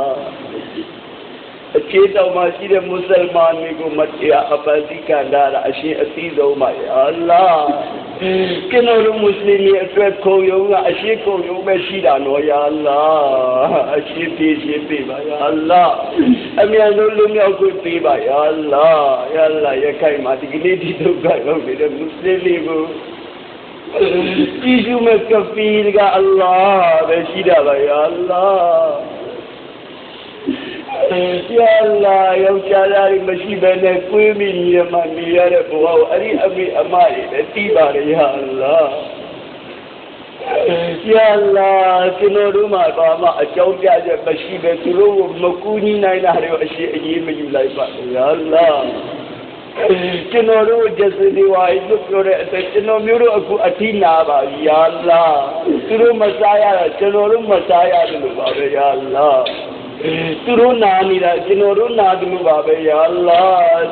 အခြေတော်မှာရှိတဲ့မွတ်စလမန်တွေကိုမတရားအပတိကန္တာအရှင်အသီးဆုံးပါယာလာ ကျွန်တော်တို့မွတ်စလင်တွေအတွက်ခုံရုံးကအရှိခုံရုံးပဲရှိတာနော်ယာလာအရှိပြေးရှိပြေးပါယာလာအမြန်ဆုံးလူမျိုးကိုပြေးပါယာလာယာလာရခိုင်မှာဒီကနေ့ဒီဒုက္ခရောက်နေတဲ့မွတ်စလင်တွေကိုဒီကျူမကဖီးကအလ္လာဟ်ပဲရှိတာပါယာလာ ယာလာယောက်ျားသားတွေမရှိဘဲနဲ့ကိုယ်မိညီမနေရတဲ့ဘဝကိုအဲ့ဒီအမေအမတွေလည်းတီးပါရယာလာယာလာကျွန်တော်တို့မှာဘာမှအကြောင်းပြချက်မရှိပဲသူတို့ကိုမကူညီနိုင်တာတွေအရှိအရေးမယူလိုက်ပါယာလာကျွန်တော်တို့ကျစဒီဝါဤလို့ပြောတဲ့အတိုင်းကျွန်တော်မျိုးတို့အခုအထိနာပါယာလာသူတို့မစားရတာကျွန်တော်တို့မစားရတယ်လို့ပါပဲယာလာ သူတို့နာနေတာကျွန်တော်တို့နာတယ်လို့ပါပဲယာလာ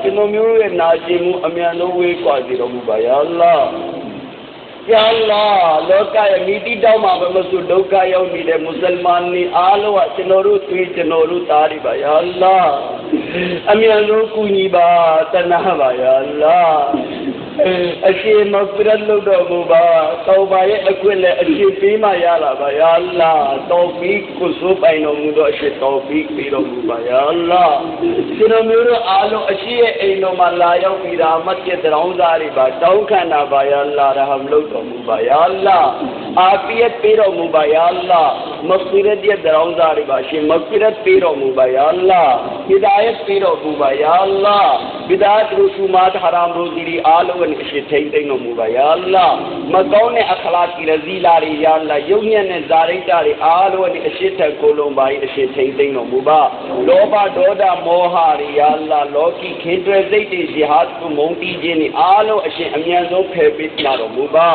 ကျွန်တော်မျိုးရဲ့နာကျင်မှုအမြန်ဆုံးဝေးကွာစေတော်မူပါယာလာယာလာလောကရဲ့မိတိတောင်းမှာပဲမဆိုဒုက္ခရောက်နေတဲ့မွတ်စလမန်တွေအားလုံးကကျွန်တော်တို့သွေးကျွန်တော်တို့သားတွေပါယာလာအမြန်ဆုံးကူညီပါတနာပါယာလာ အရှိမဖရတ်လို့တော့ဘူပါတောပါရဲ့အခွင့်နဲ့အရှိပေးမှရလာပါယာလာတောဖီကိုစိုးပိုင်တော်မူတော့အရှိတောဖီပေးတော်မူပါယာလာကျွန်တော်မျိုးတို့အားလုံးအရှိရဲ့အိမ်တော်မှာလာရောက်ပြီးတာမတ်တဲ့တောင်းစားတွေပါတောင်းခံတာပါယာလာရဟမ်လို့တော်မူပါယာလာအာဖီယတ်ပေးတော်မူပါယာလာမဖီရတ်ရဲ့တောင်းစားတွေပါရှင်မဖီရတ်ပေးတော်မူပါယာလာဟိဒါယတ်ပေးတော်မူပါယာလာဘိဒါတ်ရူရှူမတ်ဟရမ်ရိုဇီအားလုံးနဲ့အရှိထိမ့်သိမ့်တော်မူပါယာလာမကောင်းတဲ့အခလာကီရဇီလာတွေယာလာယုံညံ့တဲ့ဇာရိတ္တတွေအားလုံးနဲ့အရှိထက်ကိုလုံးပါအရှိထိမ့်သိမ့်တော်မူပါလောဘဒေါသမောဟတွေယာလာလောကီခေတွယ်စိတ်တွေဂျီဟာတ်ကိုမုန်းတီးခြင်းတွေအားလုံးအရှင်အမြန်ဆုံးဖယ်ပေးလာတော်မူပါ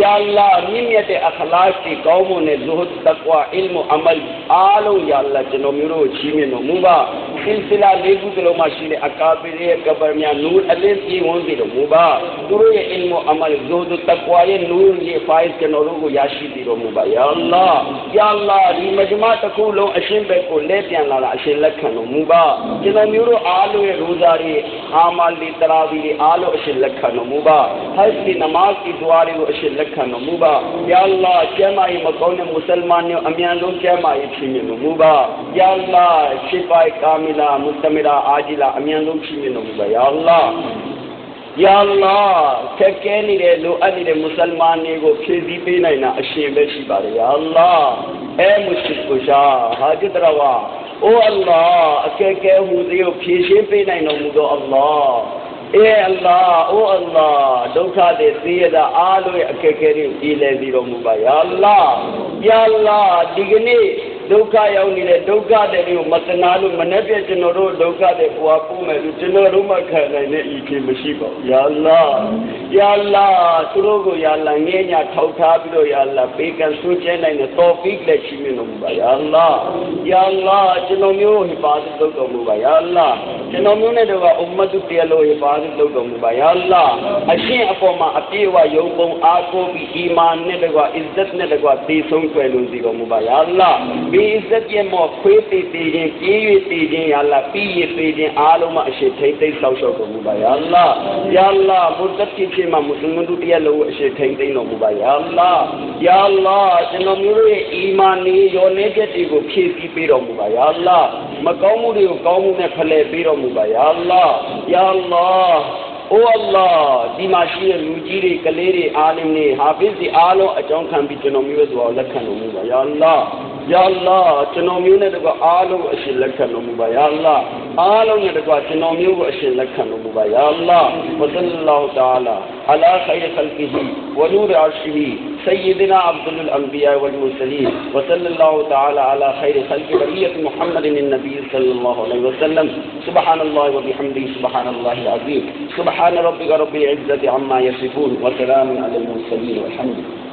ယာလာမြင့်မြတ်တဲ့အခလာတွေကောင်းမွန်တဲ့ဇုဟ်တကွာအင်မအမလ်အားလုံးယာလာကျွန်တော်မျိုးတို့ချီးမြှင့်တော်မူပါဆင်စလာလေးခုစလုံးမှာရှိတဲ့အကာပီရဲ့ကဘာမြနူအလင်းကြီးဝန်စီတော်မူပါသူတို့ရဲ့အင်မအမလ်ဇုဟ်တကွာရဲ့နူရဲ့ဖိုင်ကျွန်တော်တို့ကိုရရှိပြီးတော်မူပါယာအလ္လာယာအလ္လာဒီမဂျမတစ်ခုလုံးအရှင်ဘက်ကိုလဲပြန်လာတာအရှင်လက်ခံတော်မူပါကျွန်တော်မျိုးတို့အားလုံးရဲ့ရိုဇာတွေအာမလီတရာဗီတွေအားလုံးအရှင်လက်ခံတော်မူပါဟတ်ဒီနမတ်ဒီဒွါတွေကိုအရှင်လက်ခံတော်မူပါယာအလ္လာကျမ်းမာရေးမကောင်းတဲ့မွတ်စလမန်တွေအမြန်ဆုံးကျမ်းမာရေးဖြစ်မြင်တော်မူပါယာအလ္လာရှိပိုင်ကာမီလာမုတမီလာအာဂျီလာအမြန်ဆုံးဖြစ်မြင်တော်မူပါယာအလ္လာ ယာလာခက်ခဲနေတဲ့လိုအပ်နေတဲ့မွတ်စလမန်တွေကိုဖြည့်ဆည်းပေးနိုင်တာအရှင်ပဲရှိပါတယ်ယာလာအဲမုရှစ်ကိုရှာဟာဂျဒရဝါအိုအလ္လာအကဲကဲ ဟူသည်ကိုဖြည့်ရှင်းပေးနိုင်တော်မူသောအလ္လာအေးအလ္လာအိုအလ္လာဒုက္ခတွေသိရတာအားလုံးရဲ့အခက်အခဲတွေပြည်လဲပြီးတော်မူပါယာလာယာလာဒီကနေ့ဒုက္ခရောက်နေတဲ့ဒုက္ခတွေကိုမတနာလို့မနှက်ပြကျွန်တော်တို့ဒုက္ခတွေပွားပို့မယ်လို့ကျွန်တော်တို့မှခံနိုင်တဲ့ဤဖြစ်မရှိပါဘူးယာလာယာလာသူတို့ကိုယာလာငဲ့ညာထောက်ထားပြီးတော့ယာလာပေးကံဆွကျဲနိုင်တဲ့တော်ဖီလက်ရှိမြင်တော်မူပါယာလာယာလာကျွန်တော်မျိုးဟိပါဒ်လုပ်တော်မူပါယာလာကျွန်တော်မျိုးနဲ့တော့အုမ္မတုတရားလို့ဟိပါဒ်လုပ်တော်မူပါယာလာအရှင်အပေါ်မှာအပြည့်အဝယုံပုံအားကိုးပြီးအီမန်နဲ့တကွာအစ္စတ်နဲ့တကွာသိဆုံးွယ်လို့စီတော်မူပါယာလာဘေးစက်ပြမောခွေးတည်တည်ခြင်းပြေး၍တည်ခြင်းယာလာပြီးရပေခြင်းအားလုံးမှာအရှိထိမ့်သိမ့်ဆောက်ရှောက်တော်မူပါယာလာယာလာဘုဒ္ဓဖြစ်ဖြစ်မှာမွတ်စလင်တို့တရားလုံးအရှိထိမ့်သိမ့်တော်မူပါယာလာယာလာကျွန်တော်မျိုးရဲ့အီမာနီယောနေချက်တွေကိုဖြည့်ဆည်းပေးတော်မူပါယာလာမကောင်းမှုတွေကိုကောင်းမှုနဲ့ဖလှယ်ပေးတော်မူပါယာလာယာလာအိုးအလ္လာဒီမှာရှိတဲ့လူကြီးတွေကလေးတွေအားလုံးနဲ့ဟာဖစ်ဒီအားလုံးအကြောင်းခံပြီးကျွန်တော်မျိုးရဲ့သူအောင်လက်ခံတော်မူပါယာအလ္ လာယာအလ္လာကျွန်တော်မျိုးနဲ့တကွအားလုံးအရှင်လက်ခံတော်မူပါယာအလ္လာအားလုံးနဲ့တကွကျွန်တော်မျိုးကိုအရှင်လက်ခံတော်မူပါယာအလ္လာဝဆလ္လာဟူတာလာအလာခိုင်ခလ်ကီဟီဝနူရအရှိဟီ سيدنا عبد الأنبياء والمرسلين وصلى الله تعالى على خير خلق برية محمد النبي صلى الله عليه وسلم سبحان الله وبحمده سبحان الله العظيم سبحان ربك رب العزة عما يصفون وسلام على المرسلين والحمد لله